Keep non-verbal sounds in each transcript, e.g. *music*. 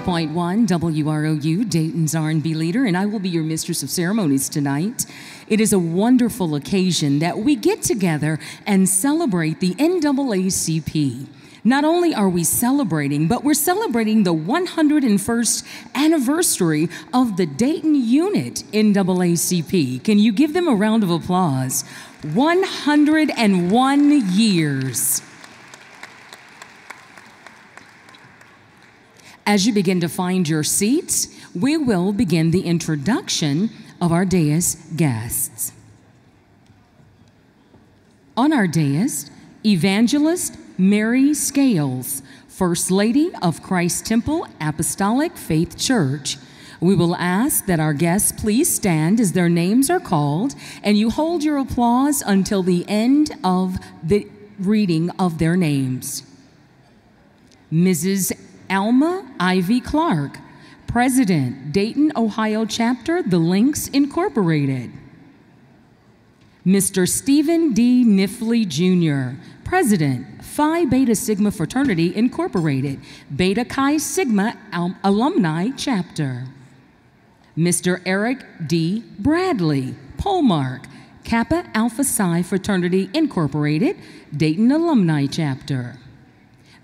92.1 WROU, Dayton's R&B leader, and I will be your mistress of ceremonies tonight. It is a wonderful occasion that we get together and celebrate the NAACP. Not only are we celebrating, but we're celebrating the 101st anniversary of the Dayton unit NAACP. Can you give them a round of applause? 101 years. As you begin to find your seats, we will begin the introduction of our dais guests. On our dais, Evangelist Mary Scales, First Lady of Christ Temple Apostolic Faith Church. We will ask that our guests please stand as their names are called, and you hold your applause until the end of the reading of their names. Mrs. Alma Ivy Clark, President, Dayton, Ohio Chapter, The Links Incorporated. Mr. Stephen D. Nifley Jr., President, Phi Beta Sigma Fraternity Incorporated, Beta Chi Sigma Al- Alumni Chapter. Mr. Eric D. Bradley, Polemarch, Kappa Alpha Psi Fraternity Incorporated, Dayton Alumni Chapter.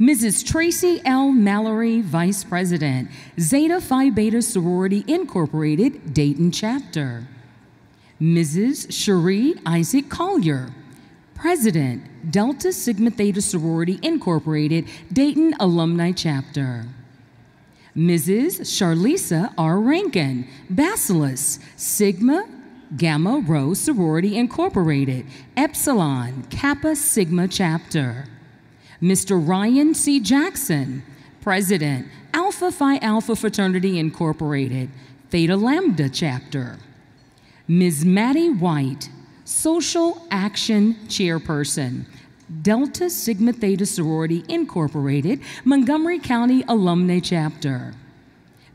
Mrs. Tracy L. Mallory, Vice President, Zeta Phi Beta Sorority Incorporated, Dayton Chapter. Mrs. Cherie Isaac Collier, President, Delta Sigma Theta Sorority Incorporated, Dayton Alumni Chapter. Mrs. Charlisa R. Rankin, Basileus, Sigma Gamma Rho Sorority Incorporated, Epsilon Kappa Sigma Chapter. Mr. Ryan C. Jackson, President, Alpha Phi Alpha Fraternity Incorporated, Theta Lambda Chapter. Ms. Maddie White, Social Action Chairperson, Delta Sigma Theta Sorority Incorporated, Montgomery County Alumni Chapter.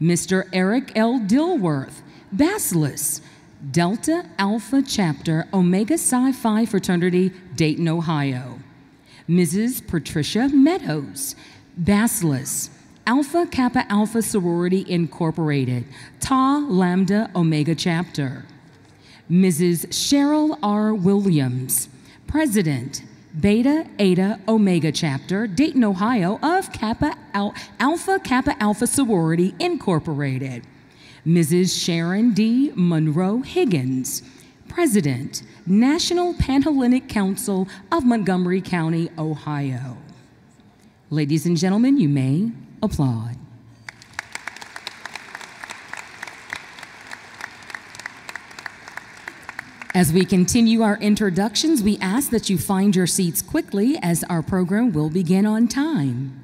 Mr. Eric L. Dilworth, Basileus, Delta Alpha Chapter, Omega Psi Phi Fraternity, Dayton, Ohio. Mrs. Patricia Meadows, Basileus, Alpha Kappa Alpha Sorority Incorporated, Tau Lambda Omega Chapter. Mrs. Cheryl R. Williams, President, Beta Eta Omega Chapter, Dayton, Ohio, of Kappa Al- Alpha Kappa Alpha Sorority Incorporated. Mrs. Sharon D. Monroe Higgins, President, National Panhellenic Council of Montgomery County, Ohio. Ladies and gentlemen, you may applaud. As we continue our introductions, we ask that you find your seats quickly as our program will begin on time.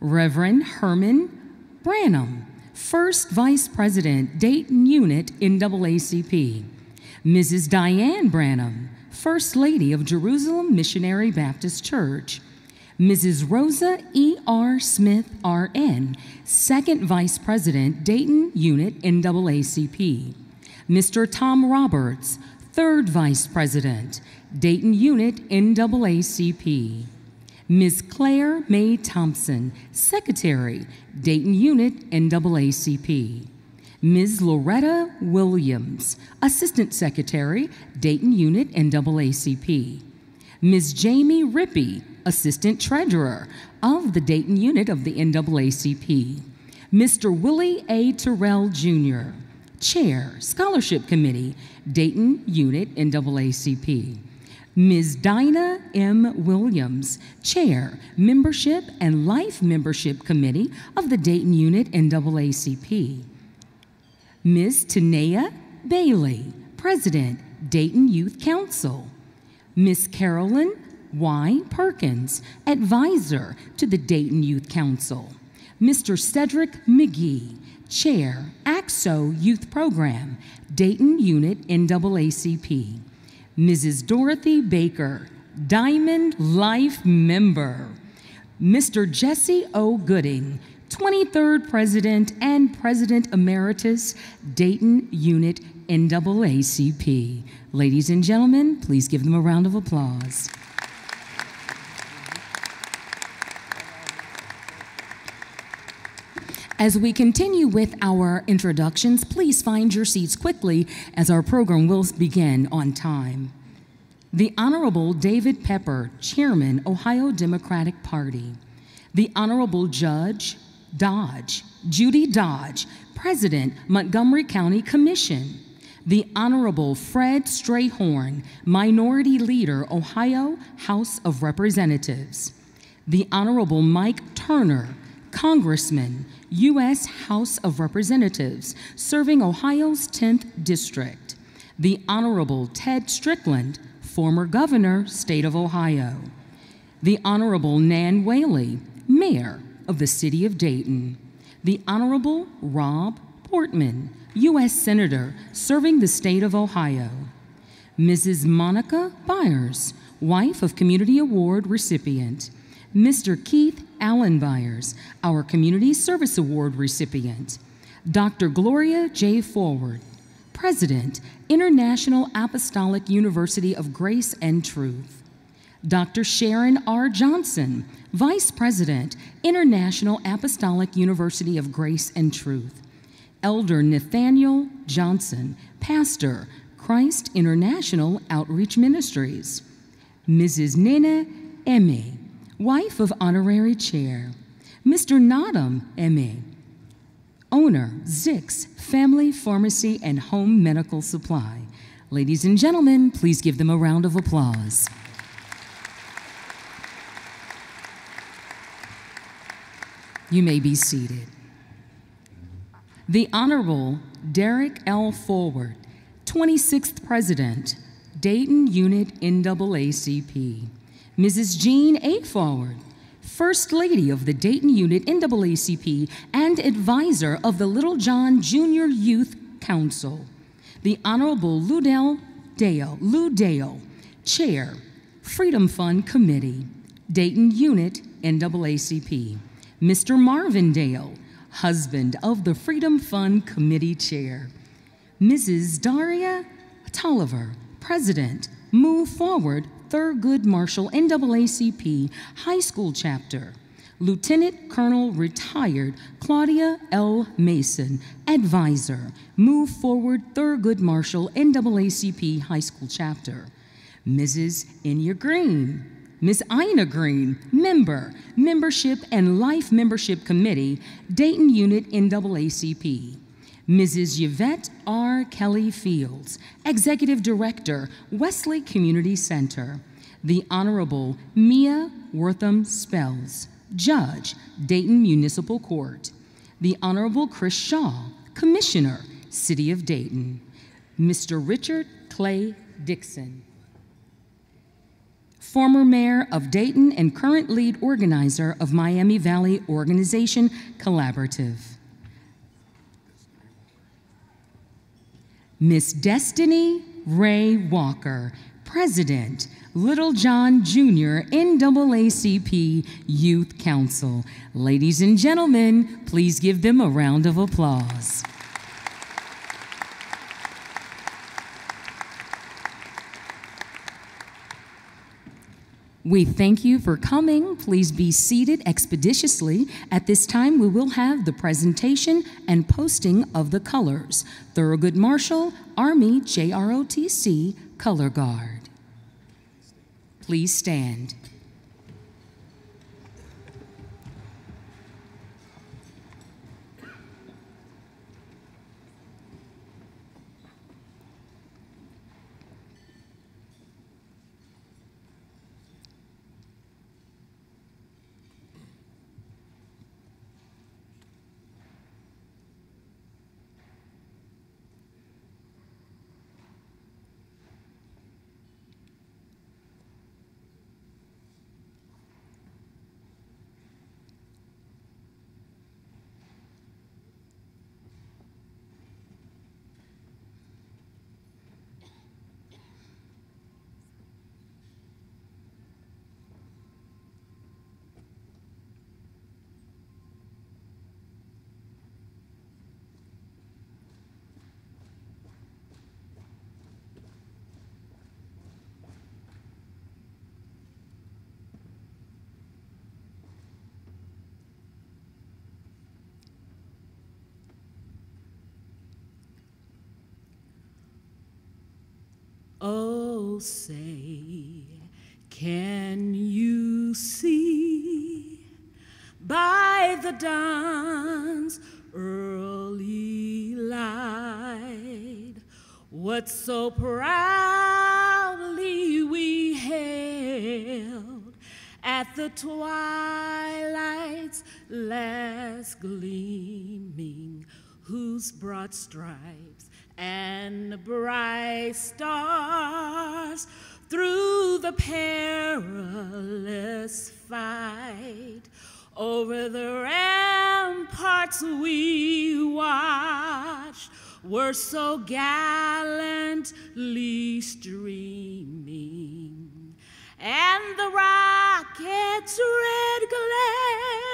Reverend Herman Branham, First Vice President, Dayton Unit in NAACP. Mrs. Diane Branham, First Lady of Jerusalem Missionary Baptist Church. Mrs. Rosa E. R. Smith, RN, Second Vice President, Dayton Unit NAACP. Mr. Tom Roberts, Third Vice President, Dayton Unit NAACP. Ms. Claire May Thompson, Secretary, Dayton Unit NAACP. Ms. Loretta Williams, Assistant Secretary, Dayton Unit NAACP. Ms. Jamie Rippey, Assistant Treasurer of the Dayton Unit of the NAACP. Mr. Willie A. Terrell Jr., Chair, Scholarship Committee, Dayton Unit NAACP. Ms. Dinah M. Williams, Chair, Membership and Life Membership Committee of the Dayton Unit NAACP. Ms. Tanea Bailey, President, Dayton Youth Council. Ms. Carolyn Y. Perkins, Advisor to the Dayton Youth Council. Mr. Cedric McGee, Chair, ACT-SO Youth Program, Dayton Unit NAACP. Mrs. Dorothy Baker, Diamond Life Member. Mr. Jesse O. Gooding, 23rd President and President Emeritus, Dayton Unit NAACP. Ladies and gentlemen, please give them a round of applause. As we continue with our introductions, please find your seats quickly as our program will begin on time. The Honorable David Pepper, Chairman, Ohio Democratic Party. The Honorable Judge Dodge, Judy Dodge, President, Montgomery County Commission. The Honorable Fred Strahorn, Minority Leader, Ohio House of Representatives. The Honorable Mike Turner, Congressman, U.S. House of Representatives, serving Ohio's 10th District. The Honorable Ted Strickland, former Governor, State of Ohio. The Honorable Nan Whaley, Mayor of the City of Dayton. The Honorable Rob Portman, U.S. Senator, serving the State of Ohio. Mrs. Monica Byers, wife of Community Award recipient. Mr. Keith Allen Byers, our Community Service Award recipient. Dr. Gloria J. Forward, President, International Apostolic University of Grace and Truth. Dr. Sharon R. Johnson, Vice President, International Apostolic University of Grace and Truth. Elder Nathaniel Johnson, Pastor, Christ International Outreach Ministries. Mrs. Nina Emme, wife of Honorary Chair. Mr. Nadam Emme, owner, Zix Family Pharmacy and Home Medical Supply. Ladies and gentlemen, please give them a round of applause. You may be seated. The Honorable Derek L. Forward, 26th President, Dayton Unit NAACP. Mrs. Jean A. Forward, First Lady of the Dayton Unit NAACP and advisor of the Little John Junior Youth Council. The Honorable Ludell Dale, Lou Dale, Chair, Freedom Fund Committee, Dayton Unit NAACP. Mr. Marvin Dale, husband of the Freedom Fund Committee Chair. Mrs. Daria Tolliver, President, Move Forward Thurgood Marshall NAACP High School Chapter. Lieutenant Colonel retired Claudia L. Mason, Advisor, Move Forward Thurgood Marshall NAACP High School Chapter. Mrs. Inya Green, Ms. Ina Green, Member, Membership and Life Membership Committee, Dayton Unit NAACP. Mrs. Yvette R. Kelly Fields, Executive Director, Wesley Community Center. The Honorable Mia Wortham Spells, Judge, Dayton Municipal Court. The Honorable Chris Shaw, Commissioner, City of Dayton. Mr. Richard Clay Dixon, former mayor of Dayton and current lead organizer of Miami Valley Organization Collaborative. Miss Destiny Ray Walker, President, Little John Jr. NAACP Youth Council. Ladies and gentlemen, please give them a round of applause. We thank you for coming. Please be seated expeditiously. At this time, we will have the presentation and posting of the colors. Thurgood Marshall, Army JROTC Color Guard. Please stand. Whose broad stripes and bright stars through the perilous fight. Over the ramparts we watched were so gallantly streaming, and the rocket's red glare,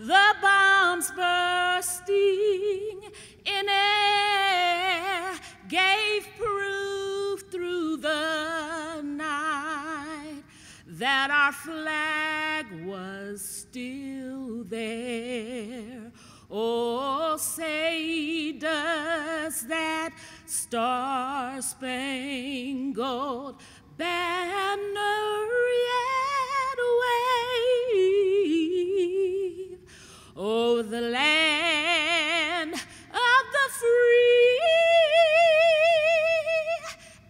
the bombs bursting in air, gave proof through the night that our flag was still there. Oh, say does that star spangled banner yet over the land of the free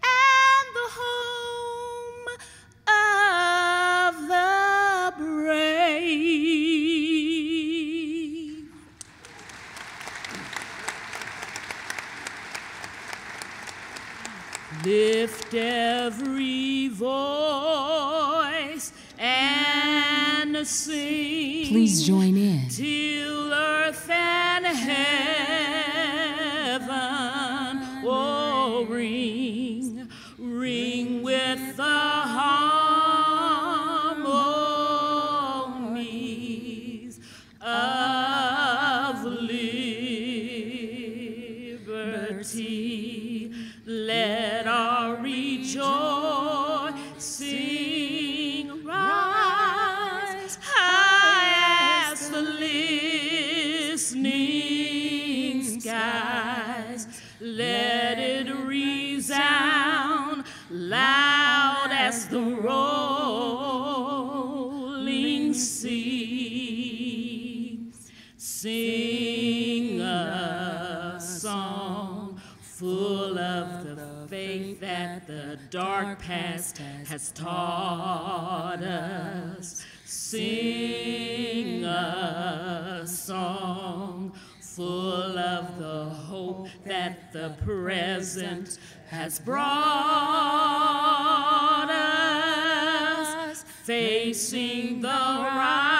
and the home of the brave. Lift every voice and sing. Please join in. Dark past has taught us. Sing a song full of the hope that the present has brought us. Facing the rising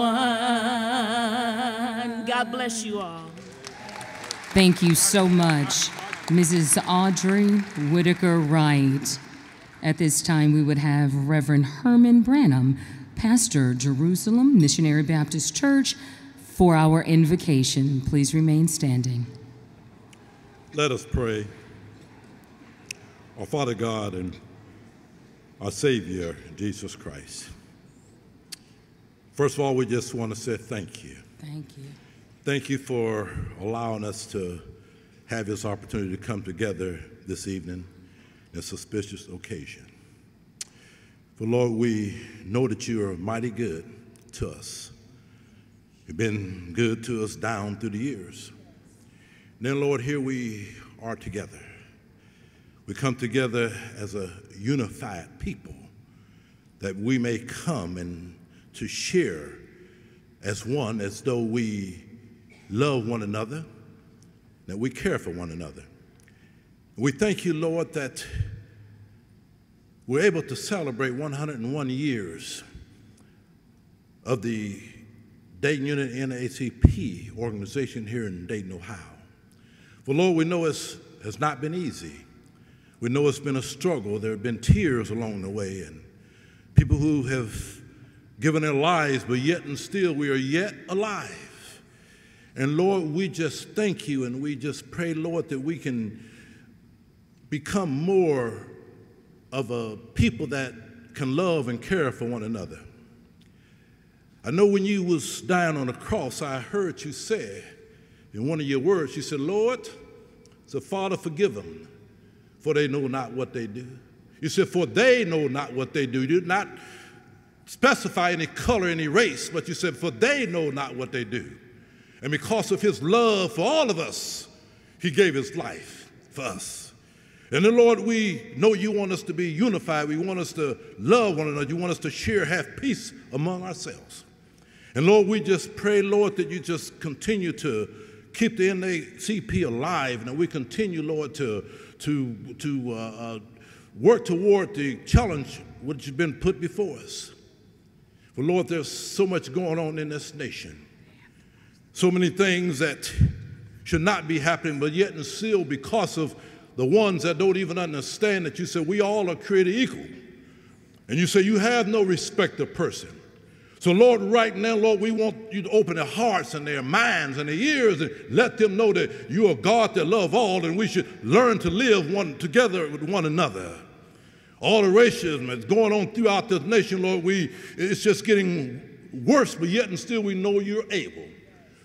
is won. God bless you all. Thank you so much, Mrs. Audrey Whitaker Wright. At this time, we would have Reverend Herman Branham, Pastor, Jerusalem Missionary Baptist Church, for our invocation. Please remain standing. Let us pray. Our Father God and our Savior, Jesus Christ. First of all, we just want to say thank you. Thank you. Thank you for allowing us to have this opportunity to come together this evening in a suspicious occasion. For Lord, we know that you are mighty good to us. You've been good to us down through the years. And Then, Lord, here we are together. We come together as a unified people that we may come and to share as one, as though we love one another, that we care for one another. We thank you, Lord, that we're able to celebrate 101 years of the Dayton Unit NAACP organization here in Dayton, Ohio. For Lord, we know it has not been easy. We know it's been a struggle. There have been tears along the way, and people who have given their lives, but yet and still we are yet alive. And Lord, we just thank you and we just pray, Lord, that we can become more of a people that can love and care for one another. I know when you was dying on the cross, I heard you say in one of your words, you said, Lord, so Father, forgive them, for they know not what they do. You said, for they know not what they do. You did not specify any color, any race, but you said, for they know not what they do. And because of his love for all of us, he gave his life for us. And then, Lord, we know you want us to be unified. We want us to love one another. You want us to share, have peace among ourselves. And Lord, we just pray, Lord, that you just continue to keep the NACP alive and that we continue, Lord, to, to, to uh, uh, work toward the challenge which has been put before us. Lord, there's so much going on in this nation. So many things that should not be happening, but yet and still because of the ones that don't even understand that you said we all are created equal. And you say you have no respect of person. So, Lord, right now, Lord, we want you to open their hearts and their minds and their ears and let them know that you are God that love all and we should learn to live one together with one another. All the racism that's going on throughout this nation, Lord, we it's just getting worse, but yet and still we know you're able.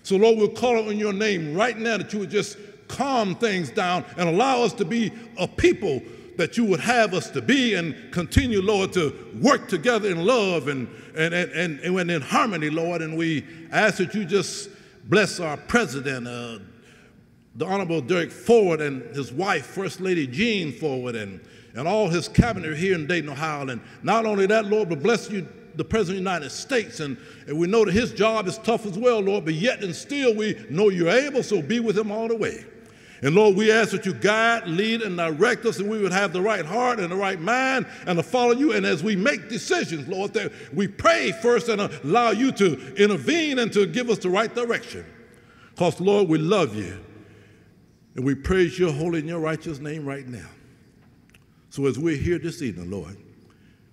So, Lord, we'll call on your name right now that you would just calm things down and allow us to be a people that you would have us to be and continue, Lord, to work together in love and, and, and, and, and in harmony, Lord. And we ask that you just bless our president, uh, the Honorable Derek Ford and his wife, First Lady Jean Ford, and, and all his cabinet here in Dayton, Ohio. And not only that, Lord, but bless you, the President of the United States. And, and we know that his job is tough as well, Lord, but yet and still we know you're able, so be with him all the way. And Lord, we ask that you guide, lead, and direct us, and we would have the right heart and the right mind and to follow you. And as we make decisions, Lord, that we pray first and allow you to intervene and to give us the right direction. Because, Lord, we love you. And we praise your holy and your righteous name right now. So as we're here this evening, Lord,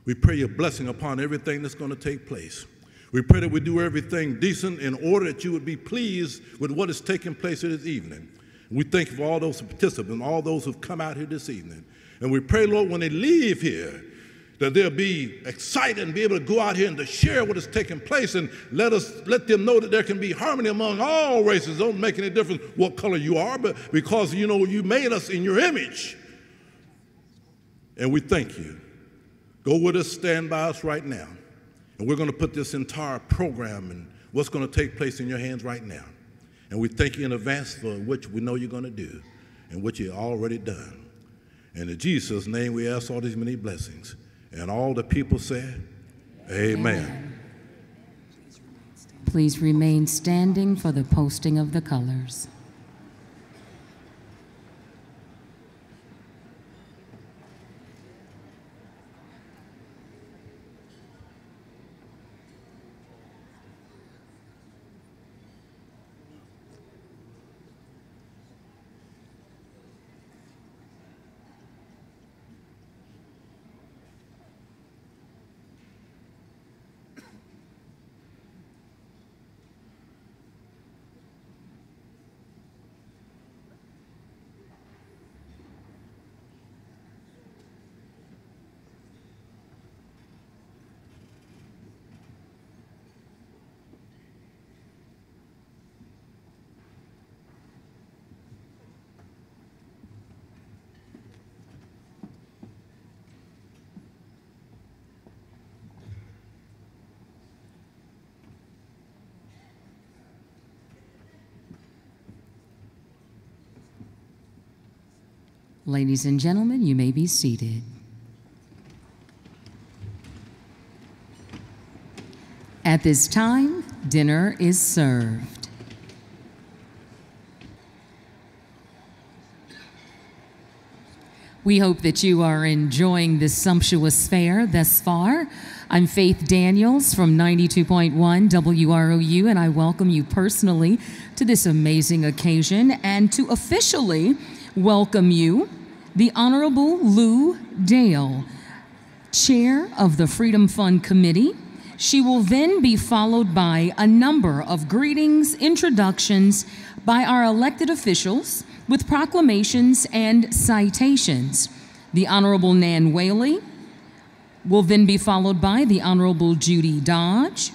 we pray your blessing upon everything that's going to take place. We pray that we do everything decent in order that you would be pleased with what is taking place here this evening. We thank you for all those participants, all those who've come out here this evening. And we pray, Lord, when they leave here, that they'll be excited and be able to go out here and to share what is taking place and let us let them know that there can be harmony among all races. Don't make any difference what color you are, but because you know you made us in your image. And we thank you. Go with us, stand by us right now. And we're going to put this entire program and what's going to take place in your hands right now. And we thank you in advance for what we know you're going to do and what you've already done. And in Jesus' name, we ask all these many blessings. And all the people said, Amen. Amen. Please remain standing for the posting of the colors. Ladies and gentlemen, you may be seated. At this time, dinner is served. We hope that you are enjoying this sumptuous fare thus far. I'm Faith Daniels from 92.1 WROU, and I welcome you personally to this amazing occasion and to officially welcome you, the Honorable Lou Dale, Chair of the Freedom Fund Committee. She will then be followed by a number of greetings, introductions by our elected officials with proclamations and citations. The Honorable Nan Whaley will then be followed by the Honorable Judy Dodge,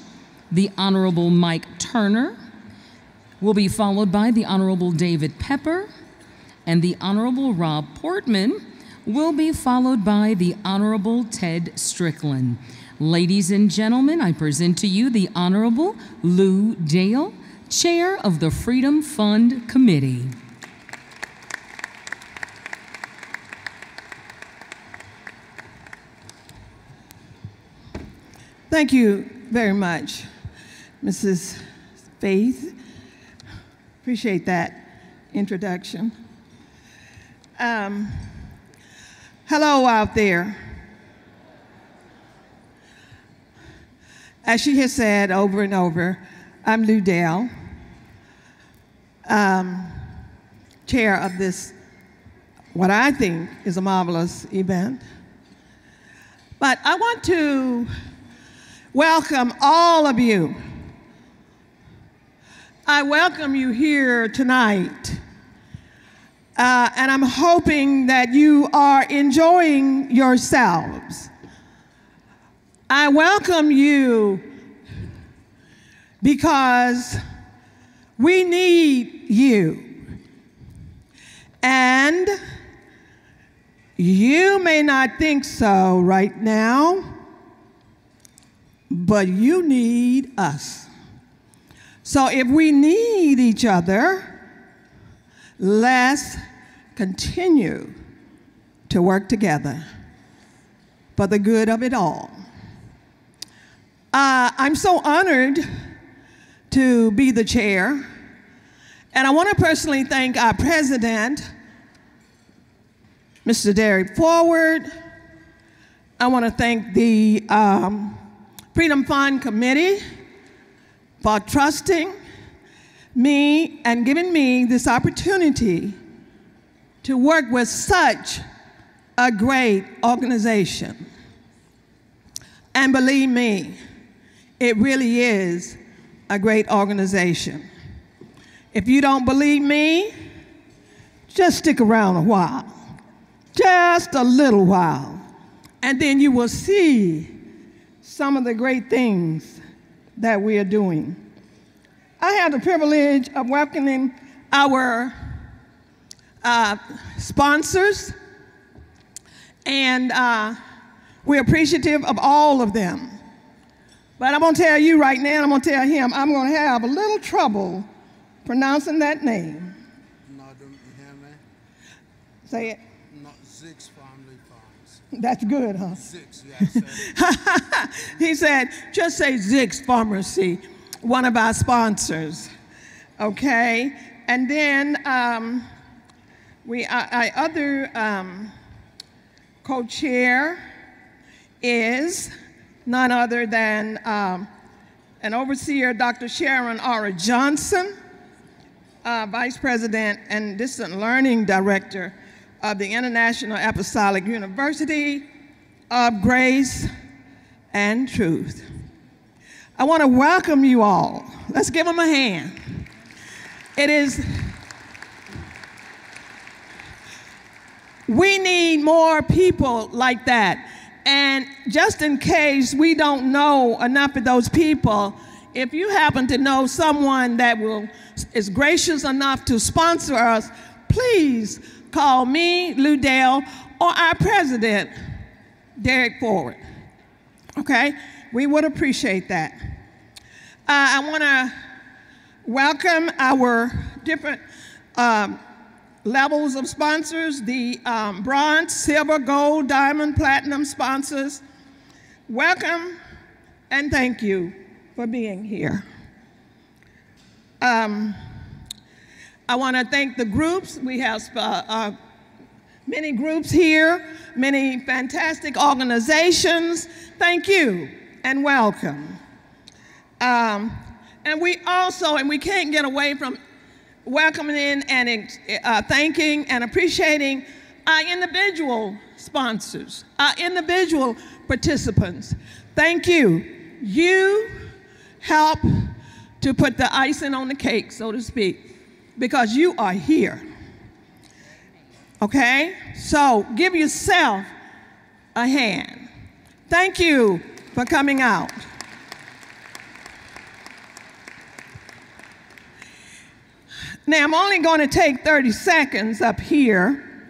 the Honorable Mike Turner, will be followed by the Honorable David Pepper, and the Honorable Rob Portman will be followed by the Honorable Ted Strickland. Ladies and gentlemen, I present to you the Honorable Lou Dale, Chair of the Freedom Fund Committee. Thank you very much, Mrs. Faith. Appreciate that introduction. Um, hello out there. As she has said over and over, I'm Lou Dale, um, chair of this, what I think is a marvelous event. But I want to welcome all of you. I welcome you here tonight. Uh, and I'm hoping that you are enjoying yourselves. I welcome you because we need you. And you may not think so right now but you need us. So if we need each other, let's continue to work together for the good of it all. Uh, I'm so honored to be the chair, and I want to personally thank our president, Mr. Derek Forward. I want to thank the um, Freedom Fund Committee for trusting me and giving me this opportunity to work with such a great organization. And believe me, it really is a great organization. If you don't believe me, just stick around a while, just a little while, and then you will see some of the great things that we are doing. I have the privilege of welcoming our uh, sponsors, and uh, we're appreciative of all of them. But I'm going to tell you right now, and I'm going to tell him, I'm going to have a little trouble pronouncing that name. Say it. That's good, huh? Yes. *laughs* he said, just say Zix Pharmacy, one of our sponsors. Okay? And then um, we, our, other um, co chair is none other than um, an overseer, Dr. Sharon R. Johnson, uh, Vice President and Distant Learning Director of the International Apostolic University of Grace and Truth. I want to welcome you all. Let's give them a hand. It is, we need more people like that. And just in case we don't know enough of those people, if you happen to know someone that will is gracious enough to sponsor us, please call me, Lou Dale, or our president, Derek Forward. Okay? We would appreciate that. Uh, I want to welcome our different um, levels of sponsors the um, bronze, silver, gold, diamond, platinum sponsors. Welcome and thank you for being here. Um, I want to thank the groups. We have uh, uh, many groups here, many fantastic organizations. Thank you and welcome. Um, and we also, and we can't get away from welcoming in and uh, thanking and appreciating our individual sponsors, our individual participants. Thank you you help to put the icing on the cake, so to speak, because you are here. Okay? So give yourself a hand. Thank you for coming out. Now, I'm only going to take 30 seconds up here.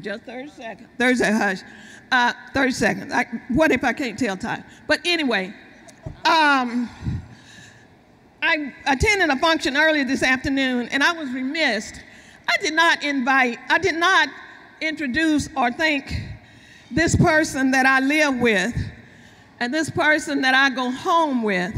Just 30 seconds. 30 seconds, hush. Uh, 30 seconds. I, what if I can't tell time? But anyway, um, I attended a function earlier this afternoon and I was remiss. I did not invite, I did not introduce or thank this person that I live with, and this person that I go home with,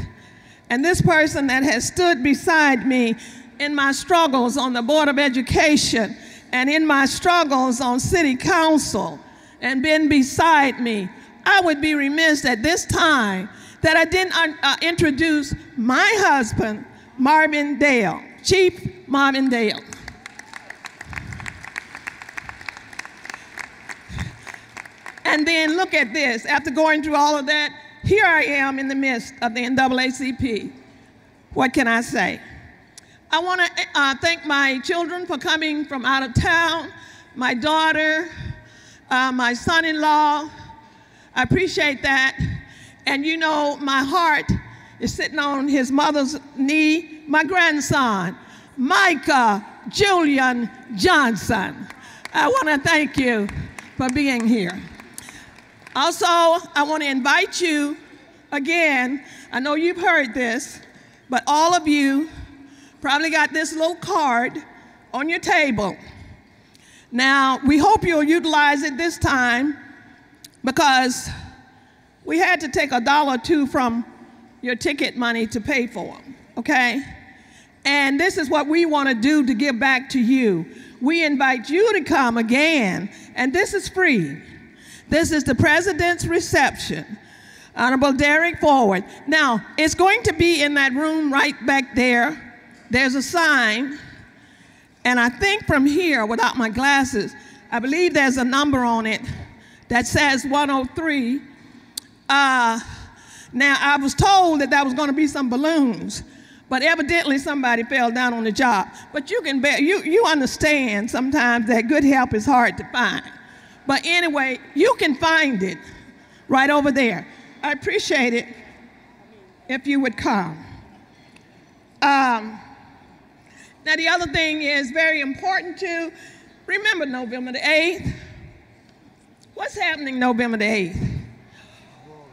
and this person that has stood beside me in my struggles on the Board of Education and in my struggles on City Council and been beside me. I would be remiss at this time that I didn't uh, uh introduce my husband, Marvin Dale, Chief Marvin Dale. And then look at this. After going through all of that, here I am in the midst of the NAACP. What can I say? I want to uh, thank my children for coming from out of town, my daughter, uh, my son in law. I appreciate that. And you know, my heart is sitting on his mother's knee, my grandson, Micah Julian Johnson. I want to thank you for being here. Also, I want to invite you again. I know you've heard this, but all of you probably got this little card on your table. Now, we hope you'll utilize it this time because we had to take a dollar or two from your ticket money to pay for them, okay? And this is what we want to do to give back to you. We invite you to come again, and this is free. This is the president's reception. Honorable Derek Forward. Now, it's going to be in that room right back there. There's a sign, and I think from here, without my glasses, I believe there's a number on it that says 103. Uh, now, I was told that there was going to be some balloons, but evidently somebody fell down on the job. But you can bear, you, you understand sometimes that good help is hard to find. But anyway, you can find it right over there. I appreciate it if you would come. Um, now, the other thing is very important to remember November the 8th. What's happening November the 8th?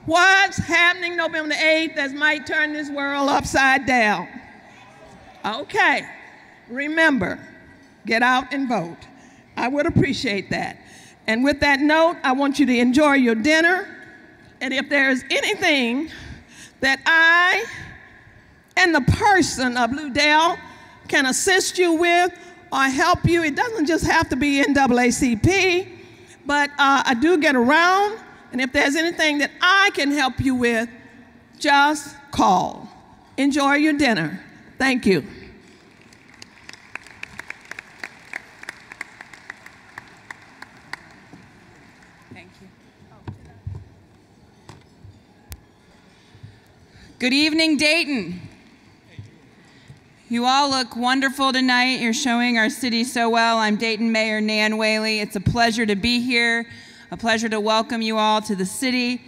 What's happening November the 8th that might turn this world upside down? Okay, remember, get out and vote. I would appreciate that. And with that note, I want you to enjoy your dinner. And if there's anything that I and the person of Lou Dale can assist you with or help you, it doesn't just have to be NAACP, but uh, I do get around. And if there's anything that I can help you with, just call. Enjoy your dinner. Thank you. Good evening, Dayton. You all look wonderful tonight. You're showing our city so well. I'm Dayton Mayor Nan Whaley. It's a pleasure to be here, a pleasure to welcome you all to the city,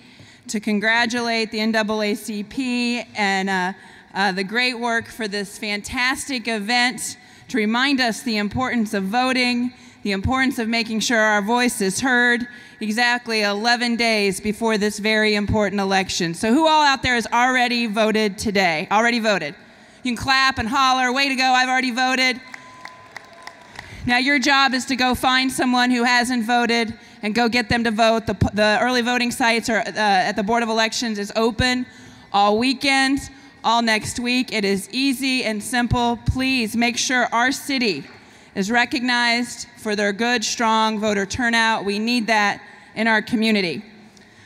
to congratulate the NAACP and uh, uh, the great work for this fantastic event, to remind us the importance of voting, the importance of making sure our voice is heard, exactly 11 days before this very important election. So, who all out there has already voted today? Already voted? You can clap and holler, way to go, I've already voted. Now, your job is to go find someone who hasn't voted and go get them to vote. The, the early voting sites are, uh, at the Board of Elections is open all weekend, all next week. It is easy and simple. Please make sure our city is recognized for their good, strong voter turnout. We need that in our community.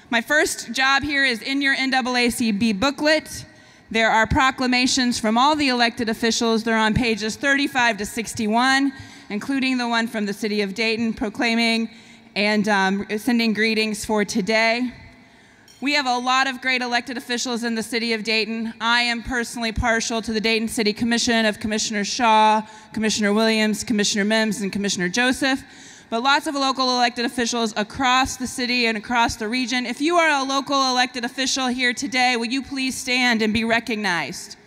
My first job here is in your NAACP booklet. There are proclamations from all the elected officials. They're on pages 35 to 61, including the one from the city of Dayton proclaiming and um, sending greetings for today. We have a lot of great elected officials in the city of Dayton. I am personally partial to the Dayton City Commission of Commissioner Shaw, Commissioner Williams, Commissioner Mims, and Commissioner Joseph. But lots of local elected officials across the city and across the region. If you are a local elected official here today, will you please stand and be recognized?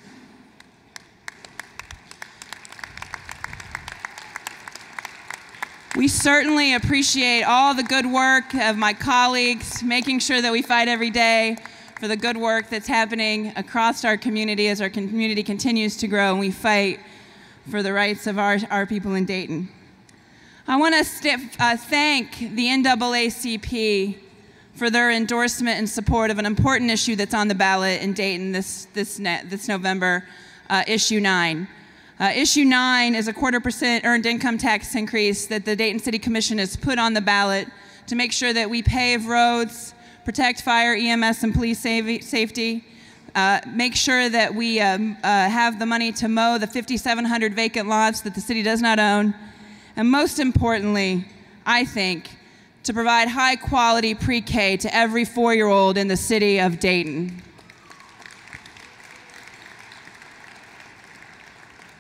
We certainly appreciate all the good work of my colleagues, making sure that we fight every day for the good work that's happening across our community as our community continues to grow and we fight for the rights of our, our people in Dayton. I want to uh, thank the NAACP for their endorsement and support of an important issue that's on the ballot in Dayton this, this, this November, uh, issue 9. Uh, issue 9 is a quarter percent earned income tax increase that the Dayton City Commission has put on the ballot to make sure that we pave roads, protect fire, EMS, and police safety, uh, make sure that we um, uh, have the money to mow the 5,700 vacant lots that the city does not own, and most importantly, I think, to provide high quality pre K to every four year old in the city of Dayton.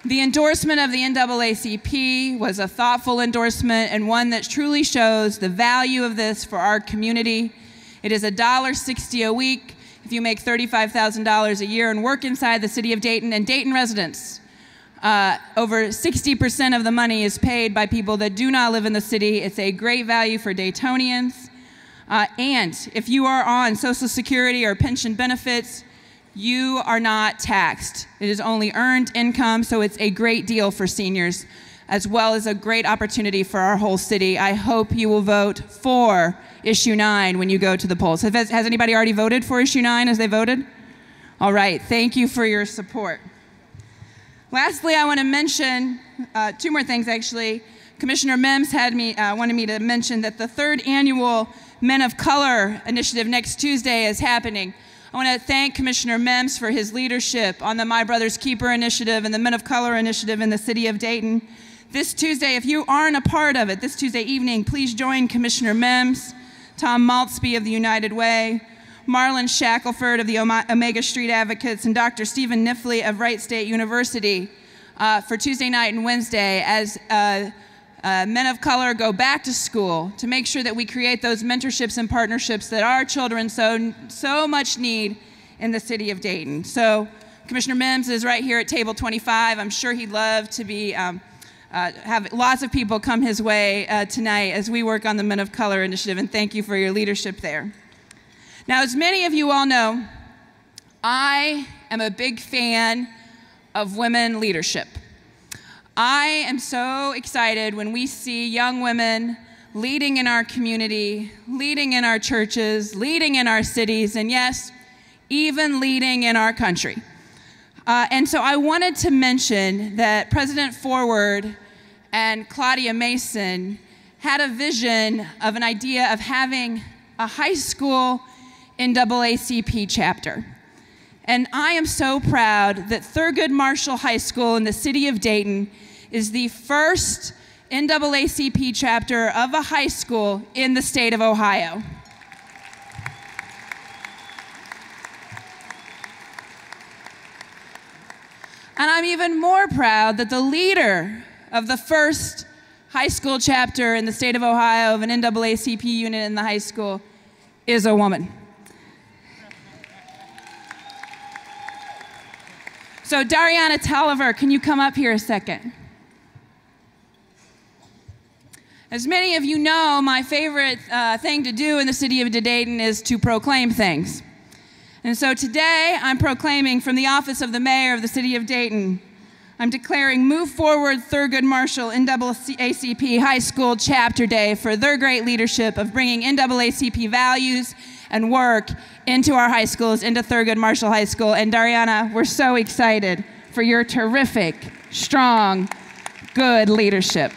The endorsement of the NAACP was a thoughtful endorsement and one that truly shows the value of this for our community. It is $1.60 a week if you make $35,000 a year and work inside the city of Dayton and Dayton residents. Uh, over 60% of the money is paid by people that do not live in the city. It's a great value for Daytonians. Uh, and if you are on Social Security or pension benefits, you are not taxed. It is only earned income, so it's a great deal for seniors, as well as a great opportunity for our whole city. I hope you will vote for issue 9 when you go to the polls. Has, has anybody already voted for issue 9 as they voted? All right, thank you for your support. Lastly, I want to mention uh, two more things actually. Commissioner Mims had me, uh, wanted me to mention that the third annual Men of Color initiative next Tuesday is happening. I want to thank Commissioner Mims for his leadership on the My Brother's Keeper initiative and the Men of Color initiative in the city of Dayton. This Tuesday, if you aren't a part of it, this Tuesday evening, please join Commissioner Mims, Tom Maultsby of the United Way, Marlon Shackelford of the Omega Street Advocates, and Dr. Stephen Nifley of Wright State University uh, for Tuesday night and Wednesday as uh, uh, men of color go back to school to make sure that we create those mentorships and partnerships that our children so, so much need in the city of Dayton. So Commissioner Mims is right here at table 25. I'm sure he'd love to be um, uh, have lots of people come his way uh, tonight as we work on the Men of Color initiative, and thank you for your leadership there. Now, as many of you all know, I am a big fan of women leadership. I am so excited when we see young women leading in our community, leading in our churches, leading in our cities, and yes, even leading in our country. Uh, and so I wanted to mention that President Foward and Claudia Mason had a vision of an idea of having a high school NAACP chapter. And I am so proud that Thurgood Marshall High School in the city of Dayton is the first NAACP chapter of a high school in the state of Ohio. And I'm even more proud that the leader of the first high school chapter in the state of Ohio of an NAACP unit in the high school is a woman. So, Dariana Tolliver, can you come up here a second? As many of you know, my favorite uh, thing to do in the city of Dayton is to proclaim things. And so today, I'm proclaiming from the office of the mayor of the city of Dayton, I'm declaring Move Forward Thurgood Marshall NAACP High School Chapter Day for their great leadership of bringing NAACP values and work into our high schools, into Thurgood Marshall High School. And Dariana, we're so excited for your terrific, strong, good leadership.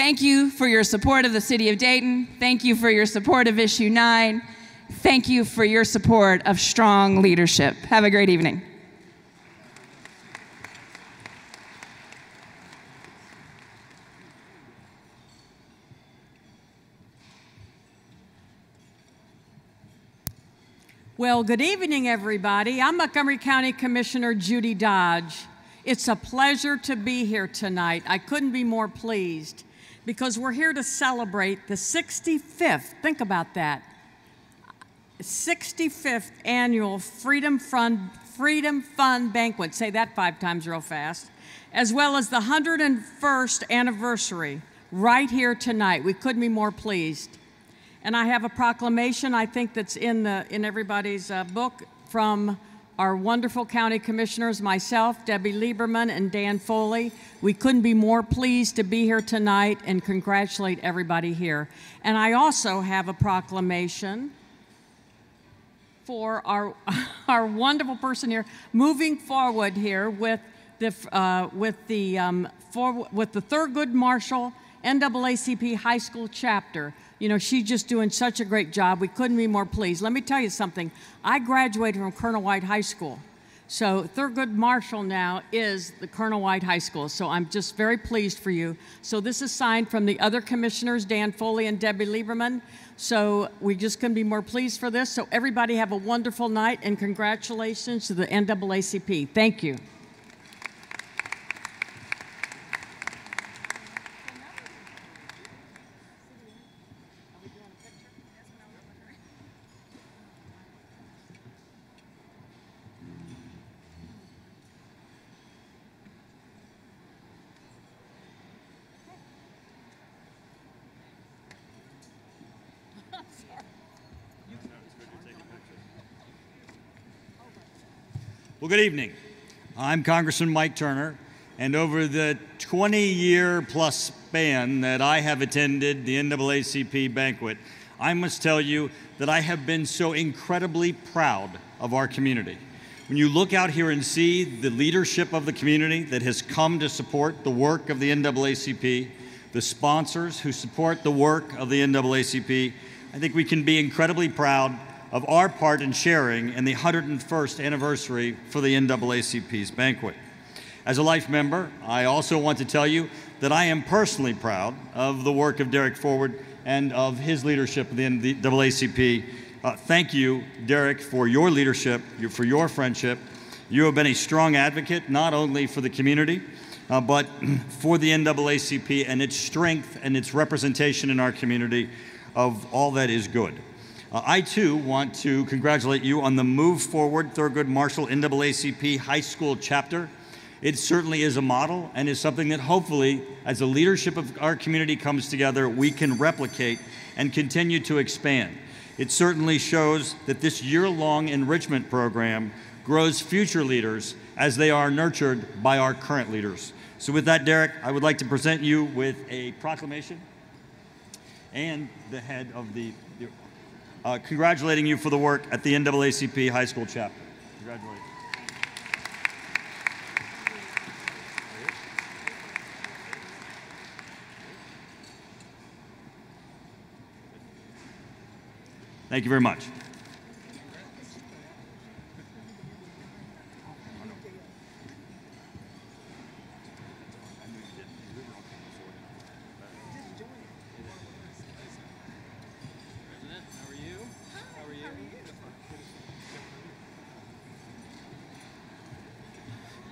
Thank you for your support of the City of Dayton. Thank you for your support of Issue 9. Thank you for your support of strong leadership. Have a great evening. Well, good evening, everybody. I'm Montgomery County Commissioner Judy Dodge. It's a pleasure to be here tonight. I couldn't be more pleased because we're here to celebrate the 65th, think about that, 65th annual Freedom Fund, Freedom Fund Banquet. Say that five times real fast. As well as the 101st anniversary right here tonight. We couldn't be more pleased. And I have a proclamation I think that's in, the, in everybody's uh, book from our wonderful county commissioners, myself, Debbie Lieberman, and Dan Foley. We couldn't be more pleased to be here tonight and congratulate everybody here. And I also have a proclamation for our, *laughs* our wonderful person here moving forward here with the, uh, with the, um, for, with the Thurgood Marshall NAACP High School chapter. You know, she's just doing such a great job. We couldn't be more pleased. Let me tell you something. I graduated from Colonel White High School. So Thurgood Marshall now is the Colonel White High School. So I'm just very pleased for you. So this is signed from the other commissioners, Dan Foley and Debbie Lieberman. So we just couldn't be more pleased for this. So everybody have a wonderful night and congratulations to the NAACP. Thank you. Well, good evening. I'm Congressman Mike Turner, and over the 20 year plus span that I have attended the NAACP banquet, I must tell you that I have been so incredibly proud of our community. When you look out here and see the leadership of the community that has come to support the work of the NAACP, the sponsors who support the work of the NAACP, I think we can be incredibly proud of our part in sharing in the 101st anniversary for the NAACP's banquet. As a Life member, I also want to tell you that I am personally proud of the work of Derek Foward and of his leadership of the NAACP. Uh, thank you, Derek, for your leadership, for your friendship. You have been a strong advocate not only for the community, uh, but *clears throat* for the NAACP and its strength and its representation in our community of all that is good. Uh, I too want to congratulate you on the Move Forward Thurgood Marshall NAACP High School chapter. It certainly is a model and is something that hopefully, as the leadership of our community comes together, we can replicate and continue to expand. It certainly shows that this year long enrichment program grows future leaders as they are nurtured by our current leaders. So, with that, Derek, I would like to present you with a proclamation and the head of the uh, congratulating you for the work at the NAACP High School chapter. Congratulations. Thank you very much.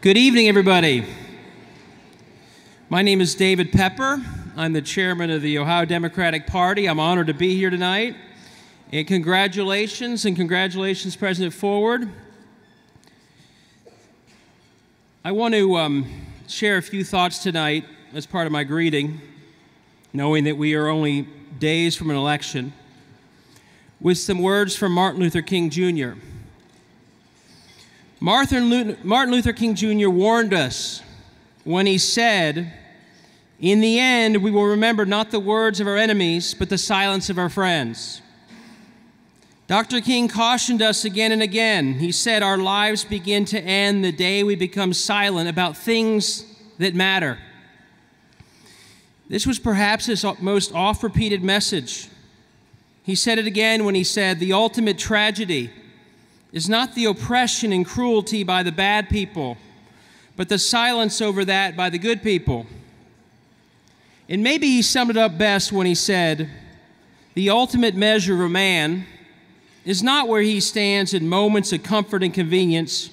Good evening, everybody. My name is David Pepper. I'm the chairman of the Ohio Democratic Party. I'm honored to be here tonight. And congratulations, and congratulations, President Foward. I want to um, share a few thoughts tonight as part of my greeting, knowing that we are only days from an election, with some words from Martin Luther King Jr. Martin Luther King Jr. warned us when he said, In the end, we will remember not the words of our enemies, but the silence of our friends. Dr. King cautioned us again and again. He said, Our lives begin to end the day we become silent about things that matter. This was perhaps his most oft repeated message. He said it again when he said, The ultimate tragedy is not the oppression and cruelty by the bad people, but the silence over that by the good people. And maybe he summed it up best when he said, The ultimate measure of a man is not where he stands in moments of comfort and convenience,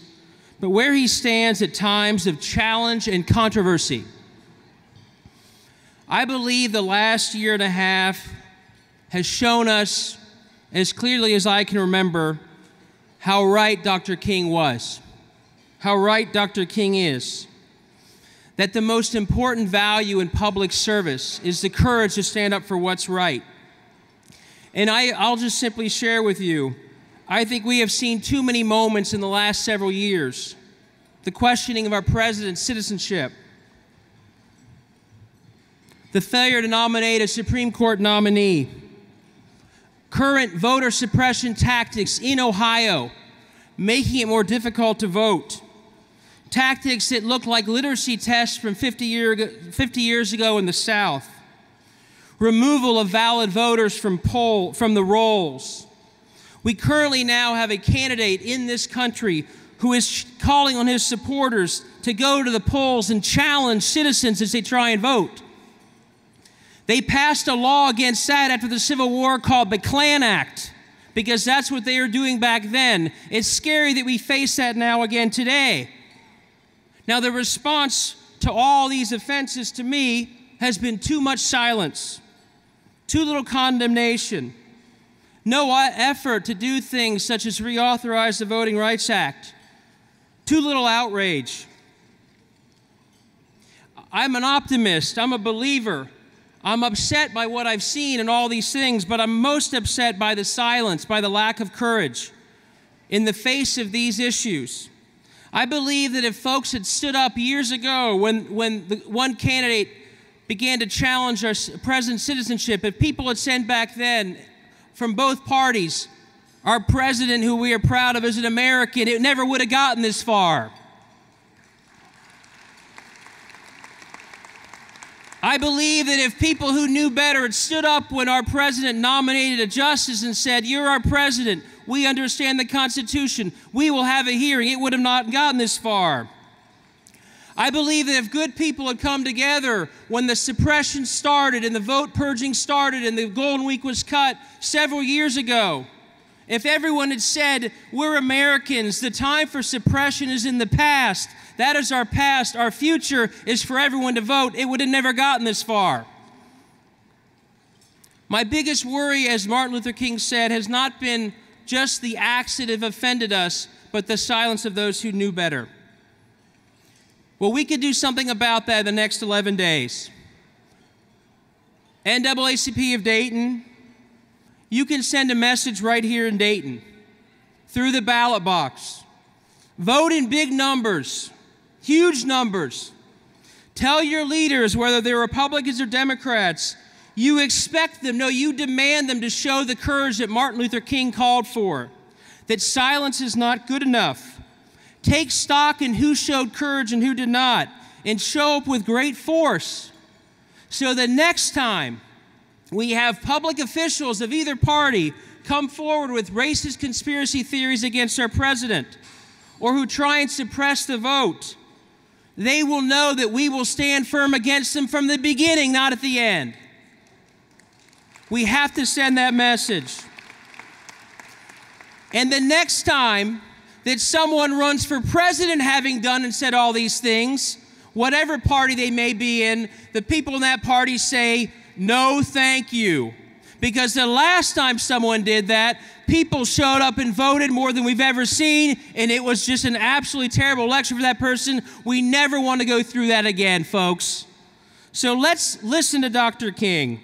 but where he stands at times of challenge and controversy. I believe the last year and a half has shown us, as clearly as I can remember, how right Dr. King was, how right Dr. King is. That the most important value in public service is the courage to stand up for what's right. And I, I'll just simply share with you I think we have seen too many moments in the last several years the questioning of our president's citizenship, the failure to nominate a Supreme Court nominee, current voter suppression tactics in Ohio, making it more difficult to vote, tactics that look like literacy tests from 50, year, 50 years ago in the South, removal of valid voters from, poll, from the rolls. We currently now have a candidate in this country who is calling on his supporters to go to the polls and challenge citizens as they try and vote. They passed a law against that after the Civil War called the Klan Act because that's what they were doing back then. It's scary that we face that now again today. Now, the response to all these offenses to me has been too much silence, too little condemnation, no effort to do things such as reauthorize the Voting Rights Act, too little outrage. I'm an optimist, I'm a believer. I'm upset by what I've seen and all these things, but I'm most upset by the silence, by the lack of courage in the face of these issues. I believe that if folks had stood up years ago when, when the one candidate began to challenge our president's citizenship, if people had sent back then from both parties, our president, who we are proud of, is an American, it never would have gotten this far. I believe that if people who knew better had stood up when our president nominated a justice and said, You're our president, we understand the Constitution, we will have a hearing, it would have not gotten this far. I believe that if good people had come together when the suppression started and the vote purging started and the Golden Week was cut several years ago, if everyone had said, We're Americans, the time for suppression is in the past, that is our past, our future is for everyone to vote, it would have never gotten this far. My biggest worry, as Martin Luther King said, has not been just the acts that have offended us, but the silence of those who knew better. Well, we could do something about that in the next 11 days. NAACP of Dayton, you can send a message right here in Dayton through the ballot box. Vote in big numbers, huge numbers. Tell your leaders, whether they're Republicans or Democrats, you expect them, no, you demand them to show the courage that Martin Luther King called for, that silence is not good enough. Take stock in who showed courage and who did not, and show up with great force. So the next time we have public officials of either party come forward with racist conspiracy theories against our president or who try and suppress the vote, they will know that we will stand firm against them from the beginning, not at the end. We have to send that message. And the next time that someone runs for president having done and said all these things, whatever party they may be in, the people in that party say, no, thank you. Because the last time someone did that, people showed up and voted more than we've ever seen, and it was just an absolutely terrible election for that person. We never want to go through that again, folks. So let's listen to Dr. King.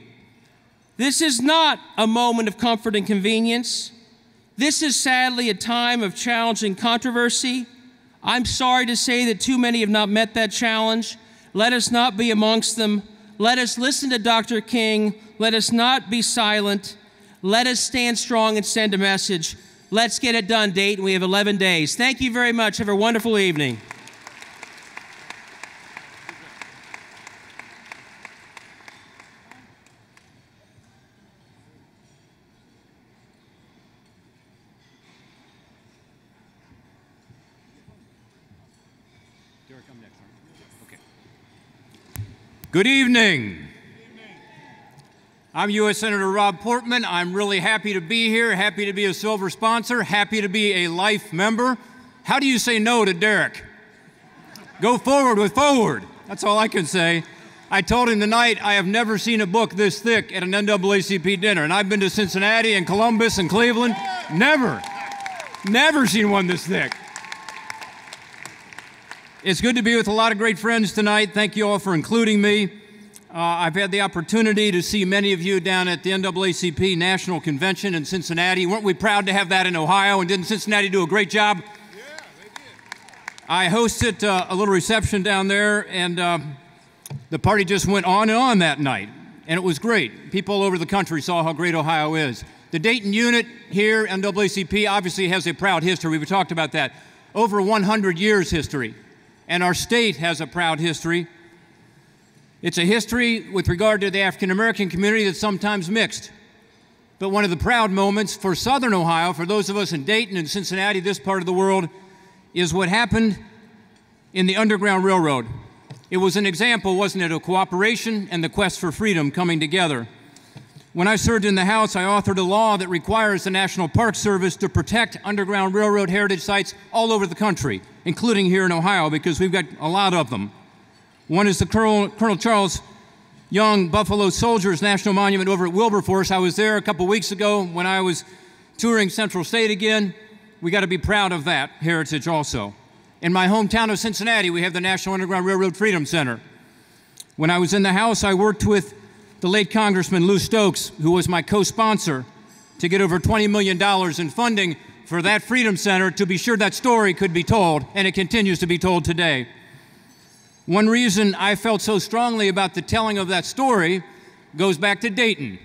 This is not a moment of comfort and convenience. This is sadly a time of challenge and controversy. I'm sorry to say that too many have not met that challenge. Let us not be amongst them. Let us listen to Dr. King. Let us not be silent. Let us stand strong and send a message. Let's get it done, Dayton. We have 11 days. Thank you very much. Have a wonderful evening. Good evening. I'm U.S. Senator Rob Portman. I'm really happy to be here, happy to be a silver sponsor, happy to be a life member. How do you say no to Derek? Go forward with forward. That's all I can say. I told him tonight I have never seen a book this thick at an NAACP dinner, and I've been to Cincinnati and Columbus and Cleveland. Never, never seen one this thick. It's good to be with a lot of great friends tonight. Thank you all for including me. Uh, I've had the opportunity to see many of you down at the NAACP National Convention in Cincinnati. Weren't we proud to have that in Ohio? And didn't Cincinnati do a great job? Yeah, they did. I hosted uh, a little reception down there, and uh, the party just went on and on that night. And it was great. People all over the country saw how great Ohio is. The Dayton unit here, NAACP, obviously has a proud history. We've talked about that. Over 100 years history and our state has a proud history. It's a history with regard to the African American community that's sometimes mixed. But one of the proud moments for Southern Ohio, for those of us in Dayton and Cincinnati, this part of the world, is what happened in the Underground Railroad. It was an example, wasn't it, of cooperation and the quest for freedom coming together. When I served in the House, I authored a law that requires the National Park Service to protect Underground Railroad heritage sites all over the country, including here in Ohio, because we've got a lot of them. One is the Colonel, Colonel Charles Young Buffalo Soldiers National Monument over at Wilberforce. I was there a couple weeks ago when I was touring Central State again. We got to be proud of that heritage also. In my hometown of Cincinnati, we have the National Underground Railroad Freedom Center. When I was in the House, I worked with the late Congressman Lou Stokes, who was my co sponsor, to get over $20 million in funding for that Freedom Center to be sure that story could be told, and it continues to be told today. One reason I felt so strongly about the telling of that story goes back to Dayton.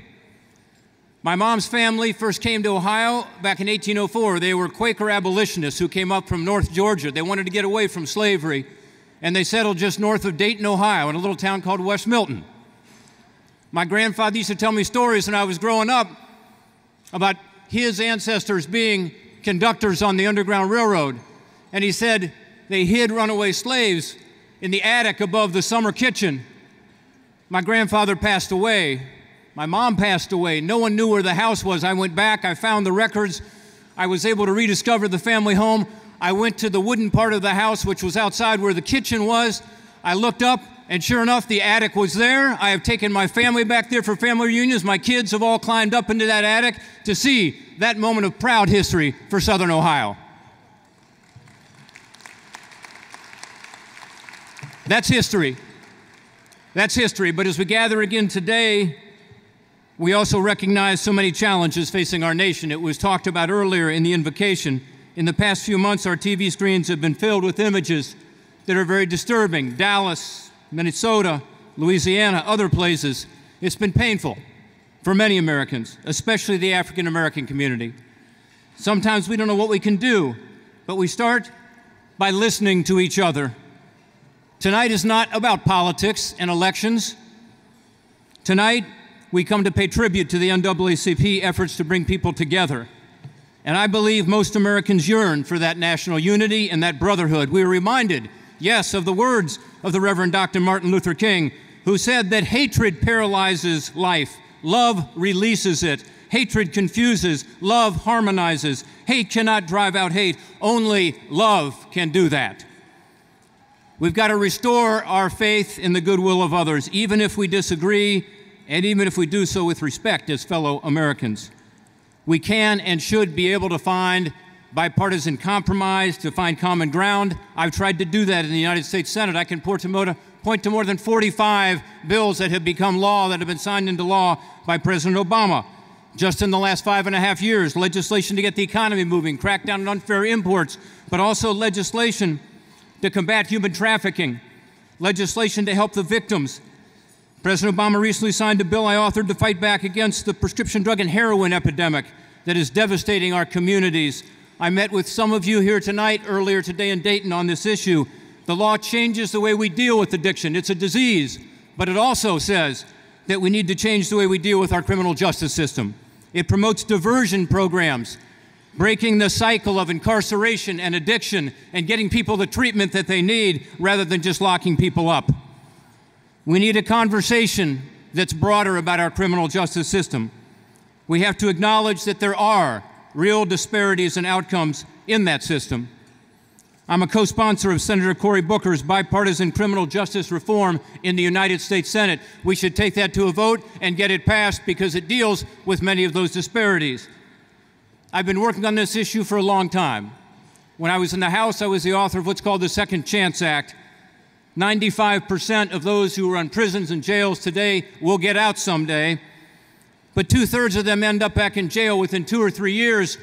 My mom's family first came to Ohio back in 1804. They were Quaker abolitionists who came up from North Georgia. They wanted to get away from slavery, and they settled just north of Dayton, Ohio, in a little town called West Milton. My grandfather used to tell me stories when I was growing up about his ancestors being conductors on the Underground Railroad. And he said they hid runaway slaves in the attic above the summer kitchen. My grandfather passed away. My mom passed away. No one knew where the house was. I went back, I found the records. I was able to rediscover the family home. I went to the wooden part of the house, which was outside where the kitchen was. I looked up, and sure enough, the attic was there. I have taken my family back there for family reunions. My kids have all climbed up into that attic to see that moment of proud history for Southern Ohio. That's history. That's history. But as we gather again today, we also recognize so many challenges facing our nation. It was talked about earlier in the invocation. In the past few months, our TV screens have been filled with images that are very disturbing. Dallas, Minnesota, Louisiana, other places, it's been painful for many Americans, especially the African American community. Sometimes we don't know what we can do, but we start by listening to each other. Tonight is not about politics and elections. Tonight, we come to pay tribute to the NAACP efforts to bring people together. And I believe most Americans yearn for that national unity and that brotherhood. We are reminded yes, of the words of the Reverend Dr. Martin Luther King, who said that hatred paralyzes life, love releases it. Hatred confuses, love harmonizes. Hate cannot drive out hate, only love can do that. We've got to restore our faith in the goodwill of others, even if we disagree, and even if we do so with respect as fellow Americans. We can and should be able to find bipartisan compromise to find common ground. I've tried to do that in the United States Senate. I can point to more than 45 bills that have become law, that have been signed into law by President Obama. Just in the last five and a half years, legislation to get the economy moving, crack down on unfair imports, but also legislation to combat human trafficking, legislation to help the victims. President Obama recently signed a bill I authored to fight back against the prescription drug and heroin epidemic that is devastating our communities I met with some of you here tonight, earlier today in Dayton, on this issue. The law changes the way we deal with addiction. It's a disease, but it also says that we need to change the way we deal with our criminal justice system. It promotes diversion programs, breaking the cycle of incarceration and addiction and getting people the treatment that they need rather than just locking people up. We need a conversation that's broader about our criminal justice system. We have to acknowledge that there are real disparities and outcomes in that system. I'm a co sponsor of Senator Cory Booker's bipartisan criminal justice reform in the United States Senate. We should take that to a vote and get it passed because it deals with many of those disparities. I've been working on this issue for a long time. When I was in the House, I was the author of what's called the Second Chance Act. 95% of those who are in prisons and jails today will get out someday, but two thirds of them end up back in jail within two or three years.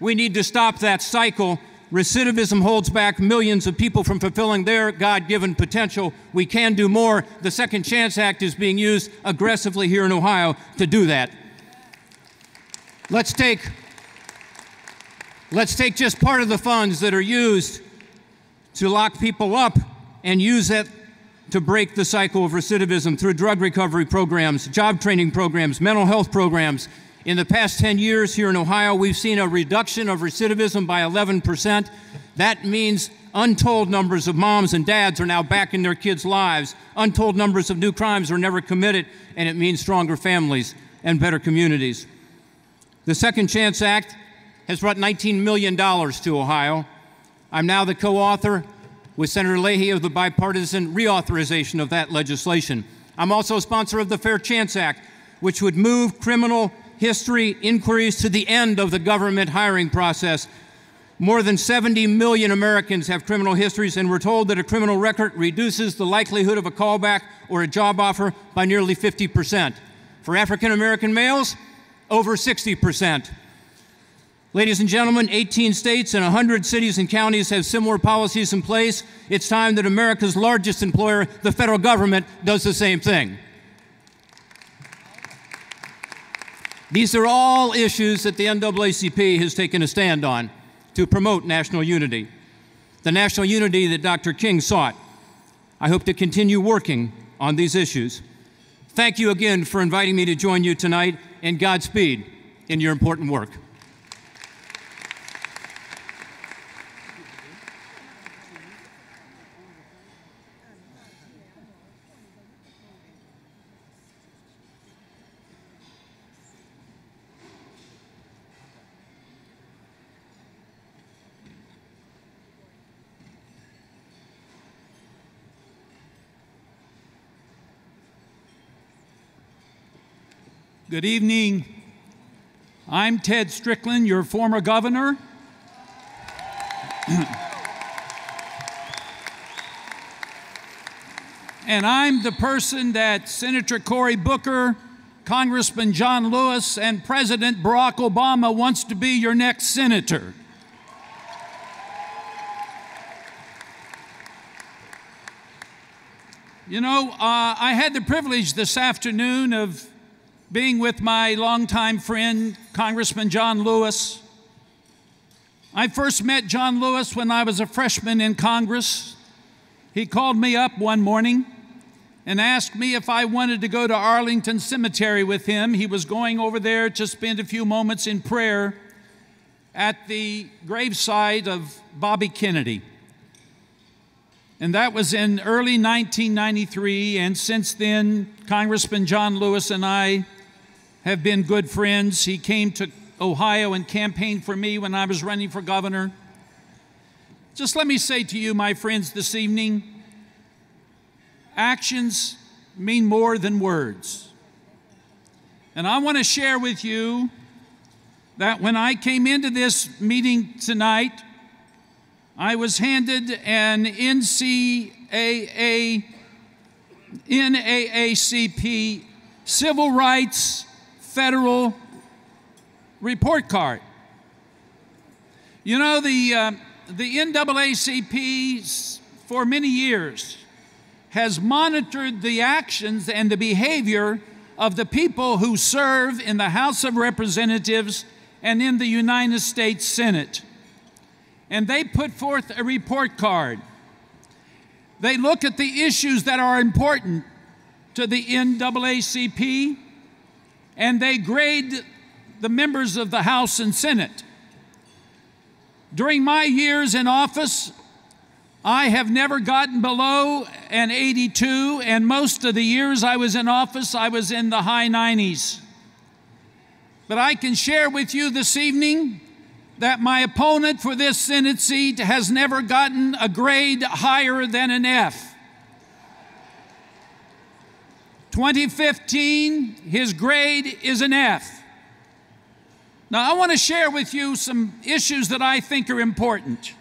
We need to stop that cycle Recidivism holds back millions of people from fulfilling their God given potential. We can do more. The Second Chance Act is being used aggressively here in Ohio to do that. Let's take, let's take just part of the funds that are used to lock people up and use that to break the cycle of recidivism through drug recovery programs, job training programs, mental health programs, in the past 10 years here in Ohio, we've seen a reduction of recidivism by 11%. That means untold numbers of moms and dads are now back in their kids' lives. Untold numbers of new crimes are never committed, and it means stronger families and better communities. The Second Chance Act has brought $19 million to Ohio. I'm now the co author with Senator Leahy of the bipartisan reauthorization of that legislation. I'm also a sponsor of the Fair Chance Act, which would move criminal history inquiries to the end of the government hiring process. More than 70 million Americans have criminal histories, and we're told that a criminal record reduces the likelihood of a callback or a job offer by nearly 50%. For African American males, over 60%. Ladies and gentlemen, 18 states and 100 cities and counties have similar policies in place. It's time that America's largest employer, the federal government, does the same thing. These are all issues that the NAACP has taken a stand on to promote national unity, the national unity that Dr. King sought. I hope to continue working on these issues. Thank you again for inviting me to join you tonight, and Godspeed in your important work. Good evening. I'm Ted Strickland, your former governor. *clears throat* and I'm the person that Senator Cory Booker, Congressman John Lewis, and President Barack Obama wants to be your next senator. You know, uh, I had the privilege this afternoon of being with my longtime friend, Congressman John Lewis. I first met John Lewis when I was a freshman in Congress. He called me up one morning and asked me if I wanted to go to Arlington Cemetery with him. He was going over there to spend a few moments in prayer at the gravesite of Bobby Kennedy. And that was in early 1993. And since then, Congressman John Lewis and I have been good friends. He came to Ohio and campaigned for me when I was running for governor. Just let me say to you, my friends, this evening actions mean more than words. And I want to share with you that when I came into this meeting tonight, I was handed an NCAA, NAACP Civil Rights federal report card. You know, the, uh, the NAACP for many years has monitored the actions and the behavior of the people who serve in the House of Representatives and in the United States Senate. And they put forth a report card. They look at the issues that are important to the NAACP and they grade the members of the House and Senate. During my years in office, I have never gotten below an 82, and most of the years I was in office, I was in the high 90s. But I can share with you this evening that my opponent for this Senate seat has never gotten a grade higher than an F. 2015, his grade is an F. Now, I want to share with you some issues that I think are important.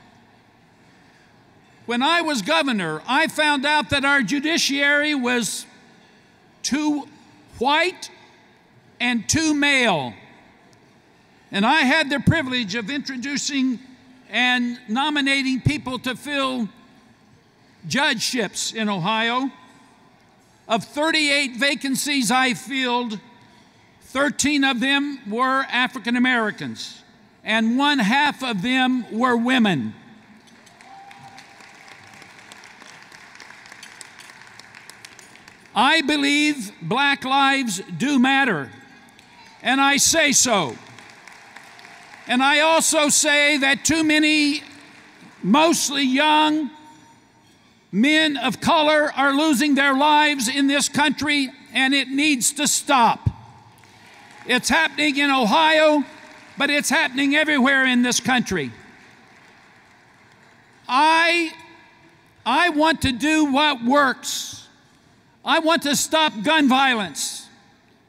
When I was governor, I found out that our judiciary was too white and too male. And I had the privilege of introducing and nominating people to fill judgeships in Ohio. Of 38 vacancies I filled, 13 of them were African Americans, and one half of them were women. I believe black lives do matter, and I say so. And I also say that too many, mostly young, men of color are losing their lives in this country, and it needs to stop. It's happening in Ohio, but it's happening everywhere in this country. I, I want to do what works. I want to stop gun violence.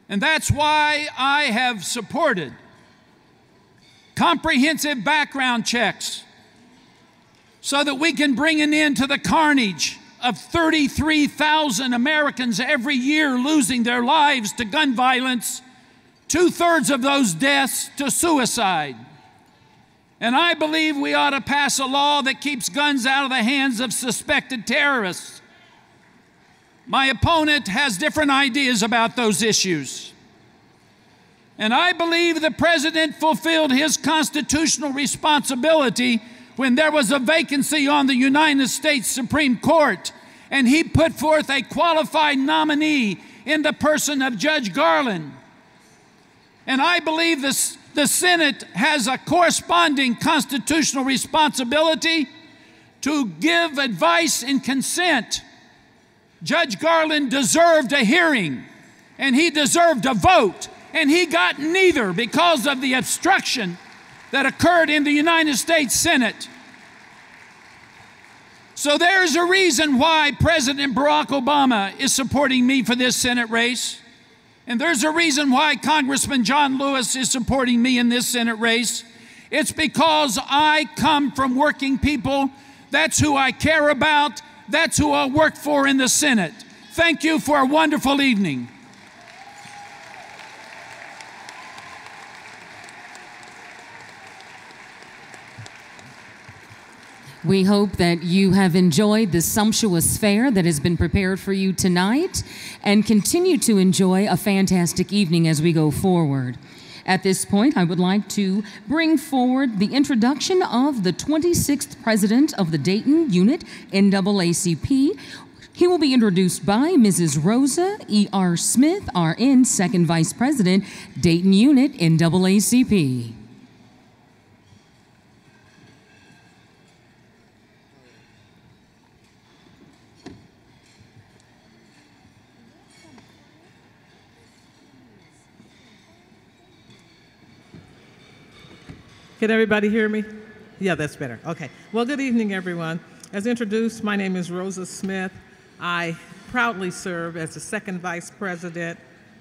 And that's why I have supported comprehensive background checks so that we can bring an end to the carnage of 33,000 Americans every year losing their lives to gun violence, two thirds of those deaths to suicide. And I believe we ought to pass a law that keeps guns out of the hands of suspected terrorists. My opponent has different ideas about those issues. And I believe the president fulfilled his constitutional responsibility when there was a vacancy on the United States Supreme Court and he put forth a qualified nominee in the person of Judge Garland. And I believe this, the Senate has a corresponding constitutional responsibility to give advice and consent. Judge Garland deserved a hearing and he deserved a vote and he got neither because of the obstruction that occurred in the United States Senate. So there's a reason why President Barack Obama is supporting me for this Senate race. And there's a reason why Congressman John Lewis is supporting me in this Senate race. It's because I come from working people. That's who I care about. That's who I'll work for in the Senate. Thank you for a wonderful evening. We hope that you have enjoyed the sumptuous fare that has been prepared for you tonight and continue to enjoy a fantastic evening as we go forward. At this point, I would like to bring forward the introduction of the 26th president of the Dayton Unit NAACP. He will be introduced by Mrs. Rosa E.R. Smith, RN, Second Vice President, Dayton Unit NAACP. Can everybody hear me? Yeah, that's better. Okay. Well, good evening, everyone. As introduced, my name is Rosa Smith. I proudly serve as the second vice president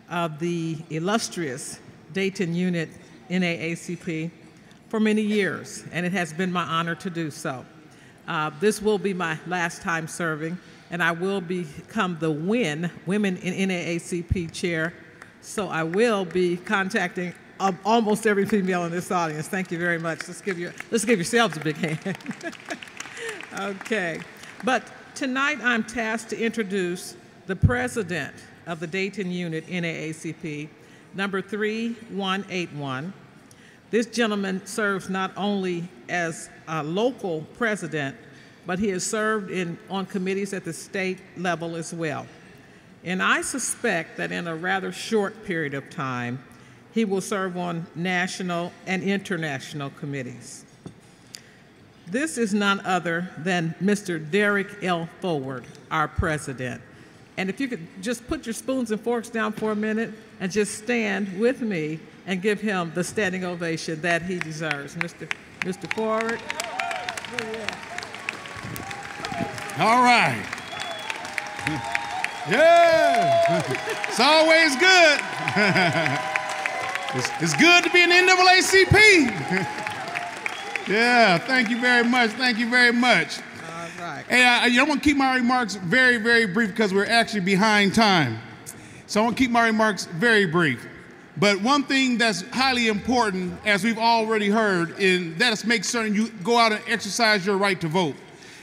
of the illustrious Dayton Unit NAACP for many years, and it has been my honor to do so. Uh, this will be my last time serving, and I will become the WIN, Women in NAACP chair. So I will be contacting of almost every female in this audience. Thank you very much. Let's give, your, let's give yourselves a big hand. *laughs* okay. But tonight I'm tasked to introduce the president of the Dayton Unit NAACP, number 3181. This gentleman serves not only as a local president, but he has served in, on committees at the state level as well. And I suspect that in a rather short period of time, he will serve on national and international committees. This is none other than Mr. Derek L. Forward, our president. And if you could just put your spoons and forks down for a minute and just stand with me and give him the standing ovation that he deserves. Mr. Mr. Forward. All right. *laughs* Yeah. *laughs* It's always good. *laughs* it's, it's good to be an NAACP. *laughs* yeah, thank you very much. Thank you very much. All right. Hey, I, I want to keep my remarks very, very brief because we're actually behind time. So I want to keep my remarks very brief. But one thing that's highly important, as we've already heard, is that is make certain you go out and exercise your right to vote.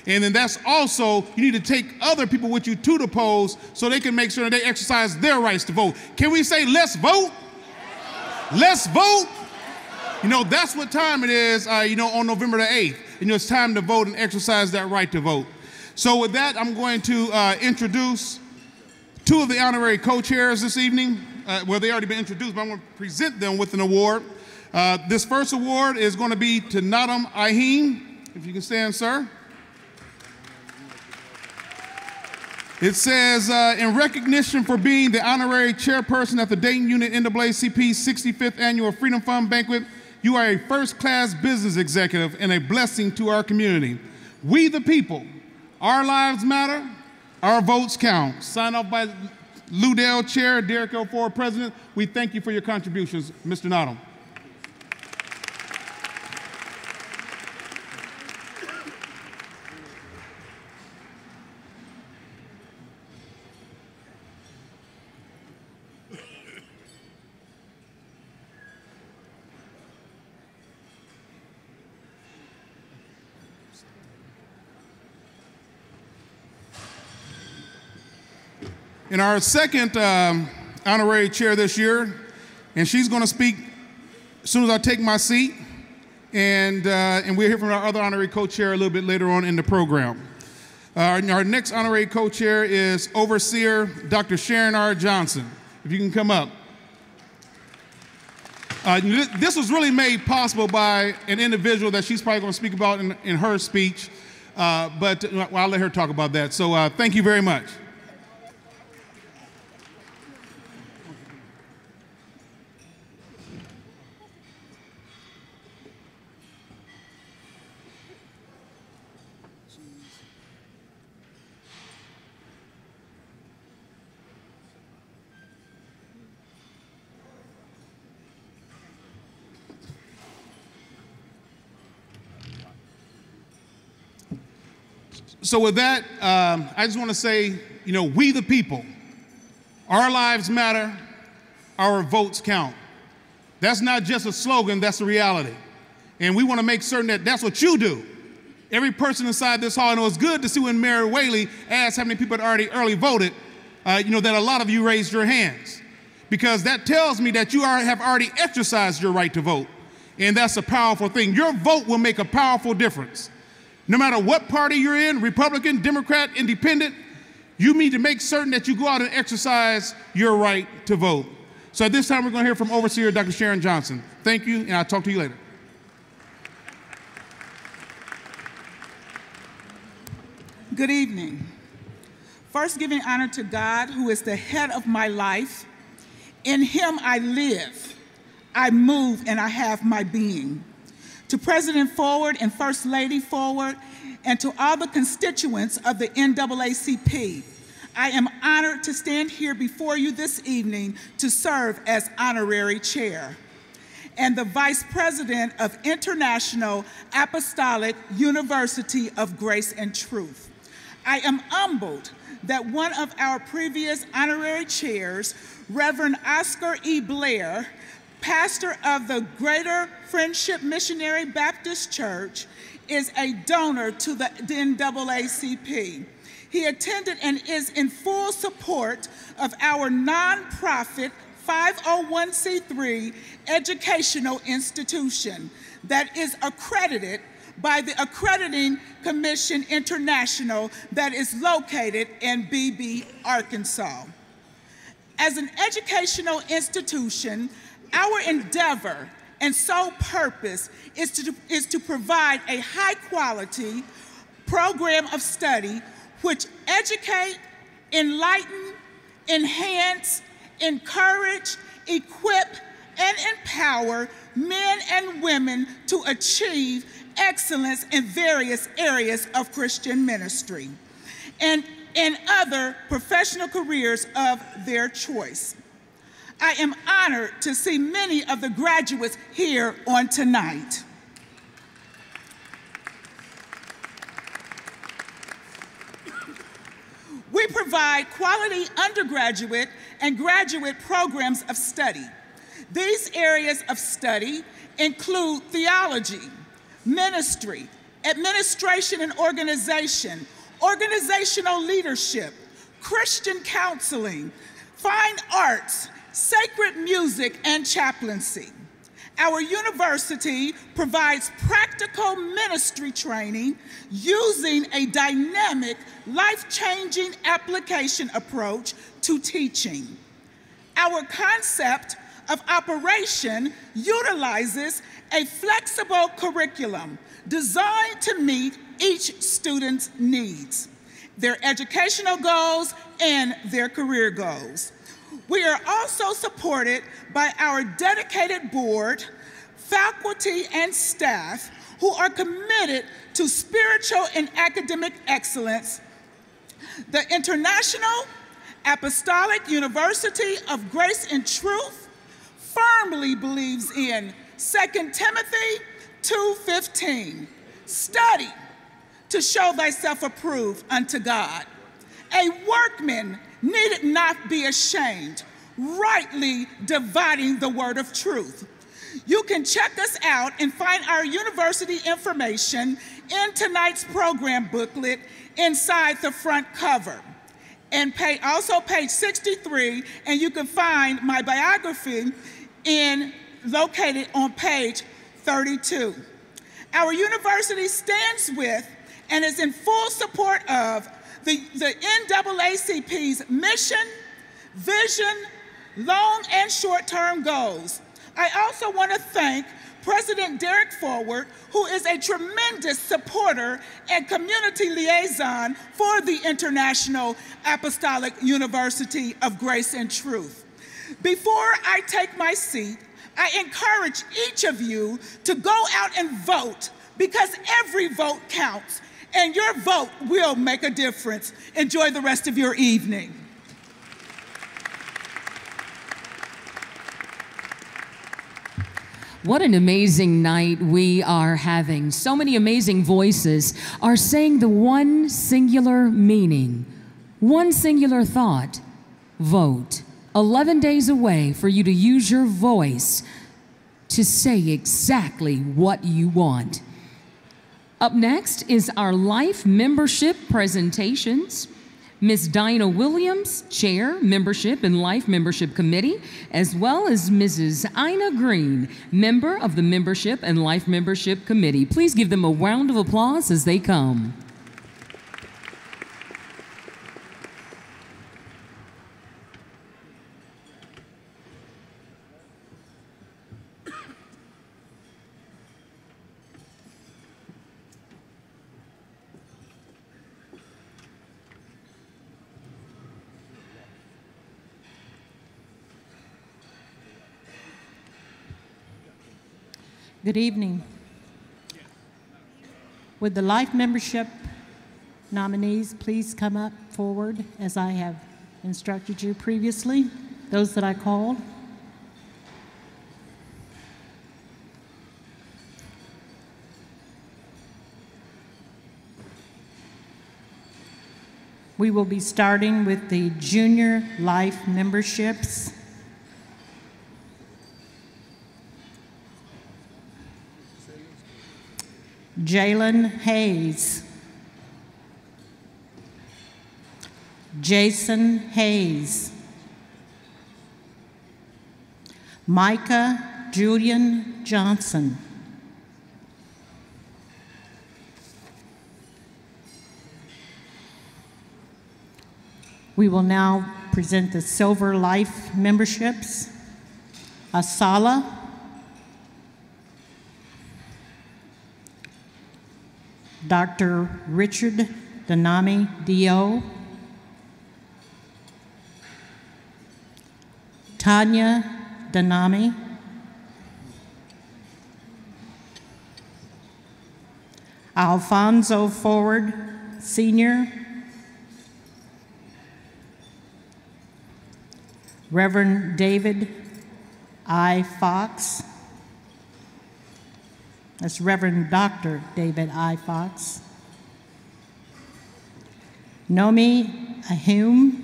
And then that's also, you need to take other people with you to the polls so they can make sure that they exercise their rights to vote. Can we say, let's vote? Let's vote. You know, that's what time it is, uh, you know, on November the 8th. You know, it's time to vote and exercise that right to vote. So with that, I'm going to uh, introduce two of the honorary co-chairs this evening. Uh, well, they already been introduced, but I'm going to present them with an award. Uh, this first award is going to be to Nadam Ahim. If you can stand, sir. It says, uh, in recognition for being the honorary chairperson at the Dayton Unit NAACP 65th Annual Freedom Fund Banquet, you are a first class business executive and a blessing to our community. We, the people, our lives matter, our votes count. Signed off by Lou Dale, Chair, Derek L. Ford, President. We thank you for your contributions, Mr. Noddle. And our second um, honorary chair this year, and she's going to speak as soon as I take my seat. And, uh, and we'll hear from our other honorary co-chair a little bit later on in the program. Uh, our next honorary co-chair is Overseer Dr. Sharon R. Johnson. If you can come up. Uh, this was really made possible by an individual that she's probably going to speak about in, in her speech, uh, but well, I'll let her talk about that. So uh, thank you very much. So, with that, um, I just want to say, you know, we the people, our lives matter, our votes count. That's not just a slogan, that's a reality. And we want to make certain that that's what you do. Every person inside this hall, I know it's good to see when Mayor Whaley asked how many people had already early voted, uh, you know, that a lot of you raised your hands. Because that tells me that you are, have already exercised your right to vote. And that's a powerful thing. Your vote will make a powerful difference. No matter what party you're in, Republican, Democrat, Independent, you need to make certain that you go out and exercise your right to vote. So at this time, we're going to hear from Overseer Dr. Sharon Johnson. Thank you, and I'll talk to you later. Good evening. First, giving honor to God, who is the head of my life. In him I live, I move, and I have my being to President Forward and First Lady Forward, and to all the constituents of the NAACP. I am honored to stand here before you this evening to serve as honorary chair and the Vice President of International Apostolic University of Grace and Truth. I am humbled that one of our previous honorary chairs, Reverend Oscar E. Blair, pastor of the Greater Friendship Missionary Baptist Church, is a donor to the NAACP. He attended and is in full support of our nonprofit 501c3 educational institution that is accredited by the Accrediting Commission International that is located in Beebe, Arkansas. As an educational institution, our endeavor and sole purpose is to, is to provide a high quality program of study which educate, enlighten, enhance, encourage, equip, and empower men and women to achieve excellence in various areas of Christian ministry and in other professional careers of their choice. I am honored to see many of the graduates here on tonight. We provide quality undergraduate and graduate programs of study. These areas of study include theology, ministry, administration and organization, organizational leadership, Christian counseling, fine arts, sacred music, and chaplaincy. Our university provides practical ministry training using a dynamic, life changing application approach to teaching. Our concept of operation utilizes a flexible curriculum designed to meet each student's needs, their educational goals, and their career goals. We are also supported by our dedicated board, faculty, and staff who are committed to spiritual and academic excellence. The International Apostolic University of Grace and Truth firmly believes in 2 Timothy 2:15. Study to show thyself approved unto God. A workman need not be ashamed, rightly dividing the word of truth. You can check us out and find our university information in tonight's program booklet inside the front cover. And pay, also page 63, and you can find my biography in located on page 32. Our university stands with and is in full support of the, the NAACP's mission, vision, long and short term goals. I also want to thank President Derek Forward, who is a tremendous supporter and community liaison for the International Apostolic University of Grace and Truth. Before I take my seat, I encourage each of you to go out and vote because every vote counts and your vote will make a difference. Enjoy the rest of your evening. What an amazing night we are having. So many amazing voices are saying the one singular meaning, one singular thought vote. 11 days away for you to use your voice to say exactly what you want. Up next is our life membership presentations. Ms. Dinah Williams, Chair, Membership and Life Membership Committee, as well as Mrs. Ina Green, member of the Membership and Life Membership Committee. Please give them a round of applause as they come. Good evening. Would the Life membership nominees please come up forward as I have instructed you previously, those that I called? We will be starting with the junior life memberships. Jalen Hayes. Jason Hayes. Micah Julian Johnson. We will now present the Silver Life memberships. Asala Dr. Richard Danami Dio, Tanya Danami, Alfonso Forward Sr., Reverend David I. Fox. That's Reverend Dr. David I. Fox. Nomi Ahum.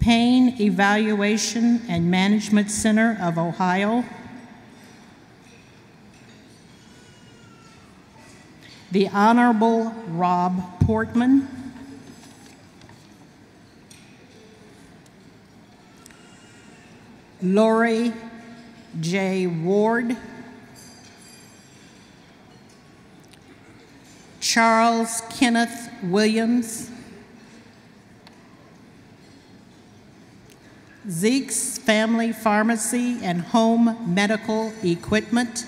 Pain Evaluation and Management Center of Ohio. The Honorable Rob Portman. Lori J. Ward. Charles Kenneth Williams. Zeke's Family Pharmacy and Home Medical Equipment.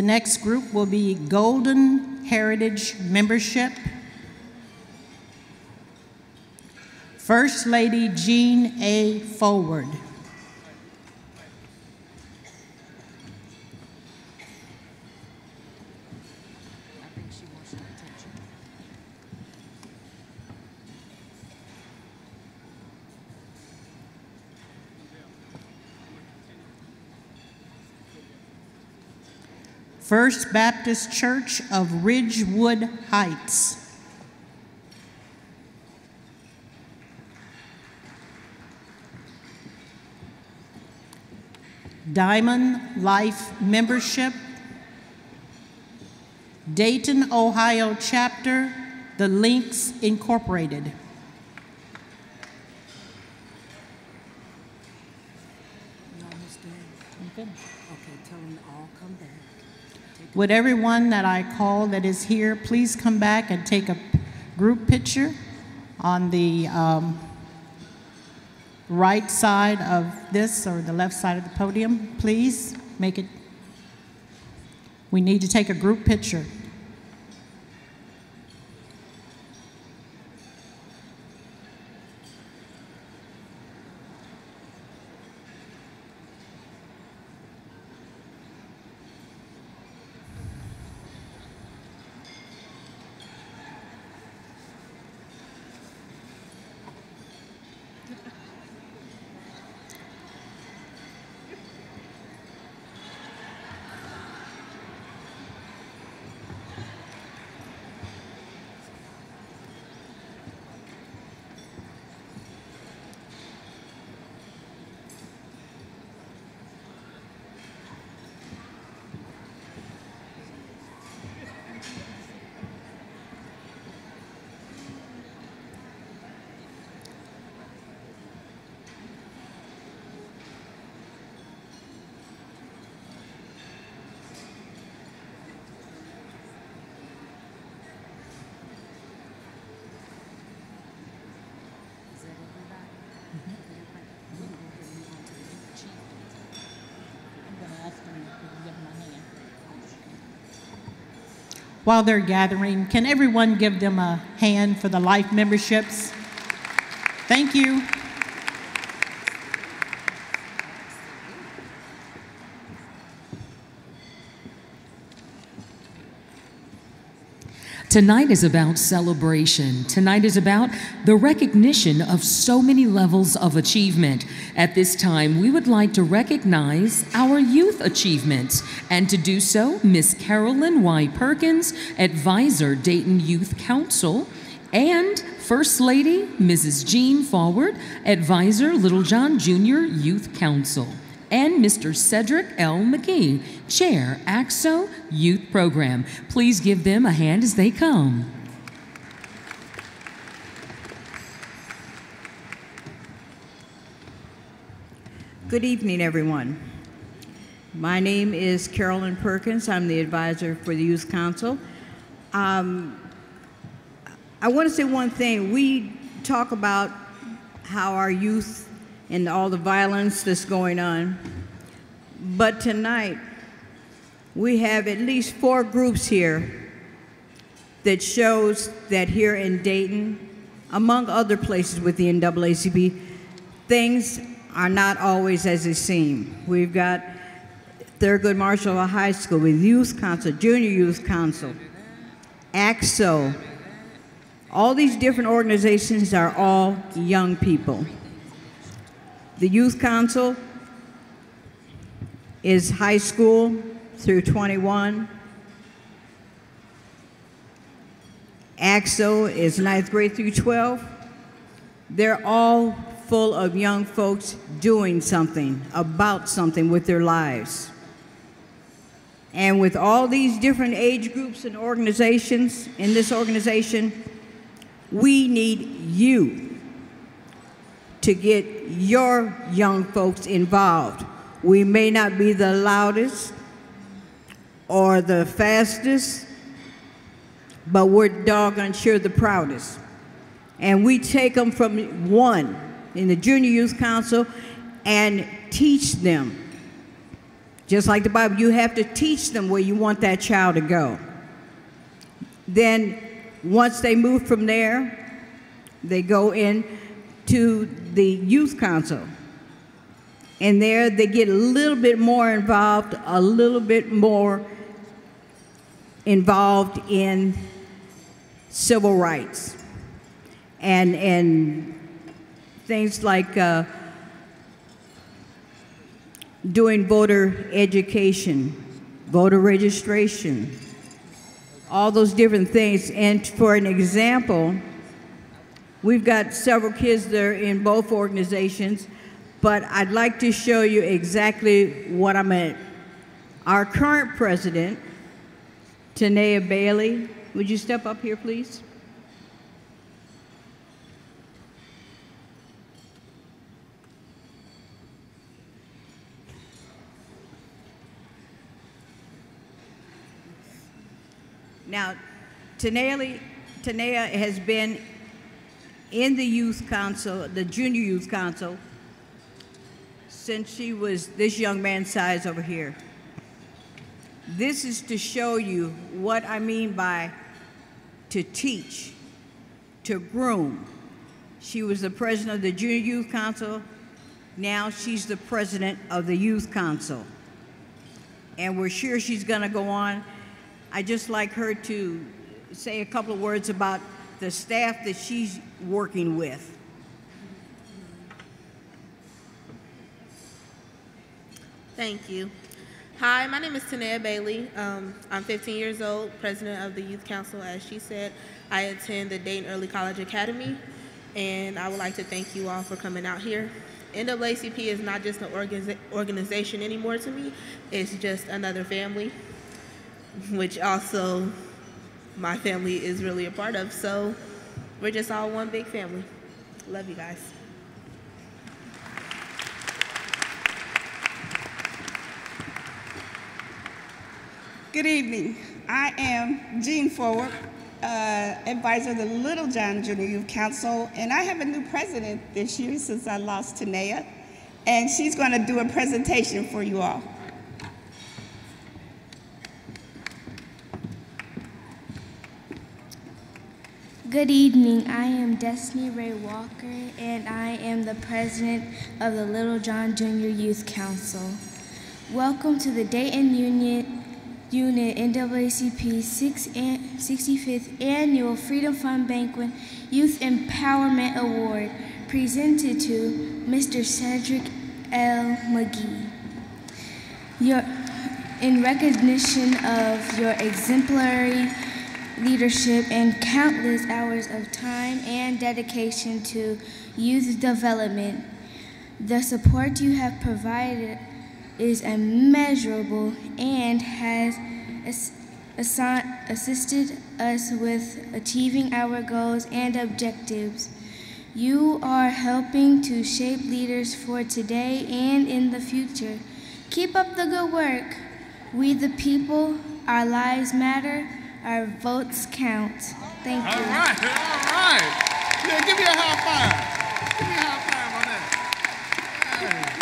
The next group will be Golden Heritage Membership. First Lady Jean A. Forward. First Baptist Church of Ridgewood Heights. Diamond Life Membership, Dayton, Ohio Chapter, The Links Incorporated. Would everyone that I call that is here please come back and take a group picture on the um, right side of this or the left side of the podium, please? Make it. We need to take a group picture. While they're gathering, can everyone give them a hand for the life memberships? Thank you. Tonight is about celebration. Tonight is about the recognition of so many levels of achievement. At this time, we would like to recognize our youth achievements. And to do so, Miss Carolyn Y. Perkins, Advisor, Dayton Youth Council, and First Lady, Mrs. Jean Forward, Advisor, Littlejohn Junior Youth Council and Mr. Cedric L. McGee, Chair, ACT-SO Youth Program. Please give them a hand as they come. Good evening, everyone. My name is Carolyn Perkins. I'm the advisor for the Youth Council. Um, I want to say one thing. We talk about how our youth and all the violence that's going on, but tonight we have at least four groups here that shows that here in Dayton, among other places with the NAACP, things are not always as they seem. We've got Thurgood Marshall High School with Youth Council, Junior Youth Council, ACT-SO. All these different organizations are all young people. The Youth Council is high school through 21. ACT-SO is ninth grade through 12. They're all full of young folks doing something about something with their lives. And with all these different age groups and organizations in this organization, we need you to get your young folks involved. We may not be the loudest or the fastest, but we're doggone sure the proudest. And we take them from one in the Junior Youth Council and teach them. Just like the Bible, you have to teach them where you want that child to go. Then, once they move from there, they go in to the Youth Council. And there they get a little bit more involved, a little bit more involved in civil rights and, and things like uh, doing voter education, voter registration, all those different things. And for an example, we've got several kids there in both organizations, but I'd like to show you exactly what I meant. Our current president, Tanea Bailey, would you step up here, please? Now, Tanea, Tanea has been in the youth council, the junior youth council, since she was this young man's size over here. This is to show you what I mean by to teach, to groom. She was the president of the Junior Youth Council. Now she's the president of the Youth Council. And we're sure she's going to go on. I'd just like her to say a couple of words about the staff that she's working with. Thank you. Hi, my name is Tanea Bailey. Um, I'm 15 years old, president of the Youth Council. As she said, I attend the Dayton Early College Academy, and I would like to thank you all for coming out here. NAACP is not just an organiza organization anymore to me, it's just another family, which also my family is really a part of. So we're just all one big family. Love you guys. Good evening. I am Jean Forward, uh, advisor of the Little John Junior Youth Council, and I have a new president this year since I lost Tanea, and she's going to do a presentation for you all. Good evening. I am Destiny Ray Walker, and I am the president of the Little John Junior Youth Council. Welcome to the Dayton Union Unit NAACP 65th Annual Freedom Fund Banquet Youth Empowerment Award presented to Mr. Cedric L. McGee. Your, in recognition of your exemplary leadership and countless hours of time and dedication to youth development, the support you have provided is immeasurable and has assisted us with achieving our goals and objectives. You are helping to shape leaders for today and in the future. Keep up the good work. We, the people, our lives matter. Our votes count. Thank you. All right, all right. Yeah, give me a high five. Give me a high five on that. Hey.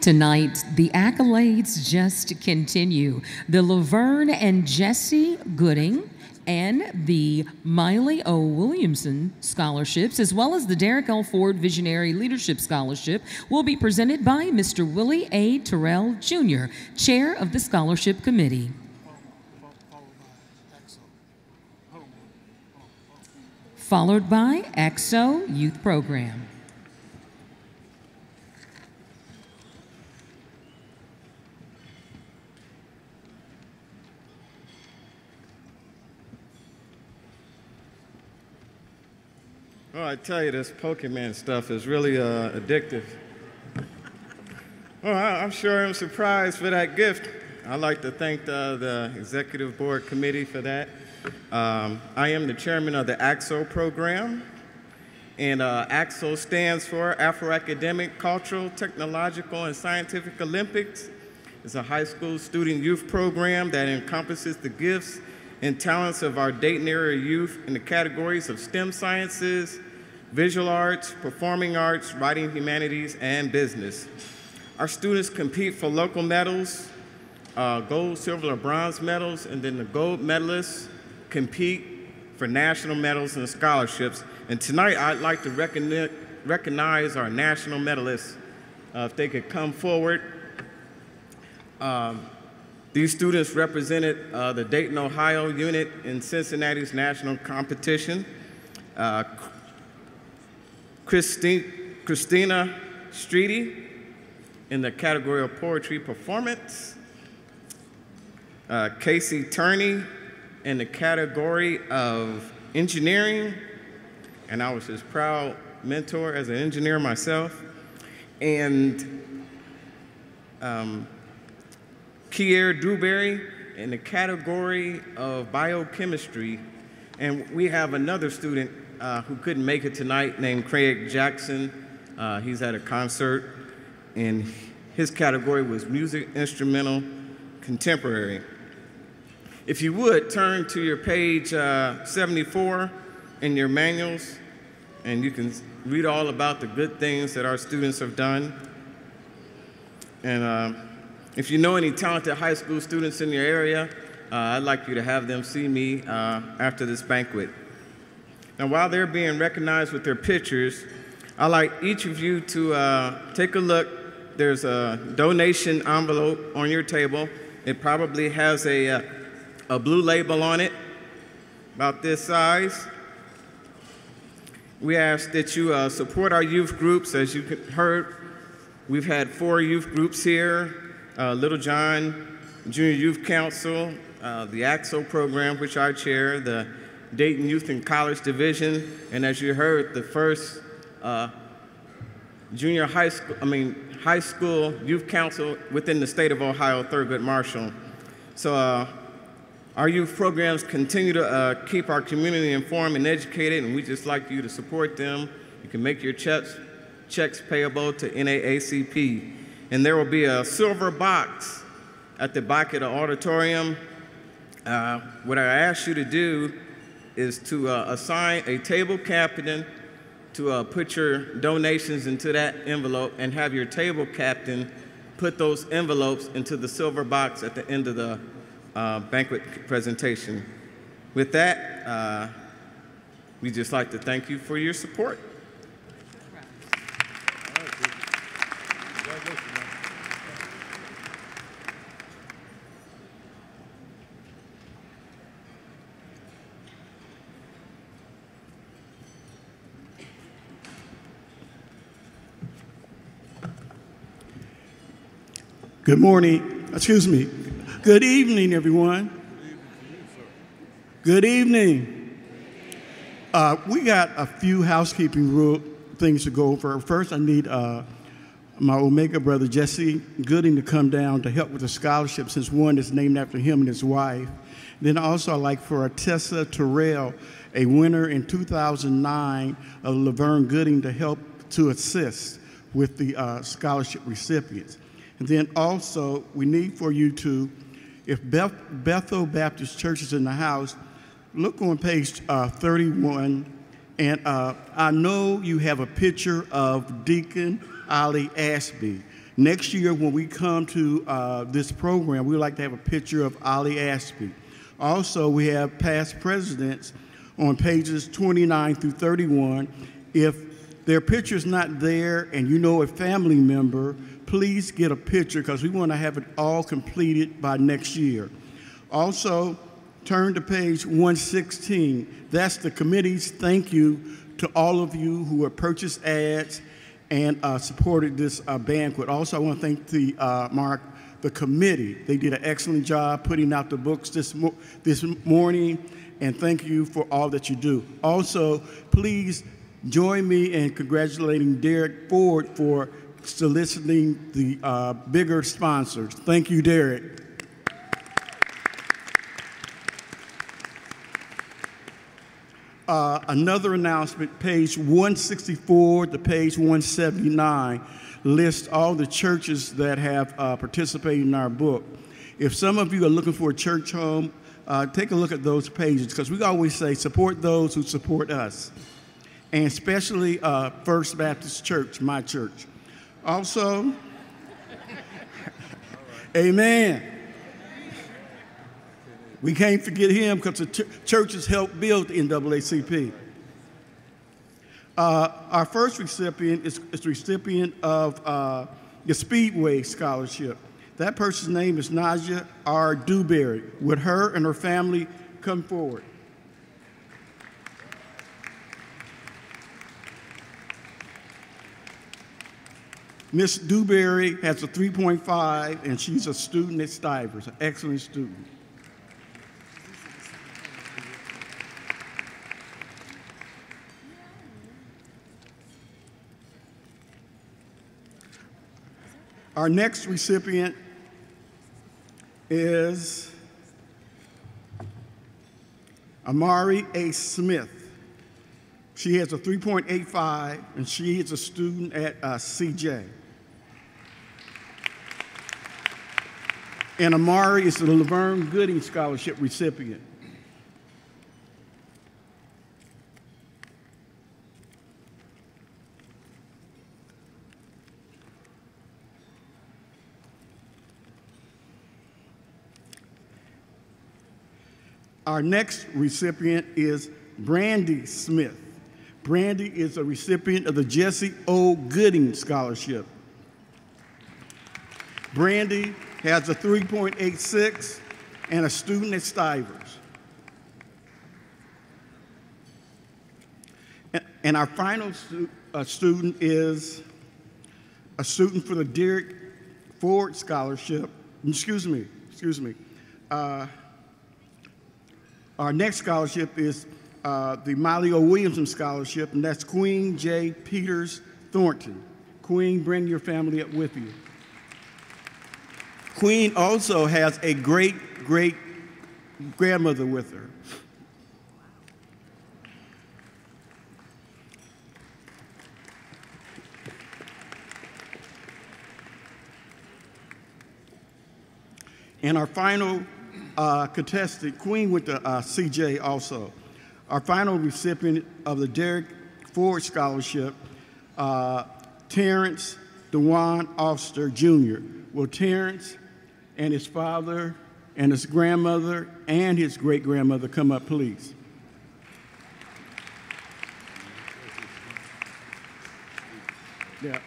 Tonight, the accolades just continue. The Laverne and Jesse Gooding and the Miley O. Williamson scholarships, as well as the Derek L. Ford Visionary Leadership Scholarship, will be presented by Mr. Willie A. Terrell Jr., Chair of the Scholarship Committee. Followed by ACT-SO Youth Program. Oh, I tell you, this Pokemon stuff is really uh, addictive. Oh, I, I'm sure I'm surprised for that gift. I'd like to thank the, the Executive Board Committee for that. Um, I am the chairman of the ACT-SO program, and uh, ACT-SO stands for Afro Academic, Cultural, Technological, and Scientific Olympics. It's a high school student youth program that encompasses the gifts and talents of our Dayton area youth in the categories of STEM sciences, visual arts, performing arts, writing humanities, and business. Our students compete for local medals, uh, gold, silver, or bronze medals, and then the gold medalists compete for national medals and scholarships. And tonight I'd like to recogni- recognize our national medalists. Uh, if they could come forward. Um, these students represented uh, the Dayton, Ohio unit in Cincinnati's national competition. Uh, Christi- Christina Streety in the category of poetry performance. Uh, Casey Turney in the category of engineering, and I was his proud mentor as an engineer myself. And um, Kier Dewberry in the category of biochemistry. And we have another student uh, who couldn't make it tonight named Craig Jackson. Uh, he's at a concert, and his category was music instrumental contemporary. If you would turn to your page uh, 74 in your manuals, and you can read all about the good things that our students have done. And uh, if you know any talented high school students in your area, uh, I'd like you to have them see me uh, after this banquet. Now, while they're being recognized with their pictures, I'd like each of you to uh, take a look. There's a donation envelope on your table. It probably has a, uh, a blue label on it, about this size. We ask that you uh, support our youth groups. As you heard, we've had four youth groups here uh, Little John Junior Youth Council, uh, the ACT-SO program, which I chair, the Dayton Youth and College Division, and as you heard, the first uh, junior high school, I mean, high school youth council within the state of Ohio, Thurgood Marshall. So uh, our youth programs continue to uh, keep our community informed and educated, and we just like you to support them. You can make your checks, checks payable to NAACP. And there will be a silver box at the back of the auditorium. Uh, what I ask you to do is to uh, assign a table captain to uh, put your donations into that envelope and have your table captain put those envelopes into the silver box at the end of the uh, banquet presentation. With that, uh, we just like to thank you for your support. Good morning. Excuse me. Good evening, everyone. Good evening. Uh, we got a few housekeeping rule things to go over. First, I need uh, my Omega brother Jesse Gooding to come down to help with the scholarship since one is named after him and his wife. Then also I'd like for Tessa Terrell, a winner in 2009 of Laverne Gooding to help to assist with the uh, scholarship recipients. And then also we need for you to, if Beth, Bethel Baptist Church is in the house, look on page uh, 31 and uh, I know you have a picture of Deacon Ali Ashby. Next year, when we come to uh, this program, we would like to have a picture of Ali Ashby. Also, we have past presidents on pages 29 through 31. If their picture's not there and you know a family member, please get a picture because we want to have it all completed by next year. Also, turn to page 116. That's the committee's thank you to all of you who have purchased ads and uh, supported this uh, banquet. Also, I want to thank the uh, Mark the committee. They did an excellent job putting out the books this mo- this morning, and thank you for all that you do. Also, please join me in congratulating Derek Ford for soliciting the uh, bigger sponsors. Thank you, Derek. Uh, another announcement, page 164 to page 179, lists all the churches that have uh, participated in our book. If some of you are looking for a church home, uh, take a look at those pages because we always say support those who support us, and especially uh, First Baptist Church, my church. Also, amen. We can't forget him because the ch- churches helped build the NAACP. Uh, our first recipient is, is the recipient of uh, the Speedway Scholarship. That person's name is Naja R. Dewberry. Would her and her family come forward? Miss Dewberry has a 3.5 and she's a student at Stivers, an excellent student. Our next recipient is Amari A. Smith. She has a 3.85 and she is a student at uh, CJ. And Amari is the Laverne Gooding Scholarship recipient. Our next recipient is Brandy Smith. Brandy is a recipient of the Jesse O. Gooding Scholarship. Brandy has a 3.86 and a student at Stivers. And, our final stu- uh, student is a student for the Derek Ford Scholarship. Excuse me, excuse me. Uh, our next scholarship is uh, the Molly O. Williamson Scholarship, and that's Queen J. Peters Thornton. Queen, bring your family up with you. Queen also has a great great grandmother with her. And our final uh, contestant, Queen went to uh, CJ also. Our final recipient of the Derek Ford Scholarship, uh, Terrence Dewan Oster Jr. Will Terrence and his father and his grandmother and his great grandmother come up, please? Yeah.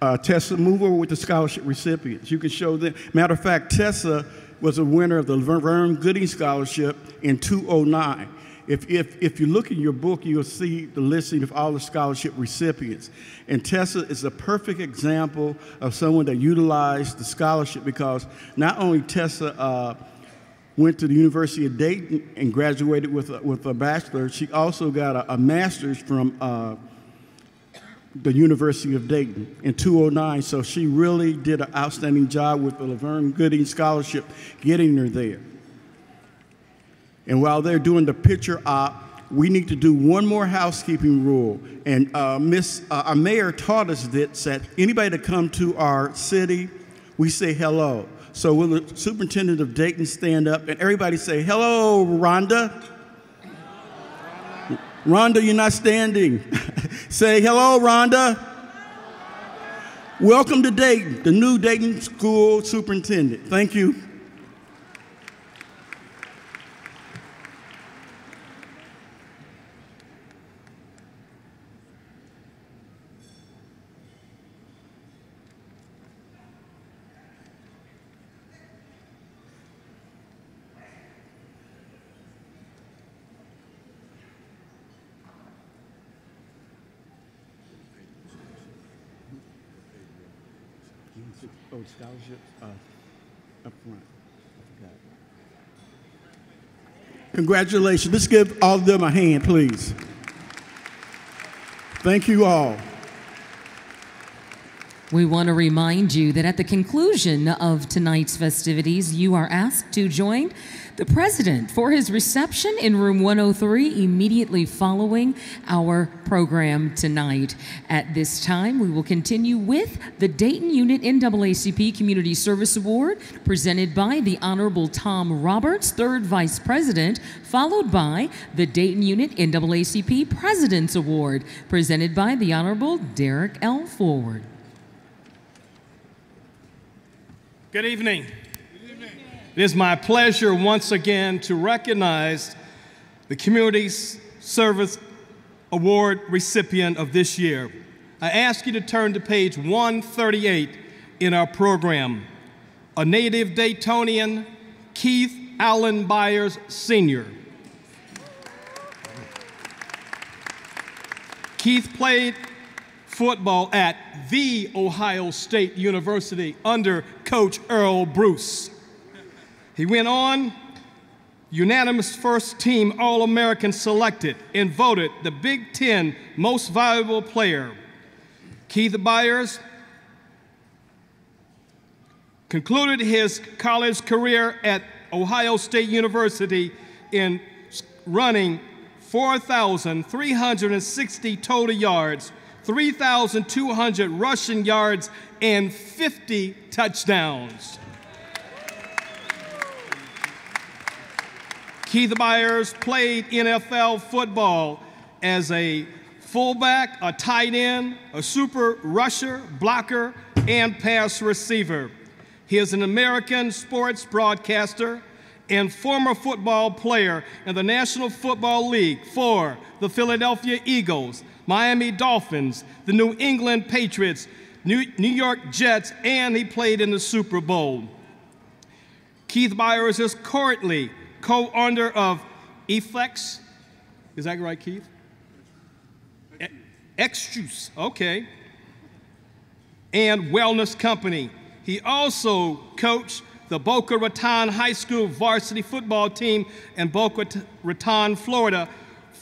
Uh, Tessa, move over with the scholarship recipients. You can show them. Matter of fact, Tessa was a winner of the Vern Gooding Scholarship in 2009. If, if, if you look in your book, you'll see the listing of all the scholarship recipients. And Tessa is a perfect example of someone that utilized the scholarship because not only Tessa uh, went to the University of Dayton and graduated with a, with a bachelor's, she also got a, a master's from uh, the University of Dayton in 2009. So she really did an outstanding job with the Laverne Gooding Scholarship, getting her there. And while they're doing the picture op, we need to do one more housekeeping rule. And uh, Miss, uh, our mayor taught us this, that anybody that come to our city, we say hello. So will the superintendent of Dayton stand up and everybody say, hello, Rhonda? Rhonda, you're not standing. *laughs* say, hello, Rhonda. Welcome to Dayton, the new Dayton school superintendent. Thank you. Congratulations. Let's give all of them a hand, please. Thank you all. We want to remind you that at the conclusion of tonight's festivities, you are asked to join the president for his reception in room 103 immediately following our program tonight. At this time, we will continue with the Dayton Unit NAACP Community Service Award presented by the Honorable Tom Roberts, third vice president, followed by the Dayton Unit NAACP President's Award presented by the Honorable Derek L. Forward. Good evening. It is my pleasure once again to recognize the Community Service Award recipient of this year. I ask you to turn to page 138 in our program. A native Daytonian, Keith Allen Byars Sr. Keith played football at the Ohio State University under Coach Earle Bruce. He went on, unanimous first team All American selected and voted the Big Ten most valuable player. Keith Byars concluded his college career at Ohio State University in running 4,360 total yards, 3,200 rushing yards, and 50 touchdowns. Keith Byars played NFL football as a fullback, a tight end, a super rusher, blocker, and pass receiver. He is an American sports broadcaster and former football player in the National Football League for the Philadelphia Eagles, Miami Dolphins, the New England Patriots, New, York Jets, and he played in the Super Bowl. Keith Byars is currently co-owner of Eflex. Is that right, Keith? Juice, okay. And Wellness Company. He also coached the Boca Raton High School varsity football team in Boca Raton, Florida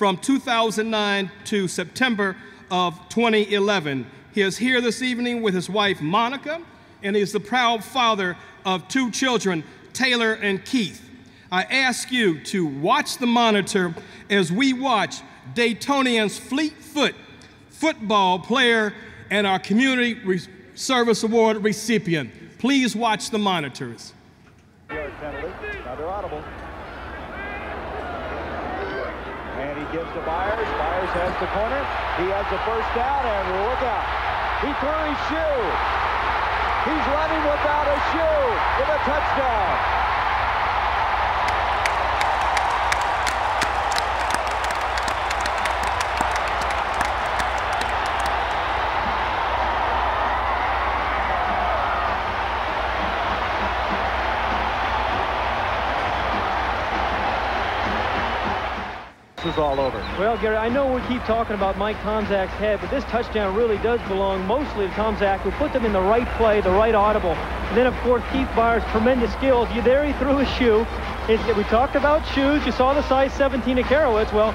from 2009 to September of 2011. He is here this evening with his wife, Monica, and he is the proud father of two children, Taylor and Keith. I ask you to watch the monitor as we watch Daytonian's fleet foot football player and our Community Re Service Award recipient. Please watch the monitors. Penalty. Now they're audible. And he gives to Byars. Byars has the corner. He has the first down, and look out. He threw his shoe. He's running without a shoe with a touchdown. Was all over. Well, Gary, I know we keep talking about Mike Tomczak's head, but this touchdown really does belong mostly to Tomczak, who put them in the right play, the right audible. And then, of course, Keith Byars, tremendous skills. You there, he threw his shoe. It, we talked about shoes. You saw the size 17 of Karowitz. Well,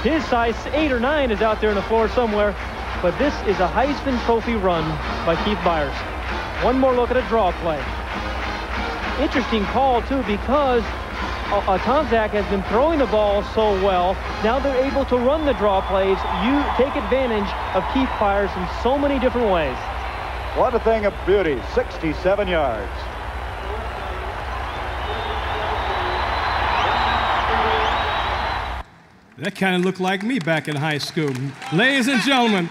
his size 8 or 9 is out there on the floor somewhere. But this is a Heisman Trophy run by Keith Byars. One more look at a draw play. Interesting call, too, because uh, uh, Tomczak has been throwing the ball so well. Now they're able to run the draw plays. You take advantage of Keith Byars in so many different ways. What a thing of beauty, 67 yards. That kind of looked like me back in high school. Ladies and gentlemen,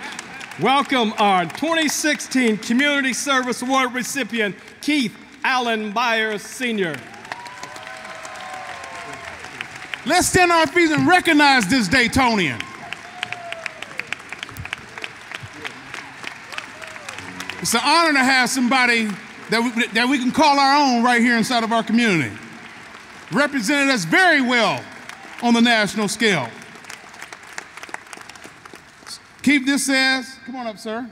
welcome our 2016 Community Service Award recipient, Keith Allen Byars Sr. Let's stand on our feet and recognize this Daytonian. It's an honor to have somebody that we, that we can call our own right here inside of our community. Represented us very well on the national scale. Keep this says, come on up, sir.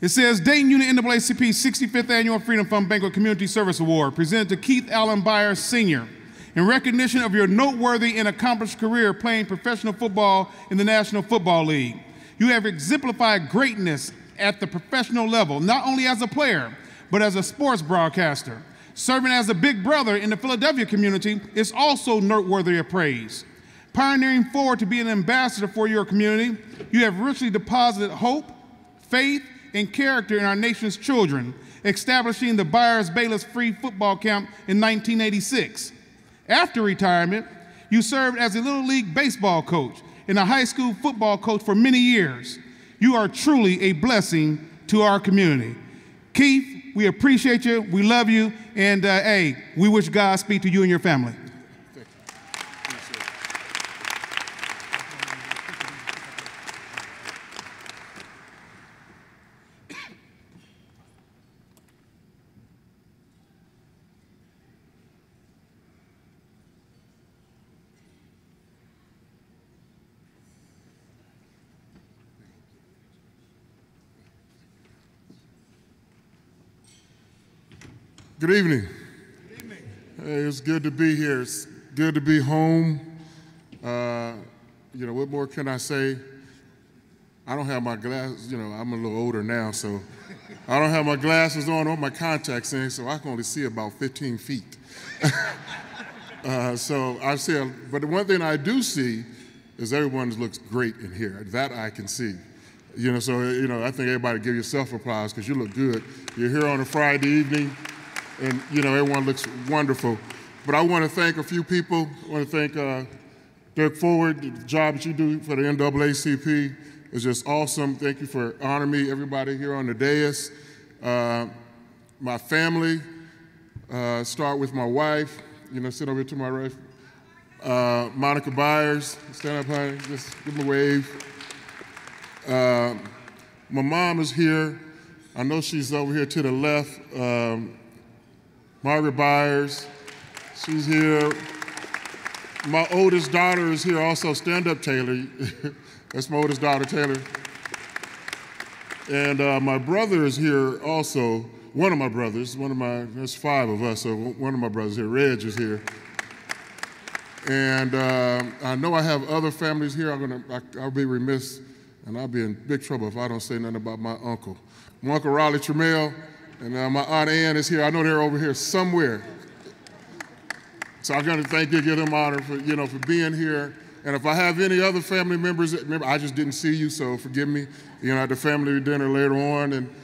It says Dayton Unit NAACP 65th Annual Freedom Fund Banquet Community Service Award presented to Keith Allen Byars Sr. in recognition of your noteworthy and accomplished career playing professional football in the National Football League. You have exemplified greatness at the professional level, not only as a player, but as a sports broadcaster. Serving as a big brother in the Philadelphia community is also noteworthy of praise. Pioneering forward to be an ambassador for your community, you have richly deposited hope, faith, and character in our nation's children, establishing the Byars Bayless Free Football Camp in 1986. After retirement, you served as a Little League baseball coach and a high school football coach for many years. You are truly a blessing to our community. Keith, we appreciate you, we love you, and uh, hey, we wish Godspeed to you and your family. Good evening. Good evening. Hey, it's good to be here. It's good to be home. Uh, you know, what more can I say? I don't have my glasses, you know, I'm a little older now, so I don't have my glasses on or my contacts in, so I can only see about 15 feet. *laughs* uh, so I see, but the one thing I do see is everyone looks great in here. That I can see. You know, so, you know, I think everybody give yourself applause because you look good. You're here on a Friday evening and you know everyone looks wonderful. But I want to thank a few people. I want to thank uh, Derek Forward. The job that you do for the NAACP is just awesome. Thank you for honoring me, everybody here on the dais. Uh, my family, uh, start with my wife. You know, sit over to my right. Uh, Monica Byars, stand up, honey. Just give me a wave. Uh, my mom is here. I know she's over here to the left. Um, Margaret Byars, she's here. My oldest daughter is here also, stand up Taylor. *laughs* That's my oldest daughter, Taylor. And uh, my brother is here also, one of my brothers, one of my, there's five of us, so one of my brothers here, Reg is here. And uh, I know I have other families here. I'm gonna, I, I'll be remiss and I'll be in big trouble if I don't say nothing about my uncle. My uncle Riley Trammell, and uh, my Aunt Ann is here. I know they're over here somewhere. So I'm going to thank you, give them honor for, you know, for being here. And if I have any other family members, remember, I just didn't see you, so forgive me. You know, at the family dinner later on, and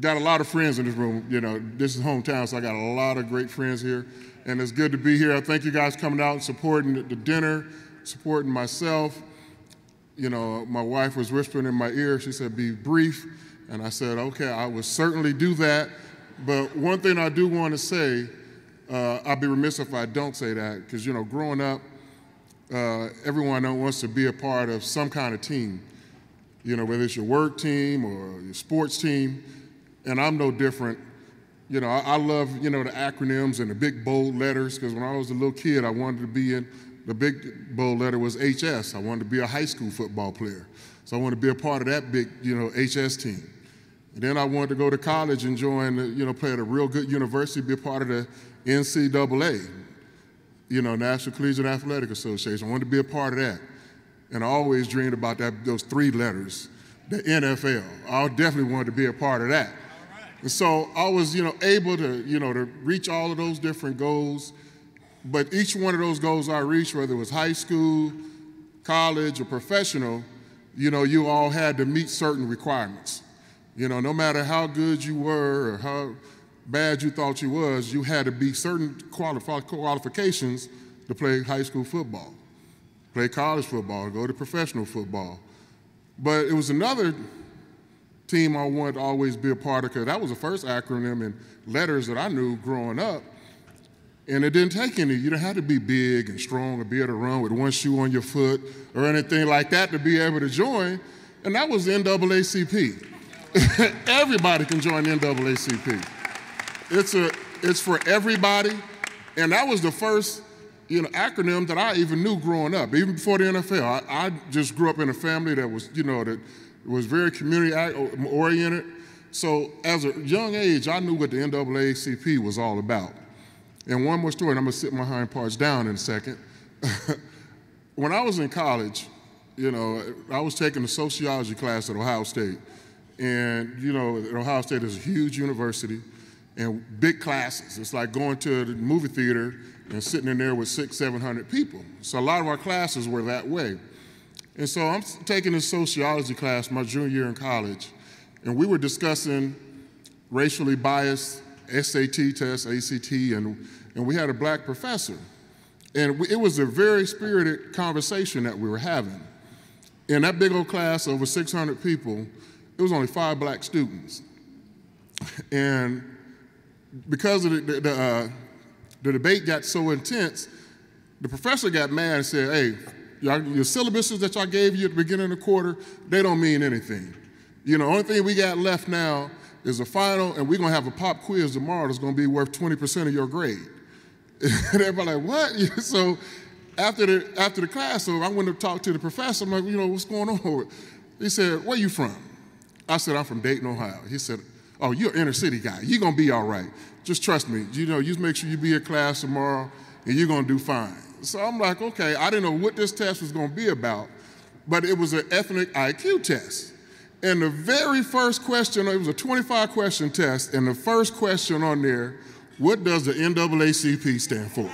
got a lot of friends in this room. You know, this is hometown, so I got a lot of great friends here. And it's good to be here. I thank you guys coming out and supporting the dinner, supporting myself. You know, my wife was whispering in my ear. She said, be brief. And I said, okay, I will certainly do that. But one thing I do want to say, uh, I'd be remiss if I don't say that, because, you know, growing up, uh, everyone wants to be a part of some kind of team, you know, whether it's your work team or your sports team. And I'm no different. You know, I, I love, you know, the acronyms and the big bold letters, because when I was a little kid, I wanted to be in the big bold letter was HS. I wanted to be a high school football player. So I wanted to be a part of that big, you know, HS team. And then I wanted to go to college and join, you know, play at a real good university, be a part of the NCAA, you know, National Collegiate Athletic Association. I wanted to be a part of that. And I always dreamed about that, those three letters, the NFL. I definitely wanted to be a part of that. And so I was, you know, able to, you know, to reach all of those different goals. But each one of those goals I reached, whether it was high school, college, or professional, you know, you all had to meet certain requirements. You know, no matter how good you were or how bad you thought you was, you had to be certain qualifications to play high school football, play college football, go to professional football. But it was another team I wanted to always be a part of because that was the first acronym and letters that I knew growing up. And it didn't take any. You didn't have to be big and strong or be able to run with one shoe on your foot or anything like that to be able to join. And that was the NAACP. *laughs* everybody can join the NAACP. It's, a, it's for everybody. And that was the first you know, acronym that I even knew growing up, even before the NFL. I, I just grew up in a family that was, you know, that was very community oriented. So as a young age, I knew what the NAACP was all about. And one more story, and I'm gonna sit my hind parts down in a second. *laughs* when I was in college, you know, I was taking a sociology class at Ohio State. And, you know, Ohio State is a huge university and big classes. It's like going to the movie theater and sitting in there with six, 700 people. So a lot of our classes were that way. And so I'm taking a sociology class my junior year in college, and we were discussing racially biased SAT tests, ACT, and, and we had a black professor. And it was a very spirited conversation that we were having. In that big old class, over 600 people, it was only five black students. *laughs* And because of the, the, uh, the debate got so intense, the professor got mad and said, hey, your syllabuses that y'all gave you at the beginning of the quarter, they don't mean anything. You know, the only thing we got left now is a final, and we're gonna have a pop quiz tomorrow that's gonna be worth 20% of your grade. *laughs* and everybody like, what? *laughs* so after the after the class, so I went to talk to the professor. I'm like, you know, what's going on? He said, where you from? I said, I'm from Dayton, Ohio. He said, oh, you're an inner city guy. You're gonna be all right. Just trust me. You know, you make sure you be at class tomorrow, and you're gonna do fine. So I'm like, okay, I didn't know what this test was gonna be about, but it was an ethnic IQ test. And the very first question, it was a 25 question test, and the first question on there, what does the NAACP stand for?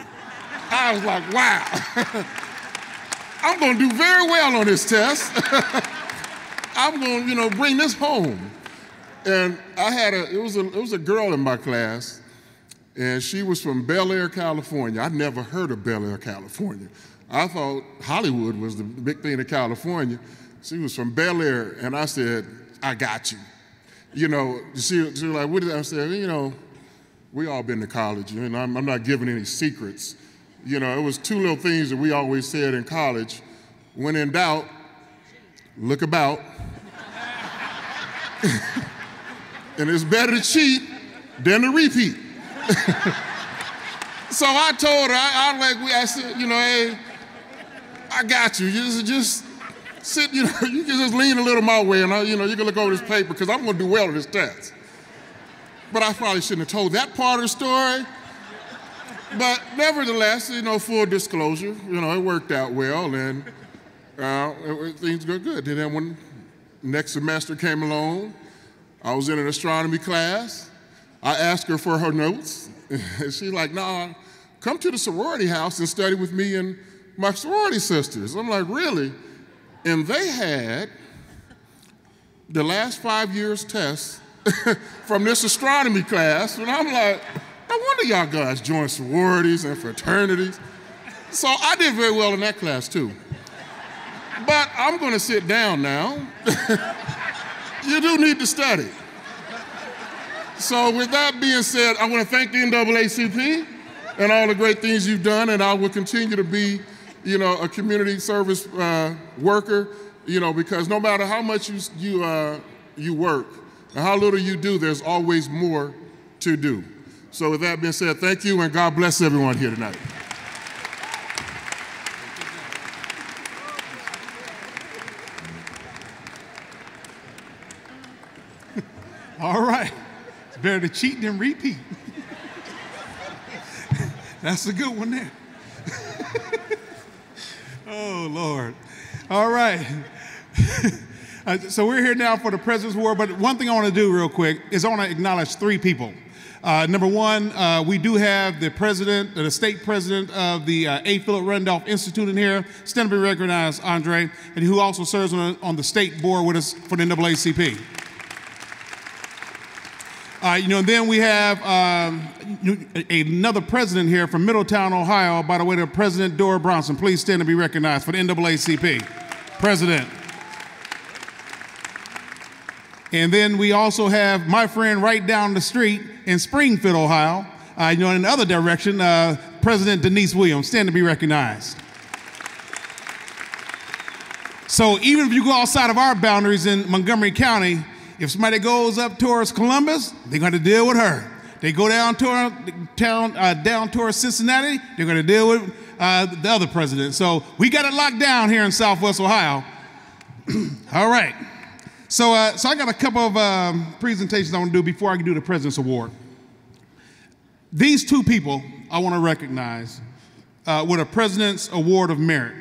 I was like, wow, *laughs* I'm gonna do very well on this test. *laughs* I'm gonna, you know, bring this home. And I had a, it was a, it was a girl in my class, and she was from Bel Air, California. I'd never heard of Bel Air, California. I thought Hollywood was the big thing in California. She was from Bel Air, and I said, I got you. You know, she, she was like, what did I say? You know, we all been to college, and I'm, I'm not giving any secrets. You know, it was two little things that we always said in college. When in doubt, look about. *laughs* and it's better to cheat than to repeat. *laughs* so I told her, I, I like, I said, you know, hey, I got you. Just, just sit, you know, *laughs* you can just lean a little my way and, I, you know, you can look over this paper because I'm going to do well in this test. But I probably shouldn't have told that part of the story. But nevertheless, you know, full disclosure, you know, it worked out well and uh, things go good. Then when next semester came along, I was in an astronomy class. I asked her for her notes. *laughs* she's like, nah, come to the sorority house and study with me and my sorority sisters. I'm like, really? And they had the last five years' tests *laughs* from this astronomy class. And I'm like, no wonder y'all guys join sororities and fraternities. So I did very well in that class too. But I'm going to sit down now. *laughs* you do need to study. So with that being said, I want to thank the NAACP and all the great things you've done, and I will continue to be you know, a community service uh, worker, you know, because no matter how much you, you, uh, you work and how little you do, there's always more to do. So with that being said, thank you and God bless everyone here tonight. All right. It's better to cheat than repeat. That's a good one there. *laughs* oh, Lord. All right. *laughs* Uh, so we're here now for the President's Award, but one thing I want to do real quick is I want to acknowledge three people. Uh, number one, uh, we do have the president, the state president of the uh, A. Philip Randolph Institute in here, stand to be recognized, Andre, and who also serves on, on the state board with us for the NAACP. Uh, you know, then we have um, another president here from Middletown, Ohio, by the way, to President Dora Bronson. Please stand to be recognized for the NAACP. President. And then we also have my friend right down the street in Springfield, Ohio. Uh, you know, in the other direction, uh, President Denise Williams, stand to be recognized. So even if you go outside of our boundaries in Montgomery County, if somebody goes up towards Columbus, they're going to deal with her. They go down toward uh, down towards Cincinnati, they're going to deal with uh, the other president. So we got it locked down here in Southwest Ohio. *clears throat* All right. So, uh, so I got a couple of um, presentations I want to do before I can do the President's Award. These two people I want to recognize uh, with a President's Award of Merit.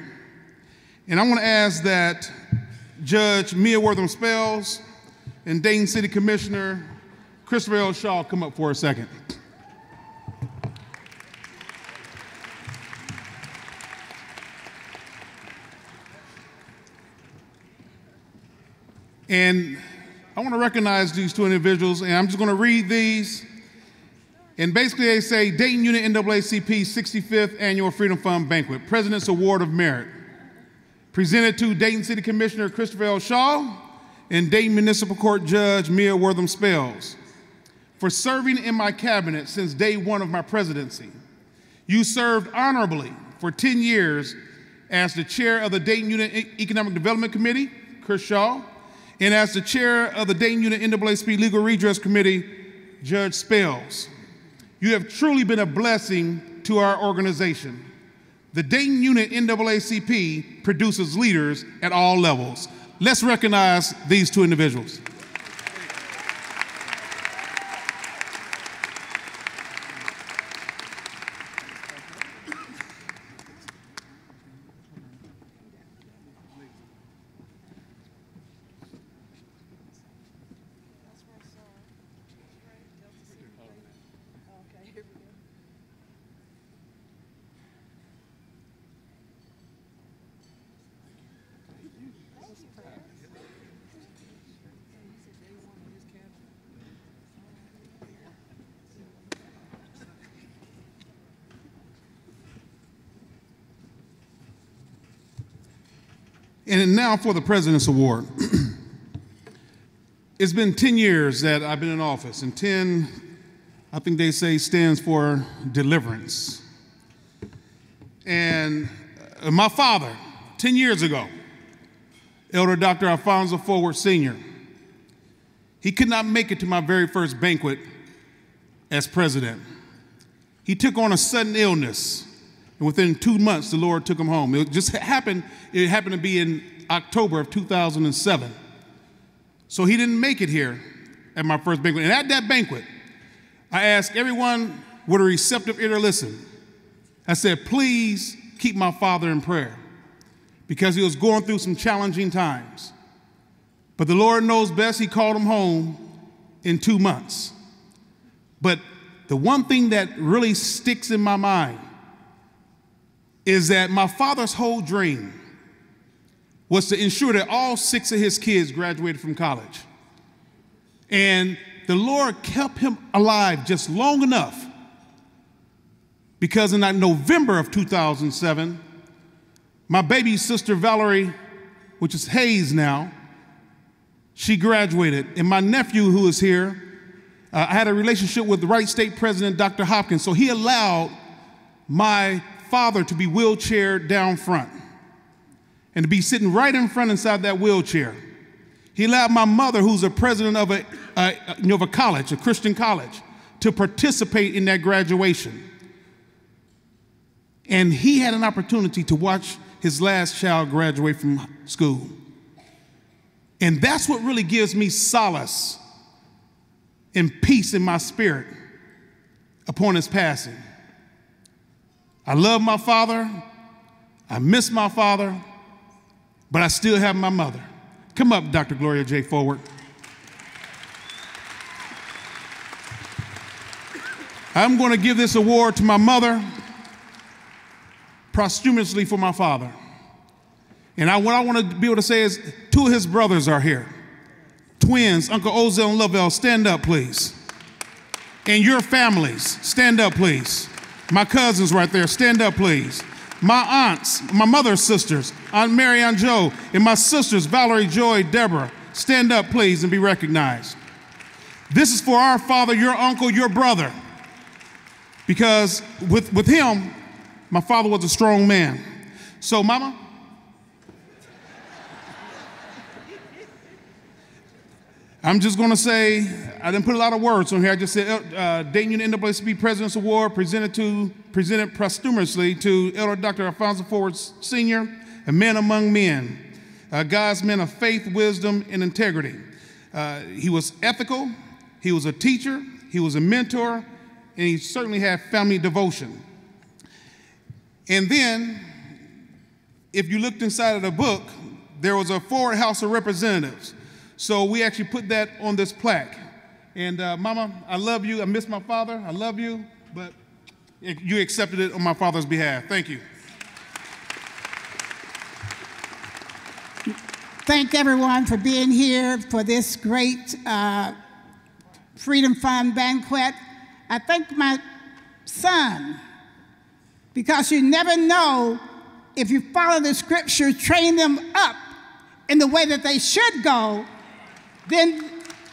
And I want to ask that Judge Mia Wortham Spells and Dayton City Commissioner Christopher L. Shaw come up for a second. And I want to recognize these two individuals, and I'm just going to read these. And basically, they say Dayton Unit NAACP 65th Annual Freedom Fund Banquet, President's Award of Merit, presented to Dayton City Commissioner Christopher L. Shaw and Dayton Municipal Court Judge Mia Wortham Spells for serving in my cabinet since day one of my presidency. You served honorably for 10 years as the chair of the Dayton Unit Economic Development Committee, Chris Shaw, and as the chair of the Dayton Unit NAACP Legal Redress Committee, Judge Spells. You have truly been a blessing to our organization. The Dayton Unit NAACP produces leaders at all levels. Let's recognize these two individuals. And now for the President's Award. *clears throat* it's been 10 years that I've been in office, and 10, I think they say, stands for deliverance. And uh, my father, 10 years ago, Elder Dr. Alfonso Forward Sr., he could not make it to my very first banquet as president. He took on a sudden illness and within two months, the Lord took him home. It just happened, it happened to be in October of 2007. So he didn't make it here at my first banquet. And at that banquet, I asked everyone with a receptive ear to listen. I said, please keep my father in prayer because he was going through some challenging times. But the Lord knows best. He called him home in two months. But the one thing that really sticks in my mind is that my father's whole dream was to ensure that all six of his kids graduated from college. And the Lord kept him alive just long enough because in that November of 2007, my baby sister Valerie, which is Hayes now, she graduated. And my nephew, who is here, uh, I had a relationship with the Wright State President, Dr. Hopkins, so he allowed my father to be wheelchair down front and to be sitting right in front inside that wheelchair. He allowed my mother, who's a president of a, uh, you know, of a college, a Christian college, to participate in that graduation. And he had an opportunity to watch his last child graduate from school. And that's what really gives me solace and peace in my spirit upon his passing. I love my father, I miss my father, but I still have my mother. Come up, Dr. Gloria J. Forward. I'm going to give this award to my mother posthumously for my father. And I, what I want to be able to say is two of his brothers are here. Twins, Uncle Ozell and Lovell, stand up, please. And your families, stand up, please. My cousins right there, stand up, please. My aunts, my mother's sisters, Aunt Mary Ann Joe, and my sisters, Valerie, Joy, Deborah, stand up, please, and be recognized. This is for our father, your uncle, your brother. Because with, with him, my father was a strong man. So, Mama, I'm just going to say, I didn't put a lot of words on here. I just said uh, Dayton NAACP President's Award presented to presented posthumously to Elder Dr. Alfonso Forward Sr., a man among men, uh, God's man of faith, wisdom, and integrity. Uh, he was ethical, he was a teacher, he was a mentor, and he certainly had family devotion. And then, if you looked inside of the book, there was a Forward House of Representatives. So we actually put that on this plaque. And uh, Mama, I love you. I miss my father. I love you, but you accepted it on my father's behalf. Thank you. Thank everyone for being here for this great uh, Freedom Fund banquet. I thank my son because you never know if you follow the scripture, train them up in the way that they should go, then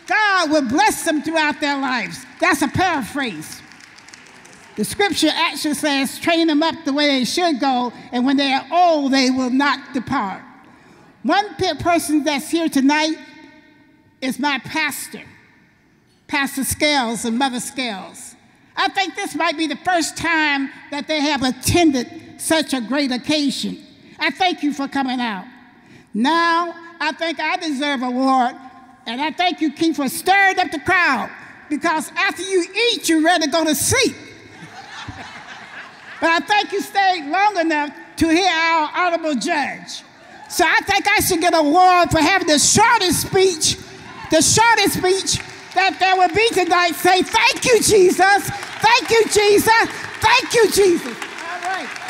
God will bless them throughout their lives. That's a paraphrase. The scripture actually says, train them up the way they should go, and when they are old, they will not depart. One person that's here tonight is my pastor, Pastor Scales and Mother Scales. I think this might be the first time that they have attended such a great occasion. I thank you for coming out. Now, I think I deserve a award and I thank you, Keith, for stirring up the crowd because after you eat, you're ready to go to sleep. but I think you stayed long enough to hear our honorable judge. So I think I should get an award for having the shortest speech, the shortest speech that there will be tonight. Say, thank you, Jesus. Thank you, Jesus. Thank you, Jesus. All right.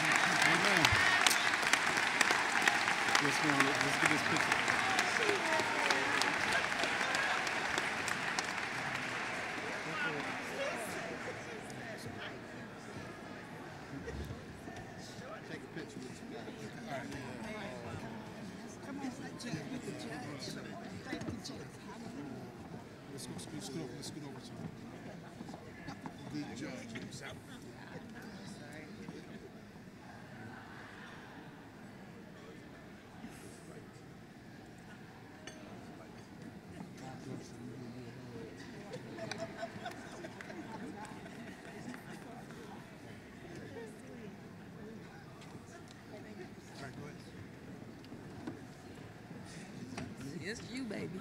It's you, baby.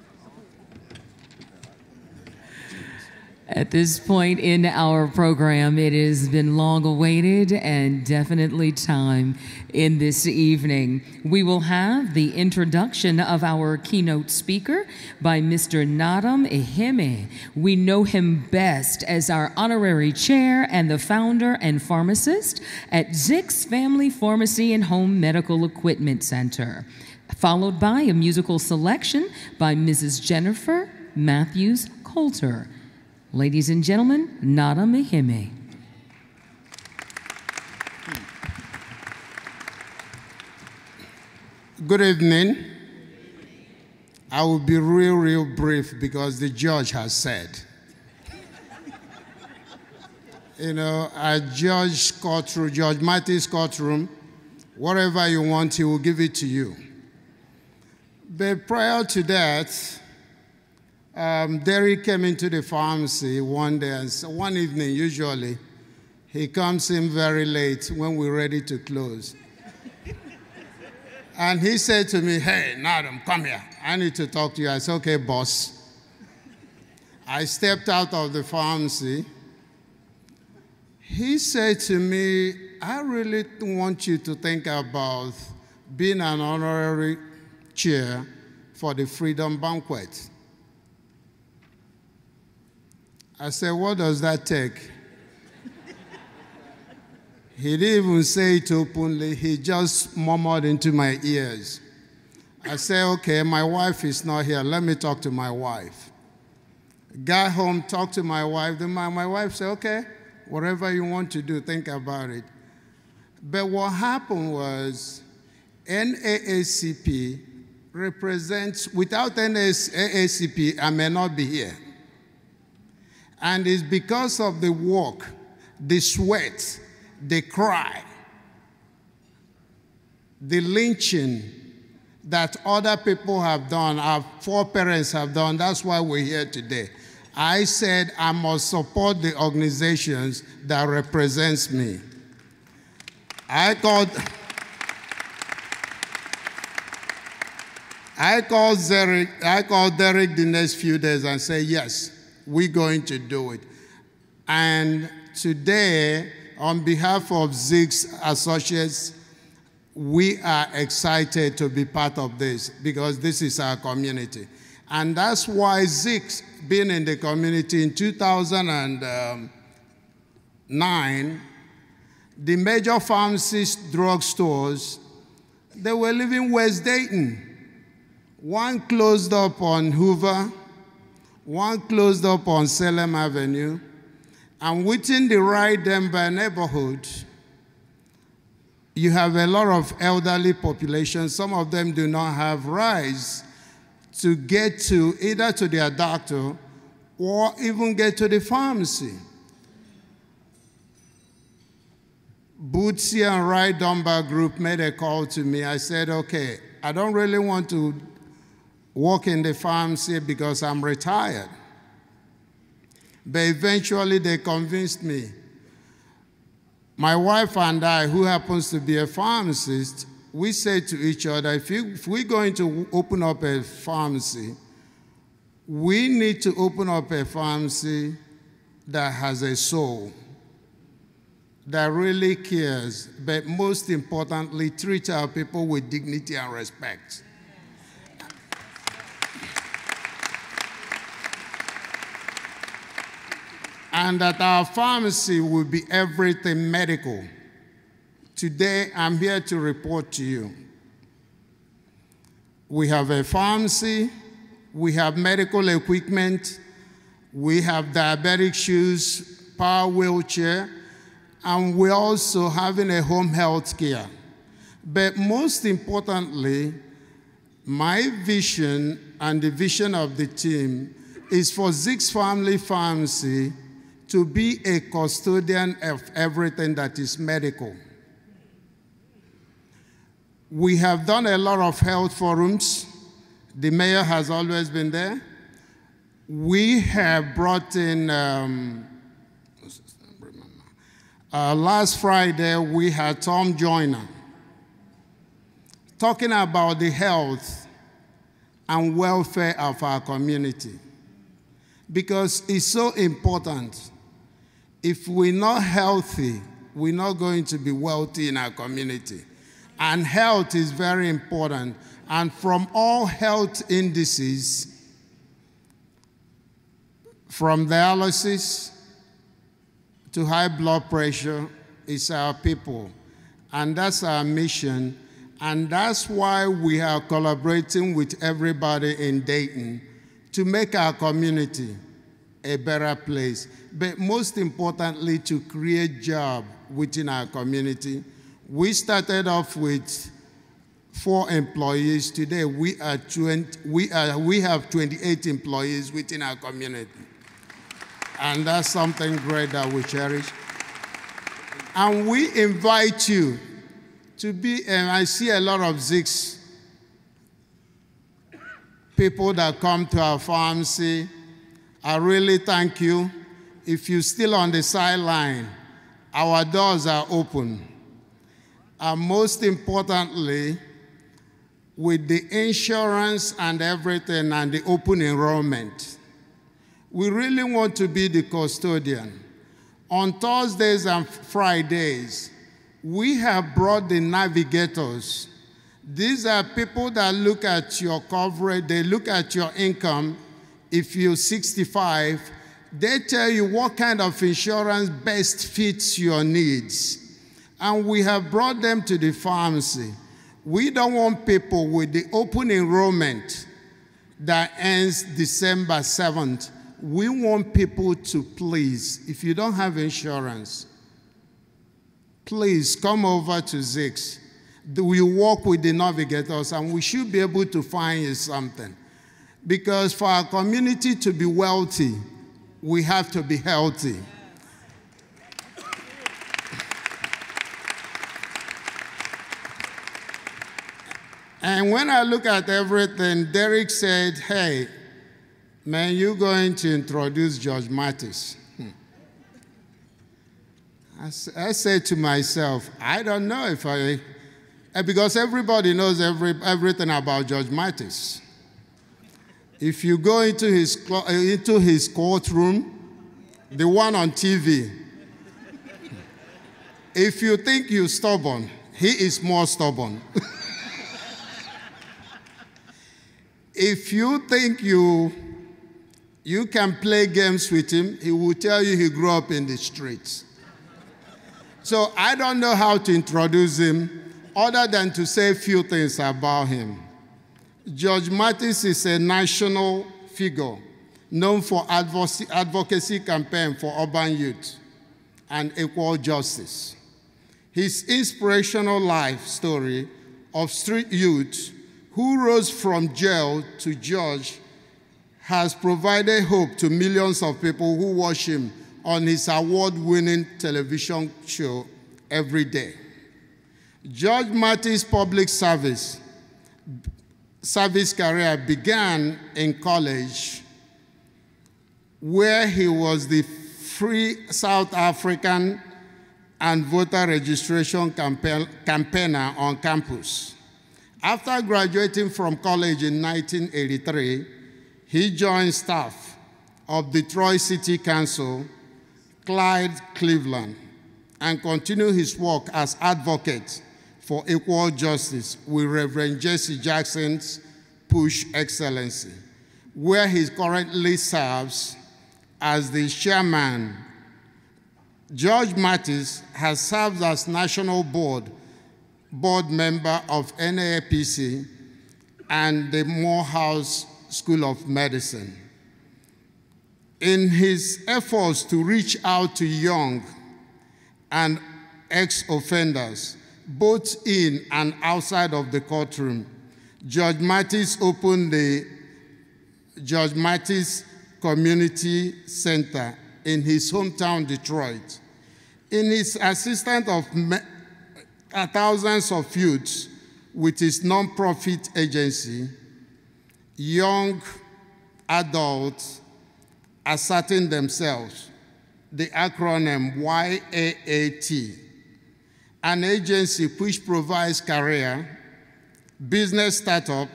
At this point in our program, it has been long awaited and definitely time in this evening. We will have the introduction of our keynote speaker by Mr. Nadam Ihime. We know him best as our honorary chair and the founder and pharmacist at Zix Family Pharmacy and Home Medical Equipment Center, followed by a musical selection by Mrs. Jennifer Matthews Coulter. Ladies and gentlemen, Nada Mihime. Good evening. I will be real, real brief because the judge has said. *laughs* you know, a judge courtroom, Judge Martin's courtroom, whatever you want, he will give it to you. But prior to that, um, Derek came into the pharmacy one day, and so one evening, usually, he comes in very late when we're ready to close. and he said to me, Hey, Nadam, come here. I need to talk to you. I said, Okay, boss. I stepped out of the pharmacy. He said to me, I really want you to think about being an honorary chair for the Freedom Banquet. I said, What does that take? he didn't even say it openly, he just murmured into my ears. I said, Okay, my wife is not here. Let me talk to my wife. Got home, talked to my wife. Then my, my wife said, Okay, whatever you want to do, think about it. But what happened was NAACP represents, without NAACP, I may not be here. And it's because of the work, the sweat, the cry, the lynching that other people have done, our foreparents have done. That's why we're here today. I said I must support the organizations that represents me. I called I called Derek, I called Derek the next few days and said, yes, we're going to do it. And today, on behalf of Zix Associates, we are excited to be part of this because this is our community. And that's why Zix in the community in 2009. The major pharmacies, drugstores, they were leaving West Dayton. One closed up on Hoover, one closed up on Salem Avenue, and within the Wright Dunbar neighborhood, you have a lot of elderly population. Some of them do not have rides to get to either to their doctor or even get to the pharmacy. Bootsy and Wright Dunbar Group made a call to me. I said, okay, I don't really want to work in the pharmacy because I'm retired. But eventually they convinced me. My wife and I, who happens to be a pharmacist, we said to each other if, you, if we're going to open up a pharmacy, we need to open up a pharmacy that has a soul, that really cares, but most importantly, treat our people with dignity and respect. And that our pharmacy will be everything medical. Today, I'm here to report to you. We have a pharmacy, we have medical equipment, we have diabetic shoes, power wheelchair, and we're also having a home health care. But most importantly, my vision and the vision of the team is for Zix Family Pharmacy to be a custodian of everything that is medical. We have done a lot of health forums. The mayor has always been there. We have brought in, um, uh, last Friday, we had Tom Joyner talking about the health and welfare of our community because it's so important if we're not healthy, we're not going to be wealthy in our community. And health is very important. And from all health indices, from dialysis to high blood pressure, is our people. And that's our mission. And that's why we are collaborating with everybody in Dayton to make our community a better place, but most importantly, to create jobs within our community. We started off with four employees. Today, we, are 20, we, are, we have 28 employees within our community. And that's something great that we cherish. And we invite you to be, and I see a lot of Zix people that come to our pharmacy I really thank you. If you're still on the sideline, our doors are open. And most importantly, with the insurance and everything and the open enrollment, We really want to be the custodian. On Thursdays and Fridays, we have brought the navigators. These are people that look at your coverage, they look at your income. If you're 65, they tell you what kind of insurance best fits your needs. And we have brought them to the pharmacy. We don't want people with the open enrollment that ends December 7th. We want people to please, if you don't have insurance, please come over to Zix. We work with the navigators and we should be able to find you something. Because for our community to be wealthy, we have to be healthy. And when I look at everything, Derek said, hey, man, you're going to introduce George Mathis. Hmm. I, I said to myself, I don't know if I, eh, because everybody knows every, everything about George Mathis. If you go into his, uh, into his courtroom, the one on TV, if you think you're stubborn, he is more stubborn. *laughs* if you think you, you can play games with him, he will tell you he grew up in the streets. So I don't know how to introduce him other than to say a few things about him. George Mathis is a national figure known for advocacy campaign for urban youth and equal justice. His inspirational life story of street youth who rose from jail to judge has provided hope to millions of people who watch him on his award-winning television show every day. George Mathis' public service service career began in college where he was the free South African and voter registration campaign, campaigner on campus. After graduating from college in 1983, he joined staff of Detroit City Council, Clyde Cleveland, and continued his work as advocate for equal justice with Reverend Jesse Jackson's Push Excellency, where he currently serves as the chairman. George Mathis has served as national board, board member of NAPC and the Morehouse School of Medicine. In his efforts to reach out to young and ex-offenders, both in and outside of the courtroom, George Mathis opened the George Mathis Community Center in his hometown, Detroit. In his assistance of uh, thousands of youths with his nonprofit agency, young adults asserting themselves, the acronym YAAT, an agency which provides career, business startup,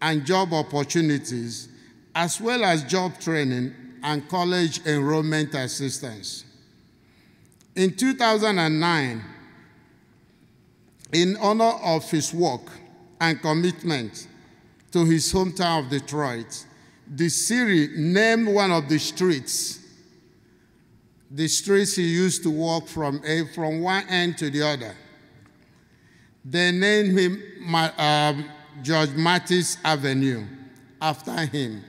and job opportunities, as well as job training and college enrollment assistance. In 2009, in honor of his work and commitment to his hometown of Detroit, the city named one of the streets the streets he used to walk from, a, from one end to the other. They named him uh, George Mathis Avenue after him.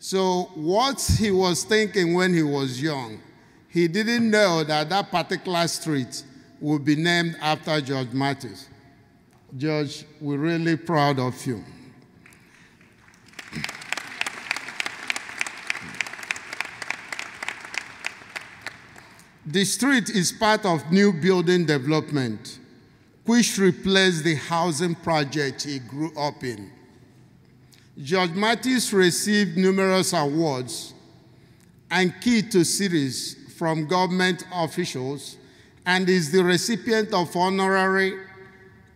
So, what he was thinking when he was young, he didn't know that that particular street would be named after George Mathis. George, we're really proud of you. The street is part of new building development, which replaced the housing project he grew up in. George Mathis received numerous awards and key to cities from government officials and is the recipient of honorary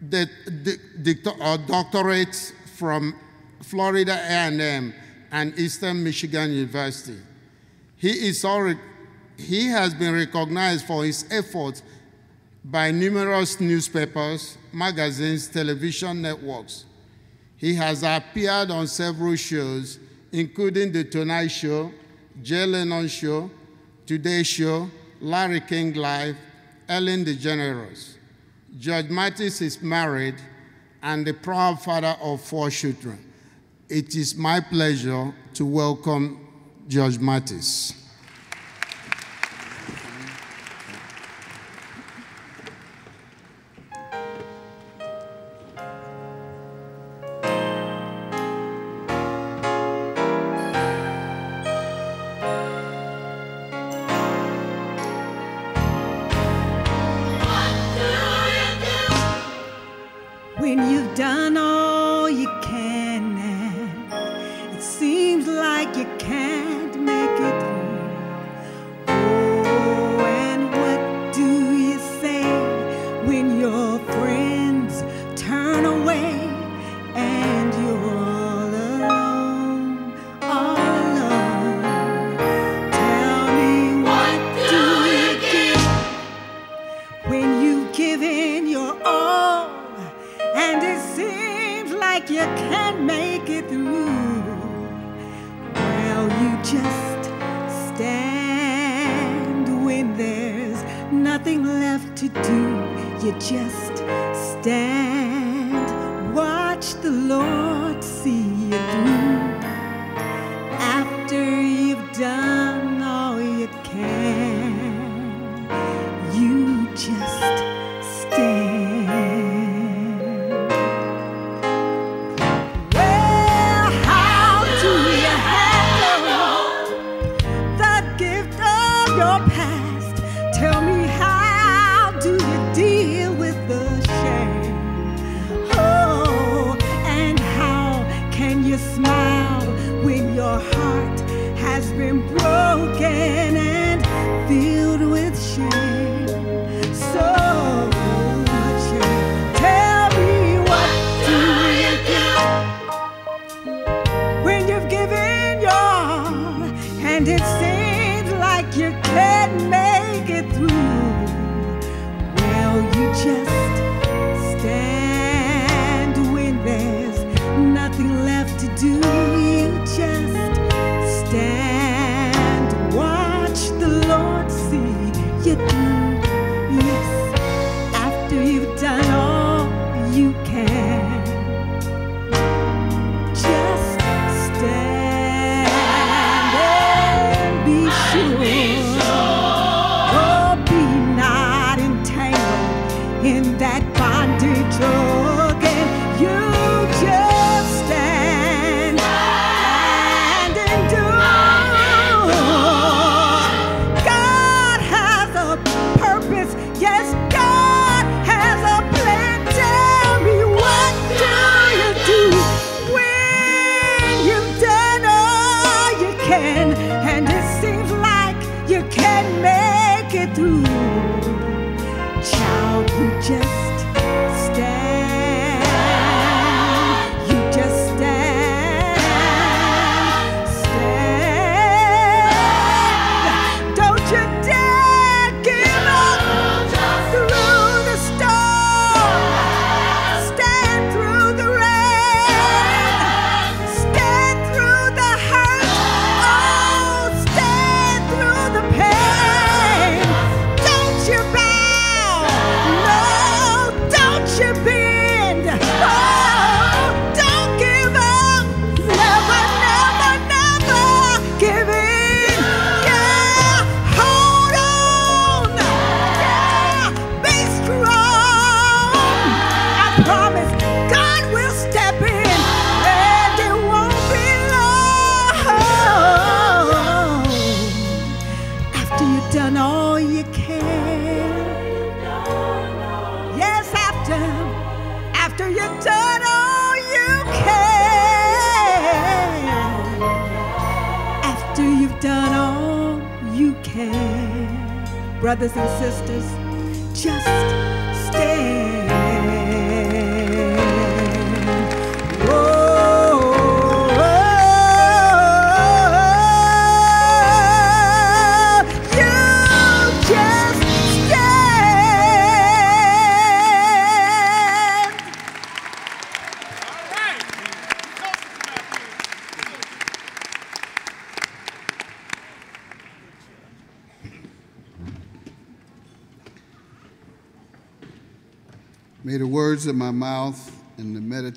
the, the, the, uh, doctorates from Florida A&M and Eastern Michigan University. He is already he has been recognized for his efforts by numerous newspapers, magazines, television networks. He has appeared on several shows, including The Tonight Show, Jay Leno Show, Today Show, Larry King Live, Ellen DeGeneres. George Mathis is married and the proud father of four children. It is my pleasure to welcome Judge Mathis.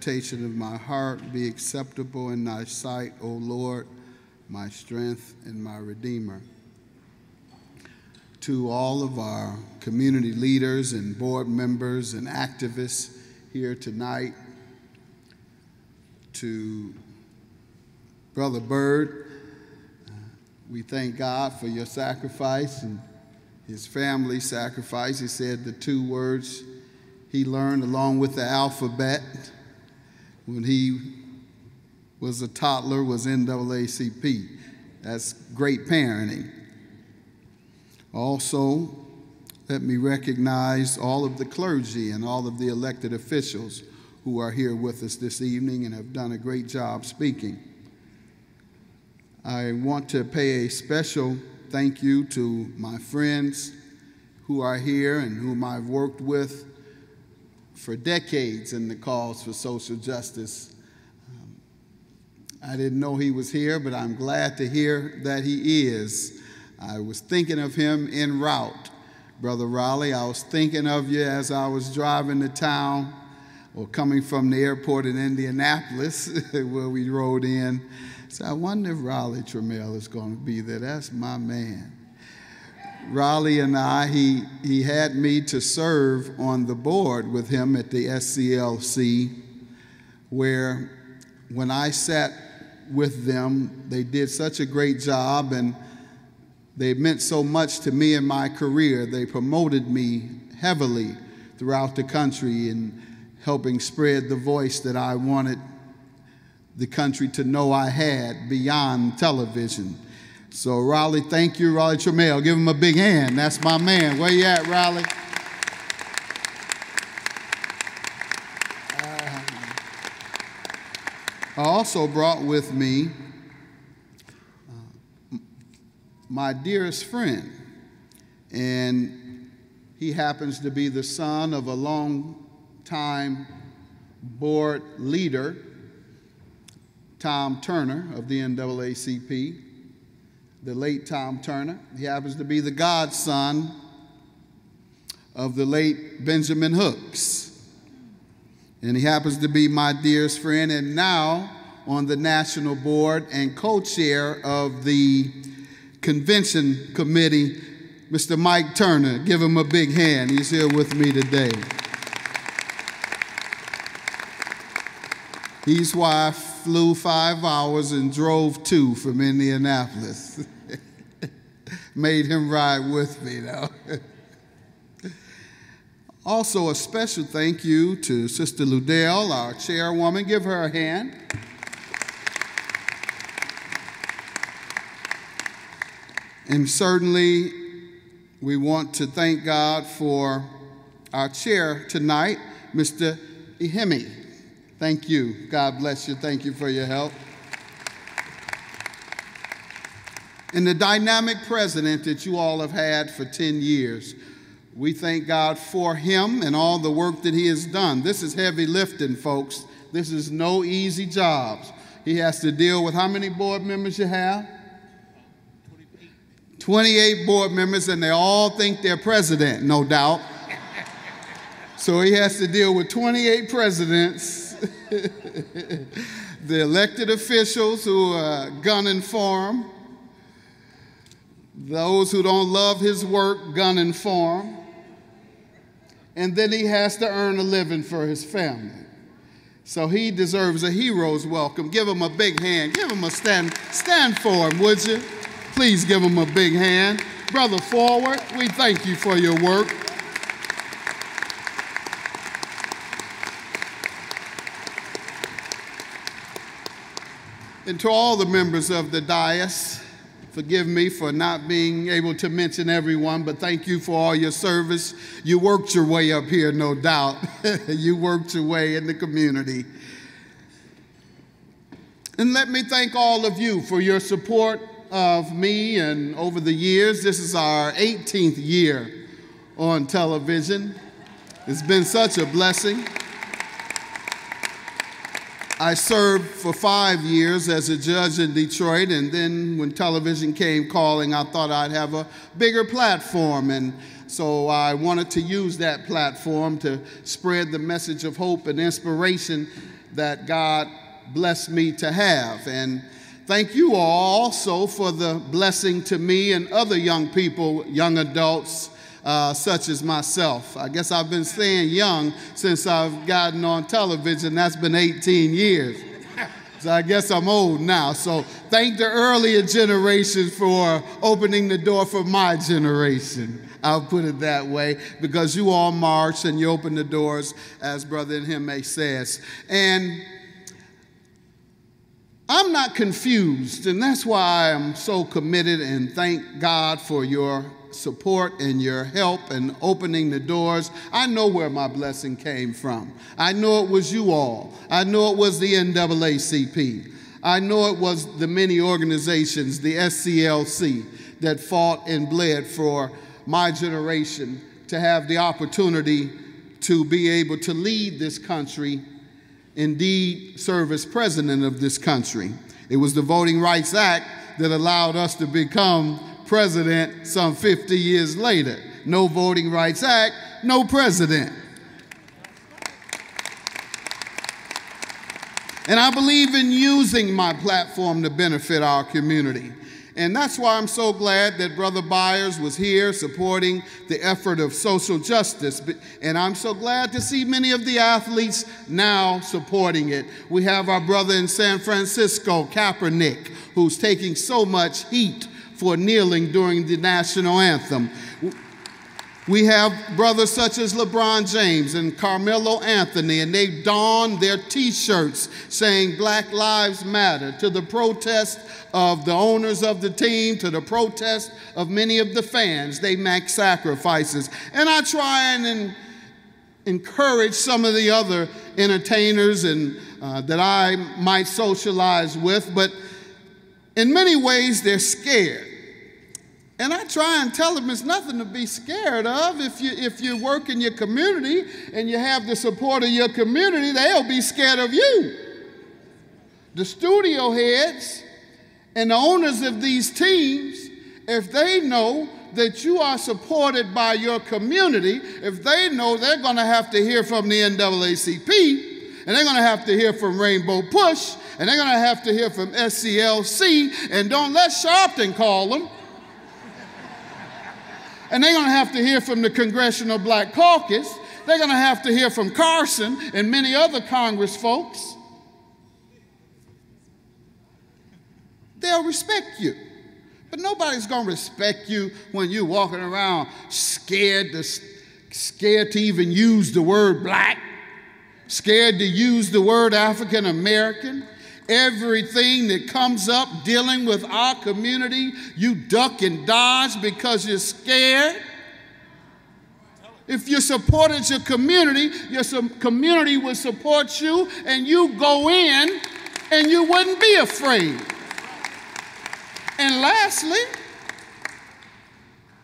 Meditation of my heart be acceptable in thy sight, O Lord, my strength and my redeemer. To all of our community leaders and board members and activists here tonight, to Brother Bird, we thank God for your sacrifice and his family's sacrifice. He said the two words he learned along with the alphabet when he was a toddler was NAACP. That's great parenting. Also, let me recognize all of the clergy and all of the elected officials who are here with us this evening and have done a great job speaking. I want to pay a special thank you to my friends who are here and whom I've worked with for decades in the cause for social justice. Um, I didn't know he was here, but I'm glad to hear that he is. I was thinking of him en route, Brother Raleigh. I was thinking of you as I was driving to town or coming from the airport in Indianapolis *laughs* where we rode in. So I wonder if Raleigh Trammell is going to be there. That's my man. Raleigh and I, he, he had me to serve on the board with him at the SCLC, where when I sat with them, they did such a great job and they meant so much to me in my career. They promoted me heavily throughout the country in helping spread the voice that I wanted the country to know I had beyond television. So, Raleigh, thank you, Raleigh Trammell. Give him a big hand. That's my man. Where you at, Raleigh? Uh, I also brought with me uh, my dearest friend, and he happens to be the son of a long-time board leader, Tom Turner of the NAACP the late Tom Turner. He happens to be the godson of the late Benjamin Hooks. And he happens to be my dearest friend, and now on the national board and co chair of the convention committee, Mr. Mike Turner. Give him a big hand. He's here with me today. He's why I flew five hours and drove two from Indianapolis. *laughs* made him ride with me though. *laughs* also, a special thank you to Sister Lou Dale, our chairwoman. Give her a hand. And certainly, we want to thank God for our chair tonight, Mr. Ihemi. Thank you. God bless you. Thank you for your help. And the dynamic president that you all have had for 10 years. We thank God for him and all the work that he has done. This is heavy lifting, folks. This is no easy jobs. He has to deal with how many board members you have? 28 board members, and they all think they're president, no doubt. so he has to deal with 28 presidents, *laughs* the elected officials who are gunning for him, those who don't love his work gunning for him. And then he has to earn a living for his family. So he deserves a hero's welcome. Give him a big hand. Give him a stand. Stand for him, would you? Please give him a big hand. Brother Forward, we thank you for your work. And to all the members of the dais, Forgive me for not being able to mention everyone, but thank you for all your service. You worked your way up here, no doubt. *laughs* you worked your way in the community. And let me thank all of you for your support of me and over the years. This is our 18th year on television. It's been such a blessing. I served for five years as a judge in Detroit, and then when television came calling, I thought I'd have a bigger platform. And So I wanted to use that platform to spread the message of hope and inspiration that God blessed me to have. And thank you all also for the blessing to me and other young people, young adults, uh, such as myself. I guess I've been staying young since I've gotten on television. That's been 18 years. So I guess I'm old now. So thank the earlier generations for opening the door for my generation. I'll put it that way because you all marched and you opened the doors, as Brother Hime says. And I'm not confused, and that's why I'm so committed and thank God for your support and your help and opening the doors. I know where my blessing came from. I know it was you all. I know it was the NAACP. I know it was the many organizations, the SCLC, that fought and bled for my generation to have the opportunity to be able to lead this country, indeed serve as president of this country. It was the Voting Rights Act that allowed us to become president some 50 years later. No Voting Rights Act, no president. And I believe in using my platform to benefit our community. And that's why I'm so glad that Brother Byars was here supporting the effort of social justice. And I'm so glad to see many of the athletes now supporting it. We have our brother in San Francisco, Kaepernick, who's taking so much heat for kneeling during the national anthem. We have brothers such as LeBron James and Carmelo Anthony, and they don their t shirts saying Black Lives Matter to the protest of the owners of the team, to the protest of many of the fans. They make sacrifices. And I try and encourage some of the other entertainers and, uh, that I might socialize with, but in many ways, they're scared. And I try and tell them it's nothing to be scared of. If you, if you work in your community and you have the support of your community, they'll be scared of you. The studio heads and the owners of these teams, if they know that you are supported by your community, if they know they're going to have to hear from the NAACP, and they're going to have to hear from Rainbow Push, and they're going to have to hear from SCLC, and don't let Sharpton call them. And they're going to have to hear from the Congressional Black Caucus. They're going to have to hear from Carson and many other Congress folks. They'll respect you. But nobody's going to respect you when you're walking around scared to, scared to even use the word black, scared to use the word African American, Everything that comes up dealing with our community, you duck and dodge because you're scared. If you supported your community, your community would support you and you go in and you wouldn't be afraid. And lastly,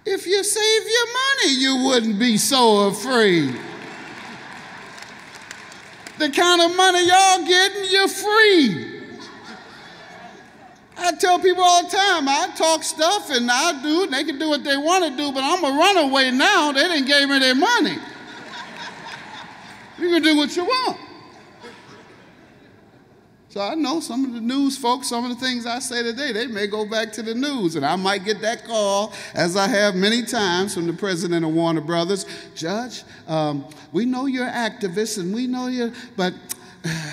if you save your money, you wouldn't be so afraid. The kind of money y'all getting, you're free. I tell people all the time, I talk stuff and I do, and they can do what they want to do, but I'm a runaway now. They didn't give me their money. You can do what you want. So I know some of the news folks, some of the things I say today, they may go back to the news, and I might get that call, as I have many times from the president of Warner Brothers. Judge, um, we know you're activists, and we know you're, but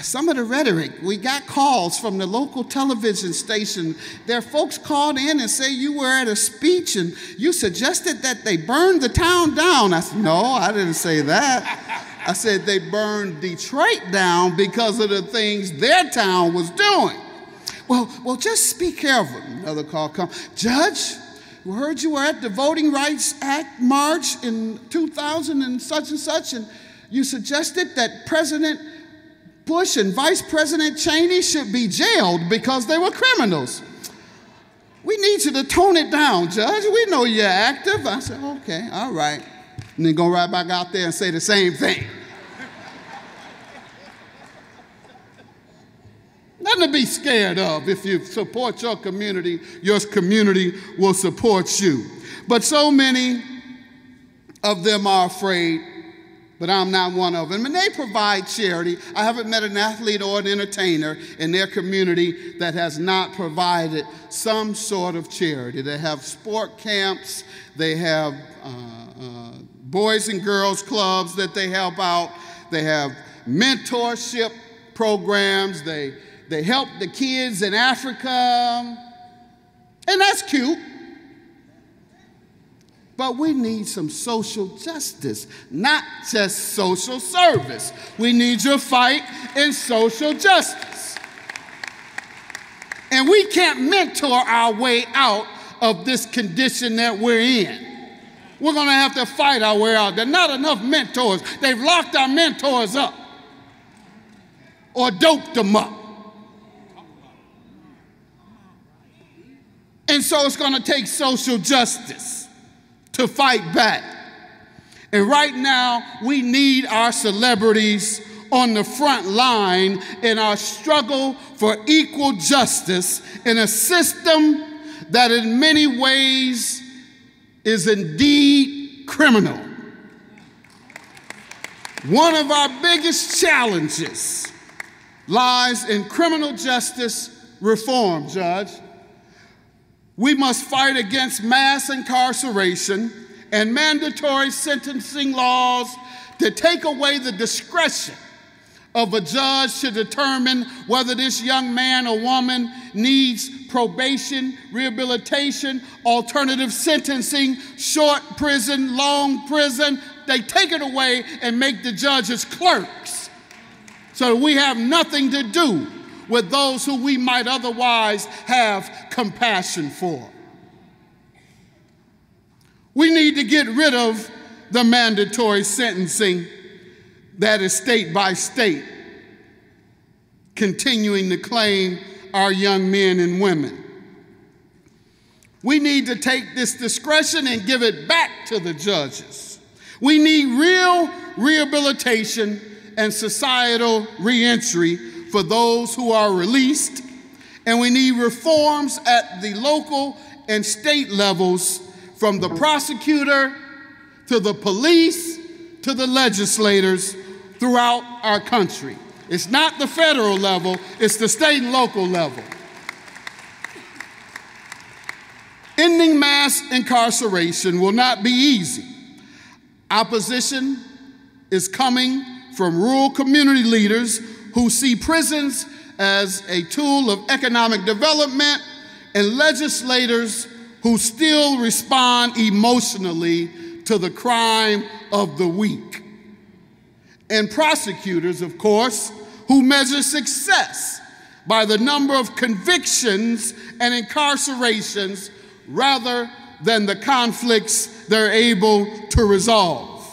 some of the rhetoric. We got calls from the local television station. Their folks called in and say you were at a speech and you suggested that they burn the town down. I said, no, I didn't say that. I said they burned Detroit down because of the things their town was doing. Well, well, just be careful. Another call comes. Judge, we heard you were at the Voting Rights Act march in 2000 and such and such, and you suggested that President Bush and Vice President Cheney should be jailed because they were criminals. We need you to tone it down, Judge. We know you're active. I said, okay, all right. And then go right back out there and say the same thing. Nothing to be scared of. If you support your community, your community will support you. But so many of them are afraid, but I'm not one of them. And they provide charity. I haven't met an athlete or an entertainer in their community that has not provided some sort of charity. They have sport camps, they have uh, uh, boys and girls clubs that they help out, they have mentorship programs, they, they help the kids in Africa, and that's cute. But we need some social justice, not just social service. We need your fight in social justice. And we can't mentor our way out of this condition that we're in. We're going to have to fight our way out. There are not enough mentors. They've locked our mentors up or doped them up. And so it's going to take social justice to fight back. And right now, we need our celebrities on the front line in our struggle for equal justice in a system that, in many ways, is indeed criminal. One of our biggest challenges lies in criminal justice reform, Judge. We must fight against mass incarceration and mandatory sentencing laws to take away the discretion of a judge to determine whether this young man or woman needs probation, rehabilitation, alternative sentencing, short prison, long prison. They take it away and make the judges clerks. So we have nothing to do with those who we might otherwise have compassion for. We need to get rid of the mandatory sentencing that is state by state, continuing to claim our young men and women. We need to take this discretion and give it back to the judges. We need real rehabilitation and societal reentry for those who are released, and we need reforms at the local and state levels from the prosecutor to the police to the legislators throughout our country. It's not the federal level, it's the state and local level. Ending mass incarceration will not be easy. Opposition is coming from rural community leaders who see prisons as a tool of economic development and legislators who still respond emotionally to the crime of the weak. And prosecutors, of course, who measure success by the number of convictions and incarcerations rather than the conflicts they're able to resolve.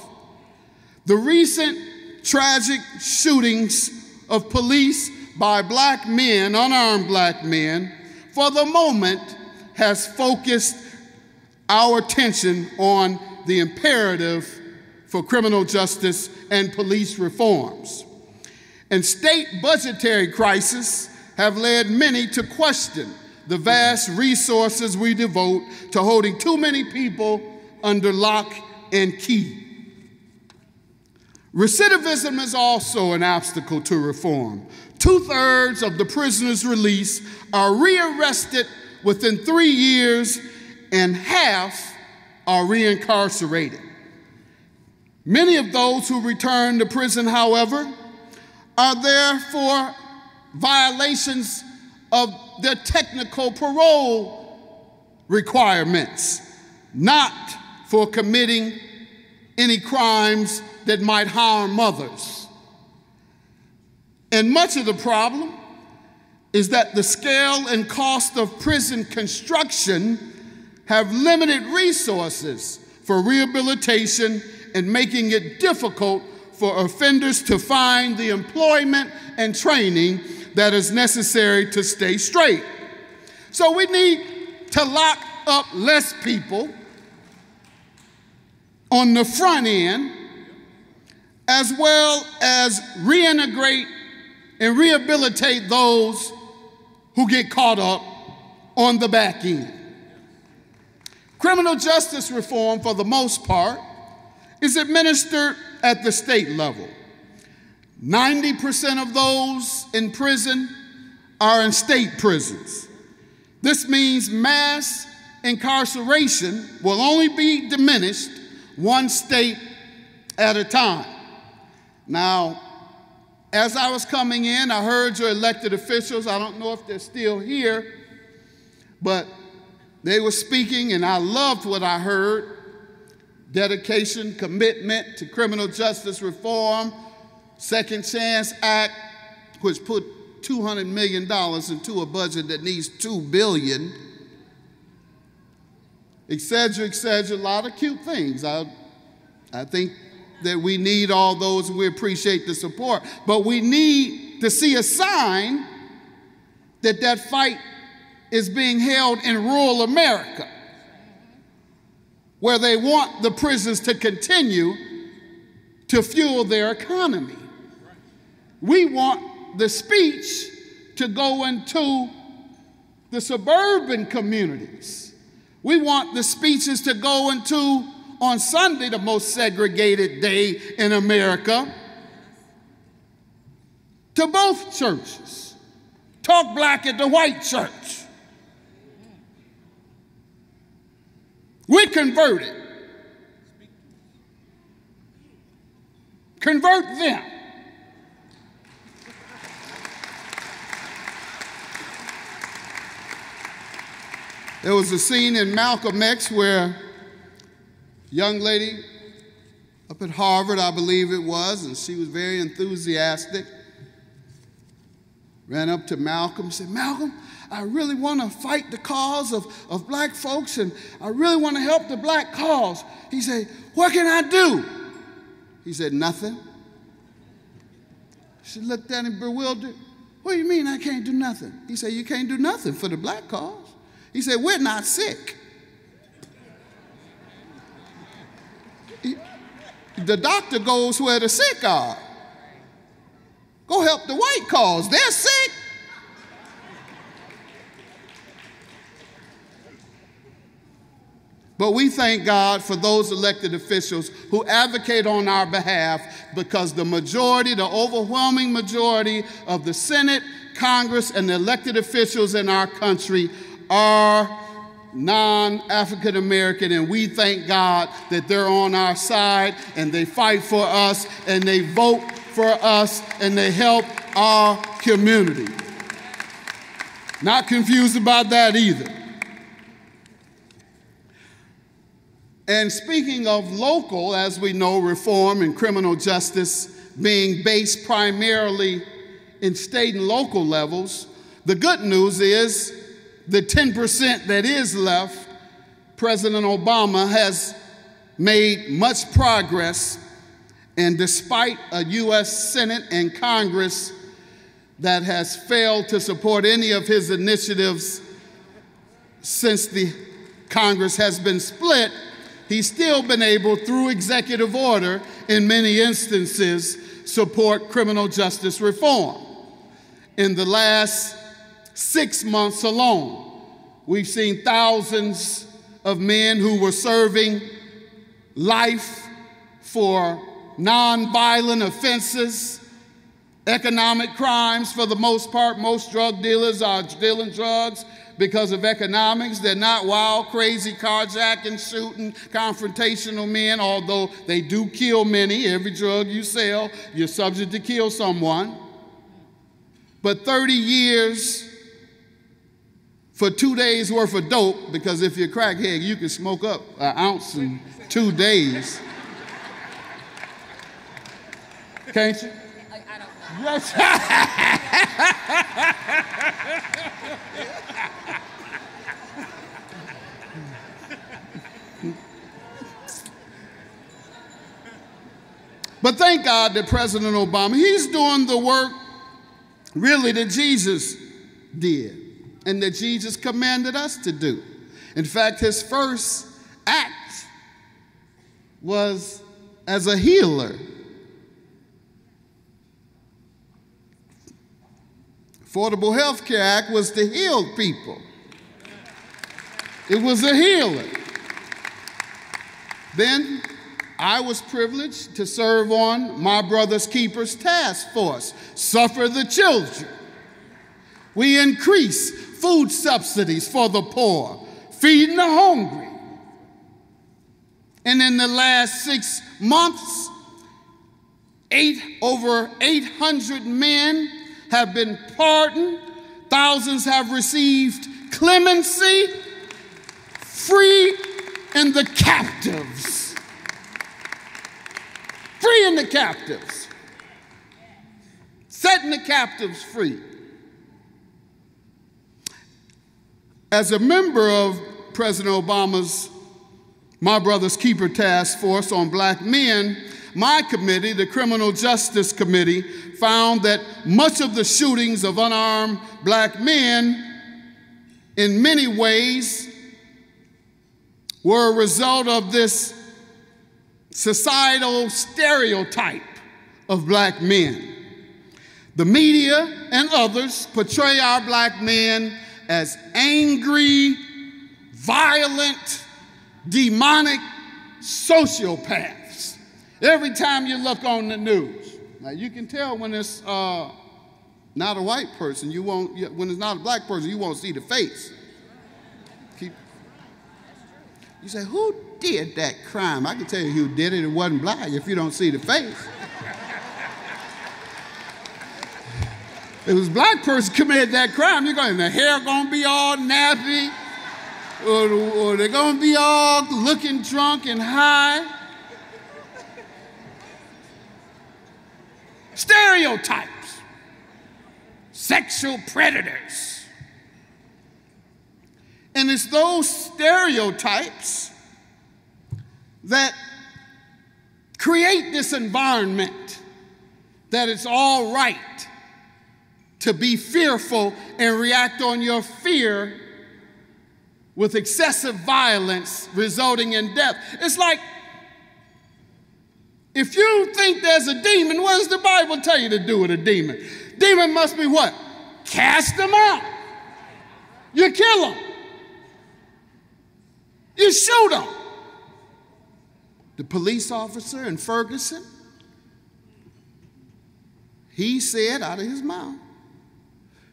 The recent tragic shootings of police by black men, unarmed black men, for the moment has focused our attention on the imperative for criminal justice and police reforms. And state budgetary crises have led many to question the vast resources we devote to holding too many people under lock and key. Recidivism is also an obstacle to reform. Two thirds of the prisoners released are rearrested within three years, and half are reincarcerated. Many of those who return to prison, however, are there for violations of their technical parole requirements, not for committing any crimes that might harm others. And much of the problem is that the scale and cost of prison construction have limited resources for rehabilitation and making it difficult for offenders to find the employment and training that is necessary to stay straight. So we need to lock up less people on the front end as well as reintegrate and rehabilitate those who get caught up on the back end. Criminal justice reform, for the most part, is administered at the state level. 90% of those in prison are in state prisons. This means mass incarceration will only be diminished one state at a time. Now, as I was coming in, I heard your elected officials. I don't know if they're still here, but they were speaking, and I loved what I heard dedication, commitment to criminal justice reform, Second Chance Act, which put $200 million into a budget that needs 2 billion, et cetera, et cetera, a lot of cute things. I, I think that we need all those and we appreciate the support, but we need to see a sign that that fight is being held in rural America, where they want the prisons to continue to fuel their economy. We want the speech to go into the suburban communities. We want the speeches to go into, on Sunday, the most segregated day in America, to both churches. Talk black at the white church. We converted. Convert them. There was a scene in Malcolm X where a young lady up at Harvard, I believe it was, and she was very enthusiastic, ran up to Malcolm said, Malcolm, I really want to fight the cause of, of black folks and I really want to help the black cause. He said, What can I do? He said, Nothing. She looked at him bewildered. What do you mean I can't do nothing? He said, You can't do nothing for the black cause. He said, We're not sick. He- the doctor goes where the sick are. Go help the white cause. They're sick. But we thank God for those elected officials who advocate on our behalf because the majority, the overwhelming majority of the Senate, Congress, and the elected officials in our country are non African American, and we thank God that they're on our side and they fight for us and they vote for us and they help our community. Not confused about that either. And speaking of local, as we know, reform and criminal justice being based primarily in state and local levels, the good news is the 10% that is left, President Obama has made much progress. And despite a U.S. Senate and Congress that has failed to support any of his initiatives since the Congress has been split, he's still been able, through executive order, in many instances, support criminal justice reform. In the last six months alone, we've seen thousands of men who were serving life for nonviolent offenses, economic crimes for the most part. Most drug dealers are dealing drugs because of economics. They're not wild, crazy, carjacking, shooting, confrontational men, although they do kill many. Every drug you sell, you're subject to kill someone. But 30 years for two days worth of dope, because if you're a crackhead, you can smoke up an ounce in two days. Can't you? Yes. *laughs* But thank God that President Obama, he's doing the work really that Jesus did and that Jesus commanded us to do. In fact, his first act was as a healer. Affordable Health Care Act was to heal people. It was a healer. Then I was privileged to serve on my brother's keepers task force, suffer the children. We increase food subsidies for the poor, feeding the hungry. And in the last six months, eight, over 800 men have been pardoned, thousands have received clemency, free and the captives. Free in the captives. Setting the captives free. As a member of President Obama's My Brother's Keeper Task Force on Black Men, my committee, the Criminal Justice Committee, found that much of the shootings of unarmed black men, in many ways, were a result of this societal stereotype of black men. The media and others portray our black men as angry, violent, demonic sociopaths. Every time you look on the news, now you can tell when it's uh, not a white person, you won't. When it's not a black person, you won't see the face. Keep. You say, who did that crime? I can tell you who did it. It wasn't black if you don't see the face. It was black person committed that crime, you're going, the hair gonna be all nappy, or, or they're gonna be all looking drunk and high. Stereotypes, sexual predators. And it's those stereotypes that create this environment that it's all right to be fearful and react on your fear with excessive violence resulting in death. It's like if you think there's a demon, what does the Bible tell you to do with a demon? Demon must be what? Cast them out. You kill them. You shoot them. The police officer in Ferguson, he said out of his mouth,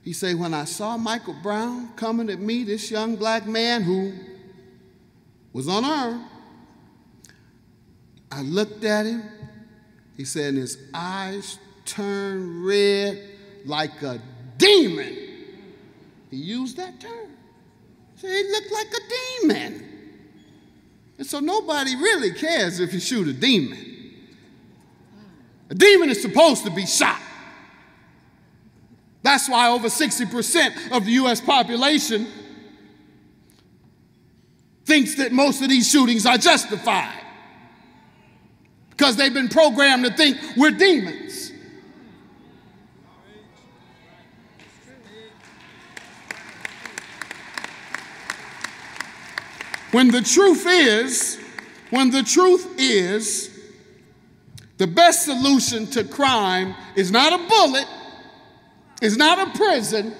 he said, When I saw Michael Brown coming at me, this young black man who was unarmed, I looked at him. He said, and his eyes turned red like a demon. He used that term. He said, he looked like a demon. And so nobody really cares if you shoot a demon. A demon is supposed to be shot. That's why over 60% of the US population thinks that most of these shootings are justified because they've been programmed to think we're demons. When the truth is, when the truth is, the best solution to crime is not a bullet, is not a prison.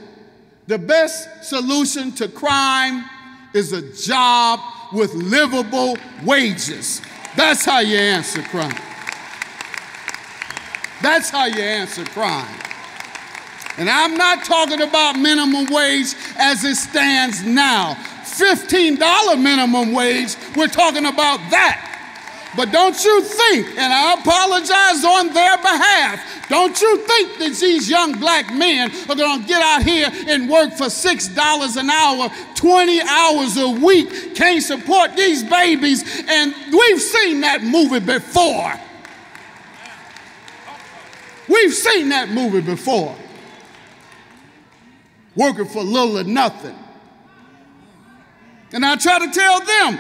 The best solution to crime is a job with livable wages. That's how you answer crime. That's how you answer crime. And I'm not talking about minimum wage as it stands now. $15 minimum wage, we're talking about that. But don't you think, and I apologize on their behalf, don't you think that these young black men are going to get out here and work for $6 an hour, 20 hours a week, can't support these babies? And we've seen that movie before. We've seen that movie before. Working for little or nothing. And I try to tell them,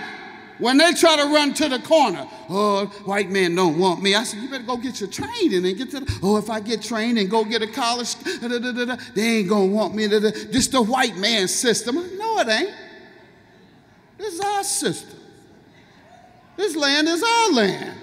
when they try to run to the corner, oh, white men don't want me. I said, you better go get your training and get to the, oh, if I get trained and go get a college, da, da, da, they ain't gonna want me. This the white man system. No, it ain't. This is our system. This land is our land.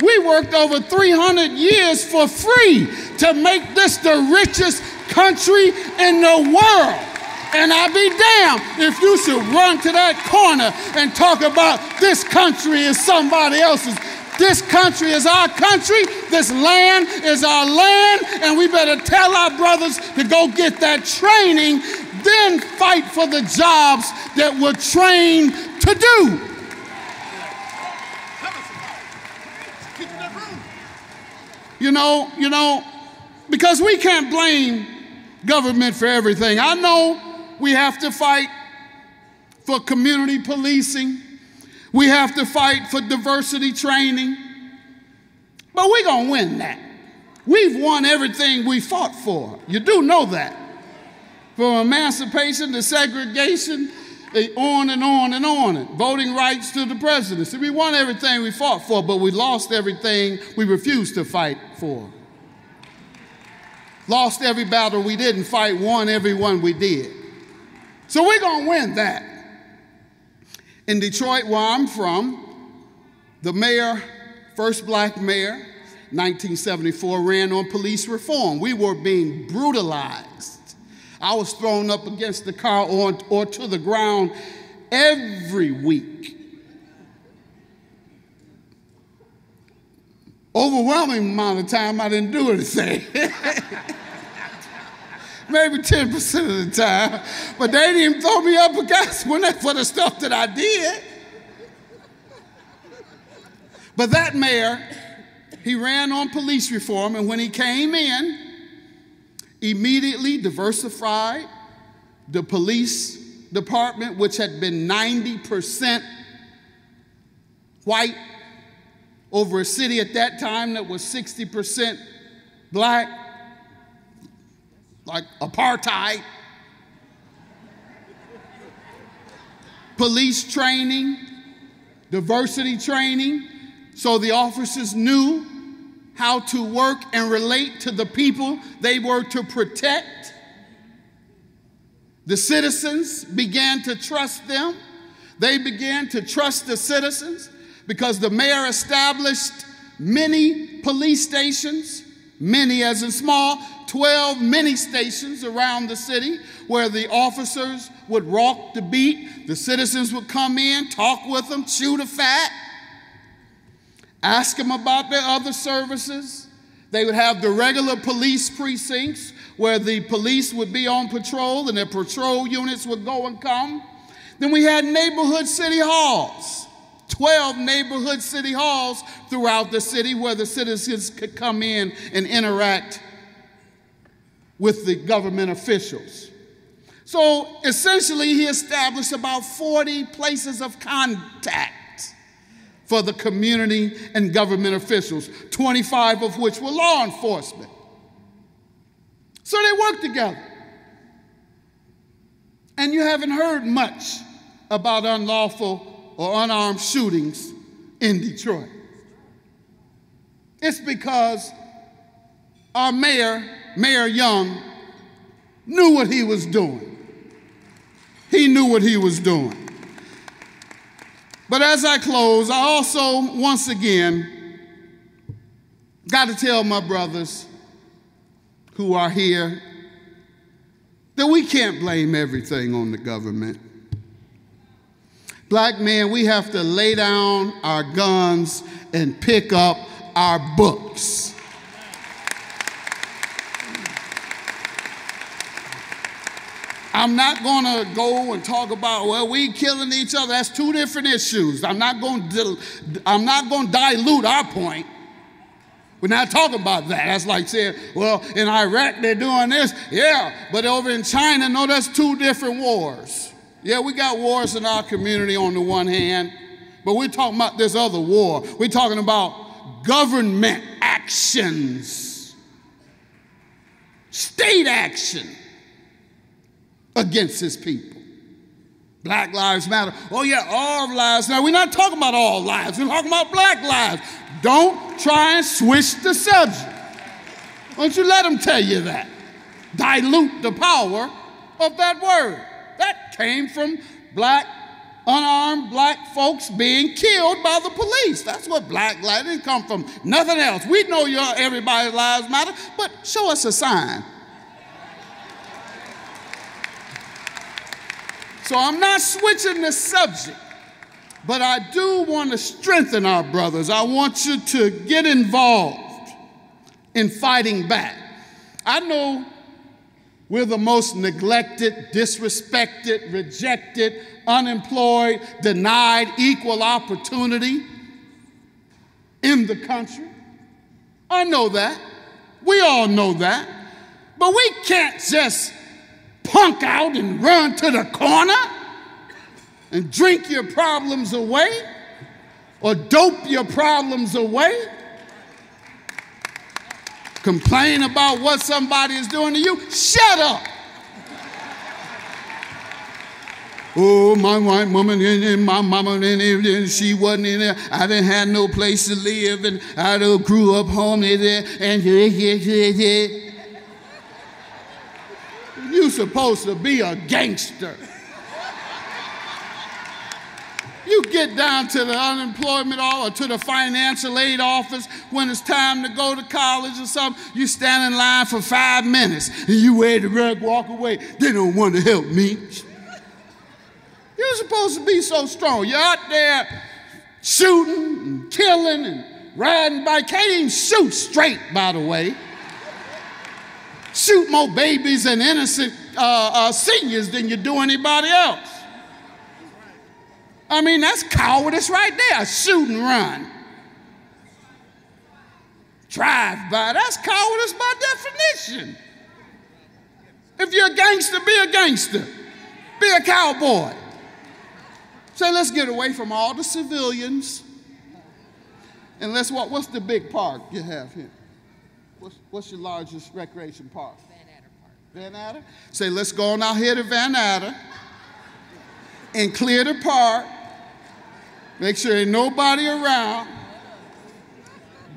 We worked over 300 years for free to make this the richest country in the world. And I'd be damned if you should run to that corner and talk about this country is somebody else's. This country is our country. This land is our land. And we better tell our brothers to go get that training, then fight for the jobs that we're trained to do. You know, you know, because we can't blame government for everything. I know we have to fight for community policing. We have to fight for diversity training. But we're going to win that. We've won everything we fought for. You do know that. From emancipation to segregation, eh, on and on and on. Voting rights to the presidency. We won everything we fought for, but we lost everything we refused to fight for. Lost every battle we didn't fight, won every one we did. So we're going to win that. In Detroit, where I'm from, the mayor, first black mayor, 1974, ran on police reform. We were being brutalized. I was thrown up against the car or, or to the ground every week. Overwhelming amount of time I didn't do anything. *laughs* Maybe 10% of the time. But they didn't even throw me up against when *laughs* for the stuff that I did. But that mayor, he ran on police reform, and when he came in, immediately diversified the police department, which had been 90% white, over a city at that time that was 60% black, like apartheid. Police training, diversity training, so the officers knew how to work and relate to the people they were to protect. The citizens began to trust them. They began to trust the citizens because the mayor established many police stations, many as in small, 12 mini stations around the city where the officers would walk the beat. The citizens would come in, talk with them, chew the fat ask them about their other services. They would have the regular police precincts where the police would be on patrol and their patrol units would go and come. Then we had neighborhood city halls, 12 neighborhood city halls throughout the city where the citizens could come in and interact with the government officials. So essentially, he established about 40 places of contact for the community and government officials, 25 of which were law enforcement. So they worked together. And you haven't heard much about unlawful or unarmed shootings in Detroit. It's because our mayor, Mayor Young, knew what he was doing. He knew what he was doing. But as I close, I also, once again, got to tell my brothers who are here that we can't blame everything on the government. Black men, we have to lay down our guns and pick up our books. I'm not going to go and talk about well we killing each other. That's two different issues. I'm not going to I'm not going to dilute our point. We're not talking about that. That's like saying, well, in Iraq they're doing this. Yeah, but over in China, no, that's two different wars. Yeah, we got wars in our community on the one hand, but we're talking about this other war. We're talking about government actions, state action against his people. Black lives matter. Oh, yeah, all lives. Now, we're not talking about all lives, we're talking about black lives. Don't try and switch the subject. Don't you let them tell you that. Dilute the power of that word. That came from black, unarmed black folks being killed by the police. That's what black lives didn't come from. Nothing else. We know your everybody's lives matter, but show us a sign So I'm not switching the subject, but I do want to strengthen our brothers. I want you to get involved in fighting back. I know we're the most neglected, disrespected, rejected, unemployed, denied equal opportunity in the country. I know that. We all know that. But we can't just punk out and run to the corner and drink your problems away or dope your problems away. Complain about what somebody is doing to you. Shut up. Oh, my white woman and my mama and she wasn't in there. I didn't have no place to live, and I grew up home there. And yeah, yeah, yeah, yeah. You supposed to be a gangster. You get down to the unemployment or to the financial aid office when it's time to go to college or something. You stand in line for five minutes and you wait to rug walk away. They don't want to help me. You're supposed to be so strong. You're out there shooting and killing and riding bike. Can't even shoot straight, by the way. Shoot more babies and innocent uh, uh, seniors than you do anybody else. I mean, that's cowardice right there. Shoot and run. Drive by. That's cowardice by definition. If you're a gangster, be a gangster. Be a cowboy. Say, let's get away from all the civilians. And let's walk. What's the big park you have here? What's, what's your largest recreation park? Van Adder Park. Van Adder? Say, let's go on out here to Van Adder and clear the park. Make sure ain't nobody around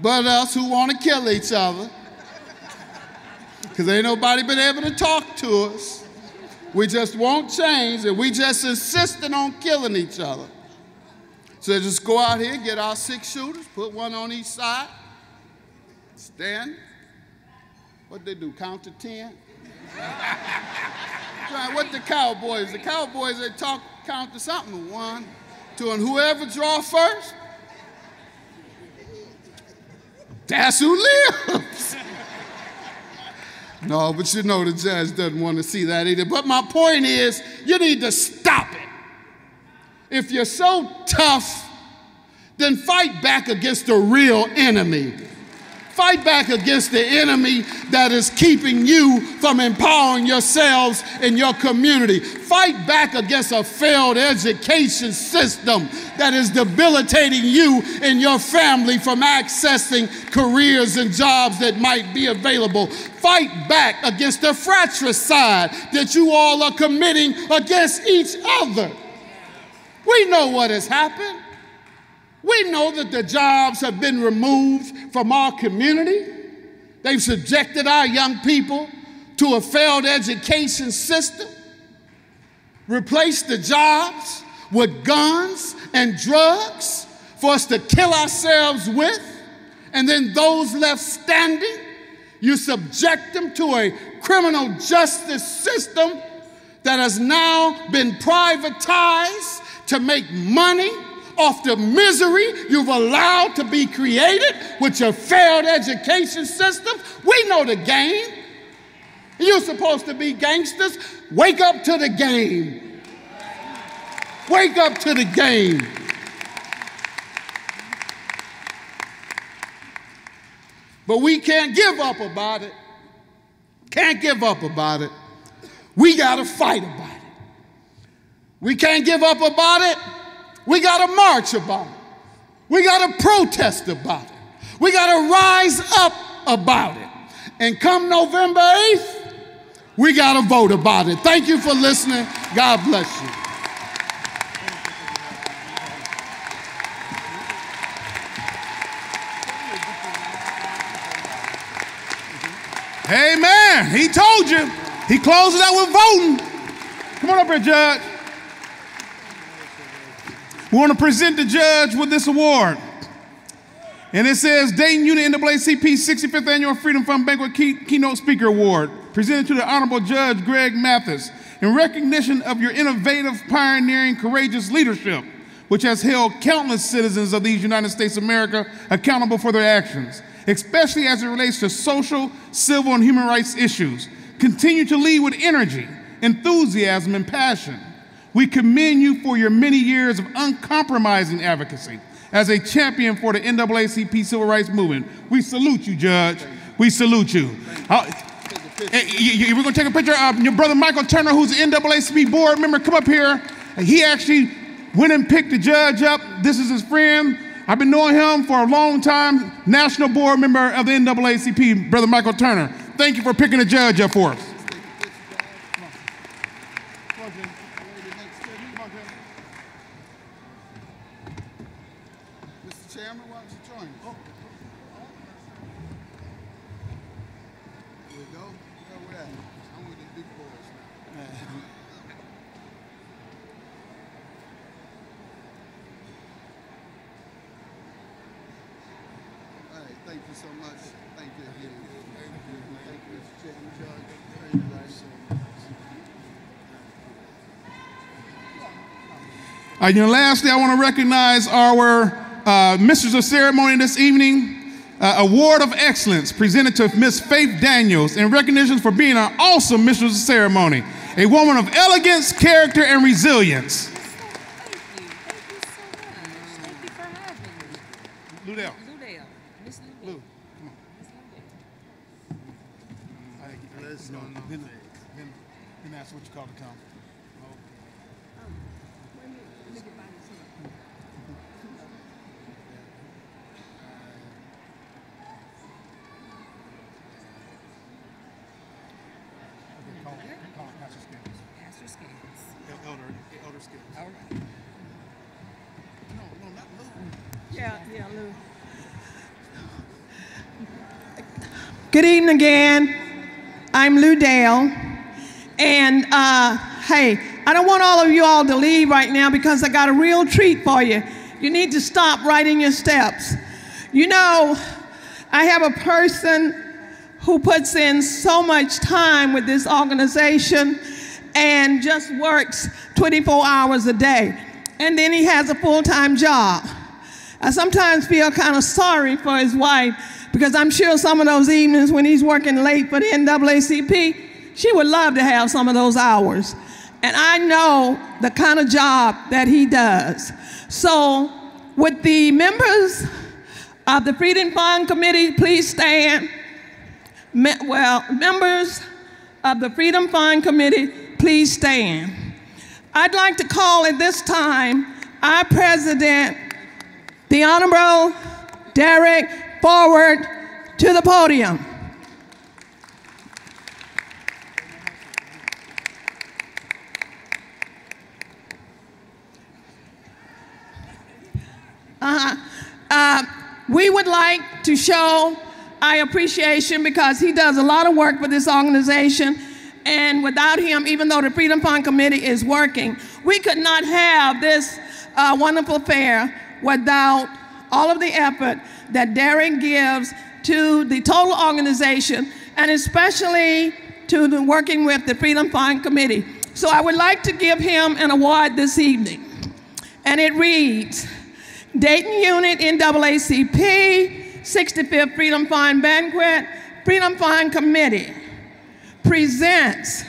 but us who want to kill each other. Because ain't nobody been able to talk to us. We just won't change, and we just insisting on killing each other. So just go out here, get our six shooters, put one on each side, stand. What they do? Count to ten. *laughs* what the cowboys? The cowboys they talk count to something. One, two, and whoever draw first, that's who lives. *laughs* No, but you know the judge doesn't want to see that either. But my point is, you need to stop it. If you're so tough, then fight back against the real enemy. Fight back against the enemy that is keeping you from empowering yourselves in your community. Fight back against a failed education system that is debilitating you and your family from accessing careers and jobs that might be available. Fight back against the fratricide that you all are committing against each other. We know what has happened. We know that the jobs have been removed from our community. They've subjected our young people to a failed education system, replaced the jobs with guns and drugs for us to kill ourselves with, and then those left standing, you subject them to a criminal justice system that has now been privatized to make money off the misery you've allowed to be created with your failed education system. We know the game. You're supposed to be gangsters. Wake up to the game. Wake up to the game. But we can't give up about it. Can't give up about it. We got to fight about it. We can't give up about it. We got to march about it. We got to protest about it. We got to rise up about it. And come November 8th, we got to vote about it. Thank you for listening. God bless you. Amen. He told you. He closes out with voting. Come on up here, Judge. We want to present the judge with this award. And it says Dayton Unit NAACP 65th Annual Freedom Fund Banquet Key- Keynote Speaker Award, presented to the Honorable Judge Greg Mathis in recognition of your innovative, pioneering, courageous leadership, which has held countless citizens of these United States of America accountable for their actions, especially as it relates to social, civil, and human rights issues. Continue to lead with energy, enthusiasm, and passion. We commend you for your many years of uncompromising advocacy as a champion for the NAACP civil rights movement. We salute you, Judge. We salute you. Eh, y- y- we're going to take a picture of your brother Michael Turner, who's an NAACP board member. Come up here. He actually went and picked the judge up. This is his friend. I've been knowing him for a long time. National board member of the NAACP, brother Michael Turner. Thank you for picking the judge up for us. Mr. Chairman, why don't you join us? Here we go. Where we at? I'm with the big boys now. All right, thank you so much. Thank you again. Thank you. Thank you, Mr. Chairman, Judge. Thank you very so much. Uh, you know, lastly, I want to recognize our uh, Mistress of Ceremony this evening. Uh, Award of Excellence presented to Miss Faith Daniels in recognition for being an awesome Mistress of Ceremony, a woman of elegance, character, and resilience. Ludell. Lou, come on. All right, let's go. Then, then, then that's what you call the count. Pastor Scales. Elder, elder Scales. All right. No, no, not Lou. Yeah, yeah, Lou. Good evening again. I'm Lou Dale. And uh, hey, I don't want all of you all to leave right now because I got a real treat for you. You need to stop right in your steps. You know, I have a person who puts in so much time with this organization and just works 24 hours a day. And then he has a full time job. I sometimes feel kind of sorry for his wife because I'm sure some of those evenings when he's working late for the NAACP, she would love to have some of those hours. And I know the kind of job that he does. So, with the members of the Freedom Fund Committee, please stand. Me- well, members of the Freedom Fund Committee, please stand. I'd like to call at this time our president, the Honorable Derek Forward, to the podium. Uh-huh. Uh, we would like to show our appreciation because he does a lot of work for this organization. And without him, even though the Freedom Fund Committee is working, we could not have this uh, wonderful fair without all of the effort that Derek gives to the total organization and especially to the working with the Freedom Fund Committee. So I would like to give him an award this evening. And it reads, Dayton Unit NAACP, 65th Freedom Fund Banquet, Freedom Fund Committee presents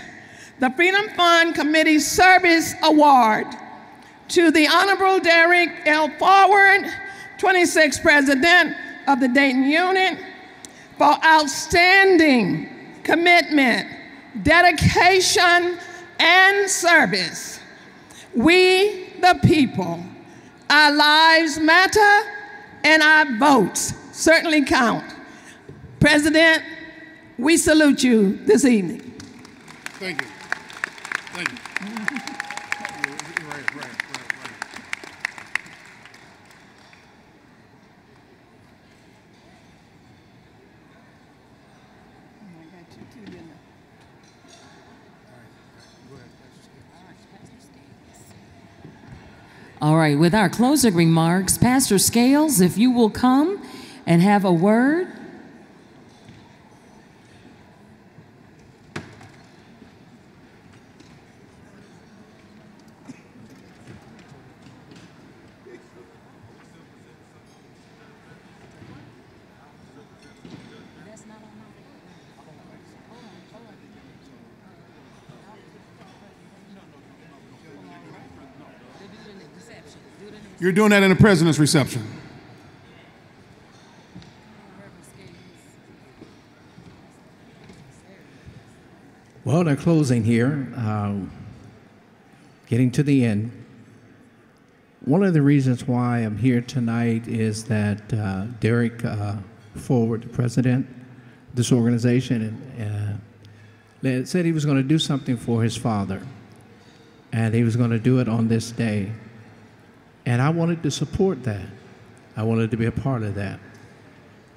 the Freedom Fund Committee Service Award to the Honorable Derek L. Forward, 26th President of the Dayton Unit, for outstanding commitment, dedication, and service. We, the people, our lives matter and our votes certainly count. President, we salute you this evening. Thank you. Thank you. Right, right, right, right. All right, with our closing remarks, Pastor Scales, if you will come and have a word. You're doing that in the president's reception. Well, they're closing here, um, getting to the end. One of the reasons why I'm here tonight is that uh, Derek uh, Forward, the president of this organization, and, uh, said he was going to do something for his father, and he was going to do it on this day. And I wanted to support that. I wanted to be a part of that.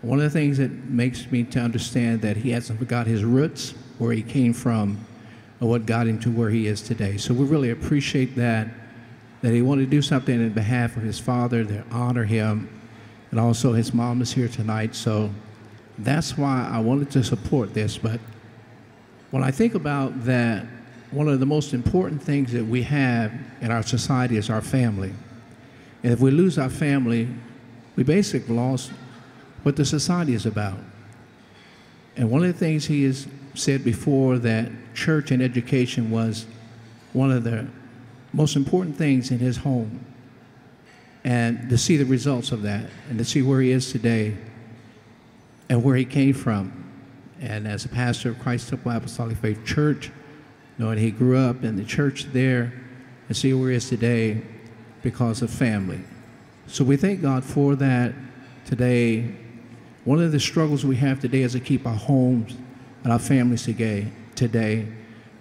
One of the things that makes me to understand that he hasn't forgot his roots, where he came from, and what got him to where he is today. So we really appreciate that, that he wanted to do something in behalf of his father to honor him, and also his mom is here tonight. So that's why I wanted to support this. But when I think about that, one of the most important things that we have in our society is our family. And if we lose our family, we basically lost what the society is about. And one of the things he has said before that church and education was one of the most important things in his home. And to see the results of that and to see where he is today and where he came from. And as a pastor of Christ Temple Apostolic Faith Church, knowing he grew up in the church there and see where he is today because of family. So we thank God for that today. One of the struggles we have today is to keep our homes and our families today. Today,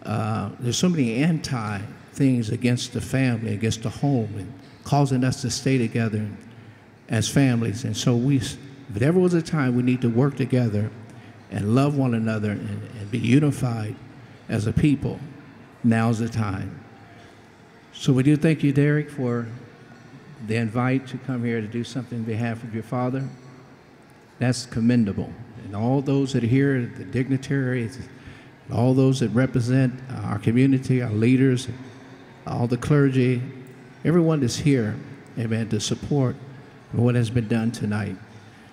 uh, there's so many anti things against the family, against the home, and causing us to stay together as families. And so we, if there ever was a time we need to work together and love one another and, and be unified as a people, now's the time. So we do thank you, Derek, for the invite to come here to do something on behalf of your father. That's commendable. And all those that are here, the dignitaries, all those that represent our community, our leaders, all the clergy, everyone that's here, amen, to support what has been done tonight.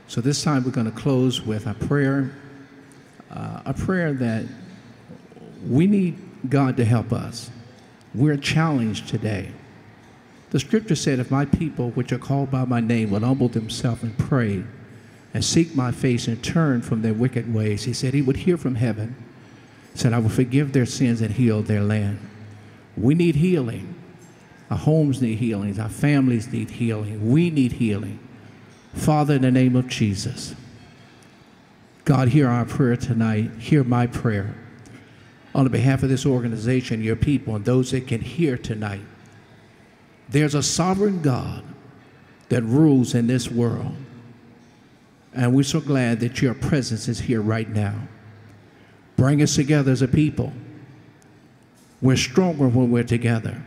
So this time we're going to close with a prayer, uh, a prayer that we need God to help us. We're challenged today. The scripture said, If my people, which are called by my name, will humble themselves and pray and seek my face and turn from their wicked ways, he said he would hear from heaven, said, I will forgive their sins and heal their land. We need healing. Our homes need healing. Our families need healing. We need healing. Father, in the name of Jesus, God, hear our prayer tonight. Hear my prayer. On behalf of this organization, your people, and those that can hear tonight, there's a sovereign God that rules in this world. And we're so glad that your presence is here right now. Bring us together as a people. We're stronger when we're together,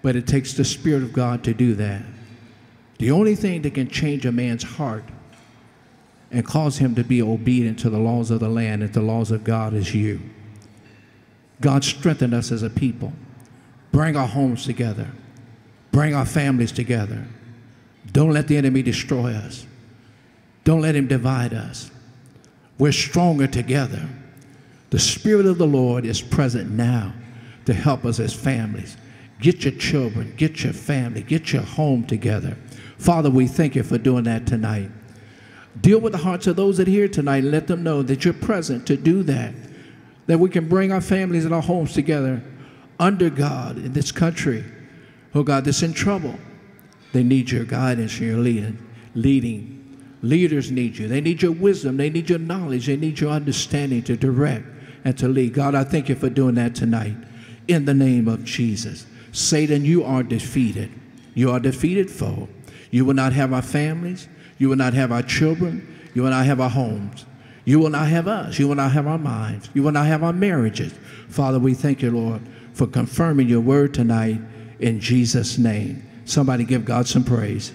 but it takes the Spirit of God to do that. The only thing that can change a man's heart and cause him to be obedient to the laws of the land and the laws of God is you. God strengthen us as a people. Bring our homes together. Bring our families together. Don't let the enemy destroy us. Don't let him divide us. We're stronger together. The Spirit of the Lord is present now to help us as families. Get your children, get your family, get your home together. Father, we thank you for doing that tonight. Deal with the hearts of those that are here tonight and let them know that you're present to do that. That we can bring our families and our homes together under God in this country. Oh God, that's in trouble. They need your guidance and your leading. leading. Leaders need you. They need your wisdom. They need your knowledge. They need your understanding to direct and to lead. God, I thank you for doing that tonight in the name of Jesus. Satan, you are defeated. You are defeated foe. You will not have our families. You will not have our children. You will not have our homes. You will not have us. You will not have our minds. You will not have our marriages. Father, we thank you, Lord, for confirming your word tonight in Jesus' name. Somebody give God some praise.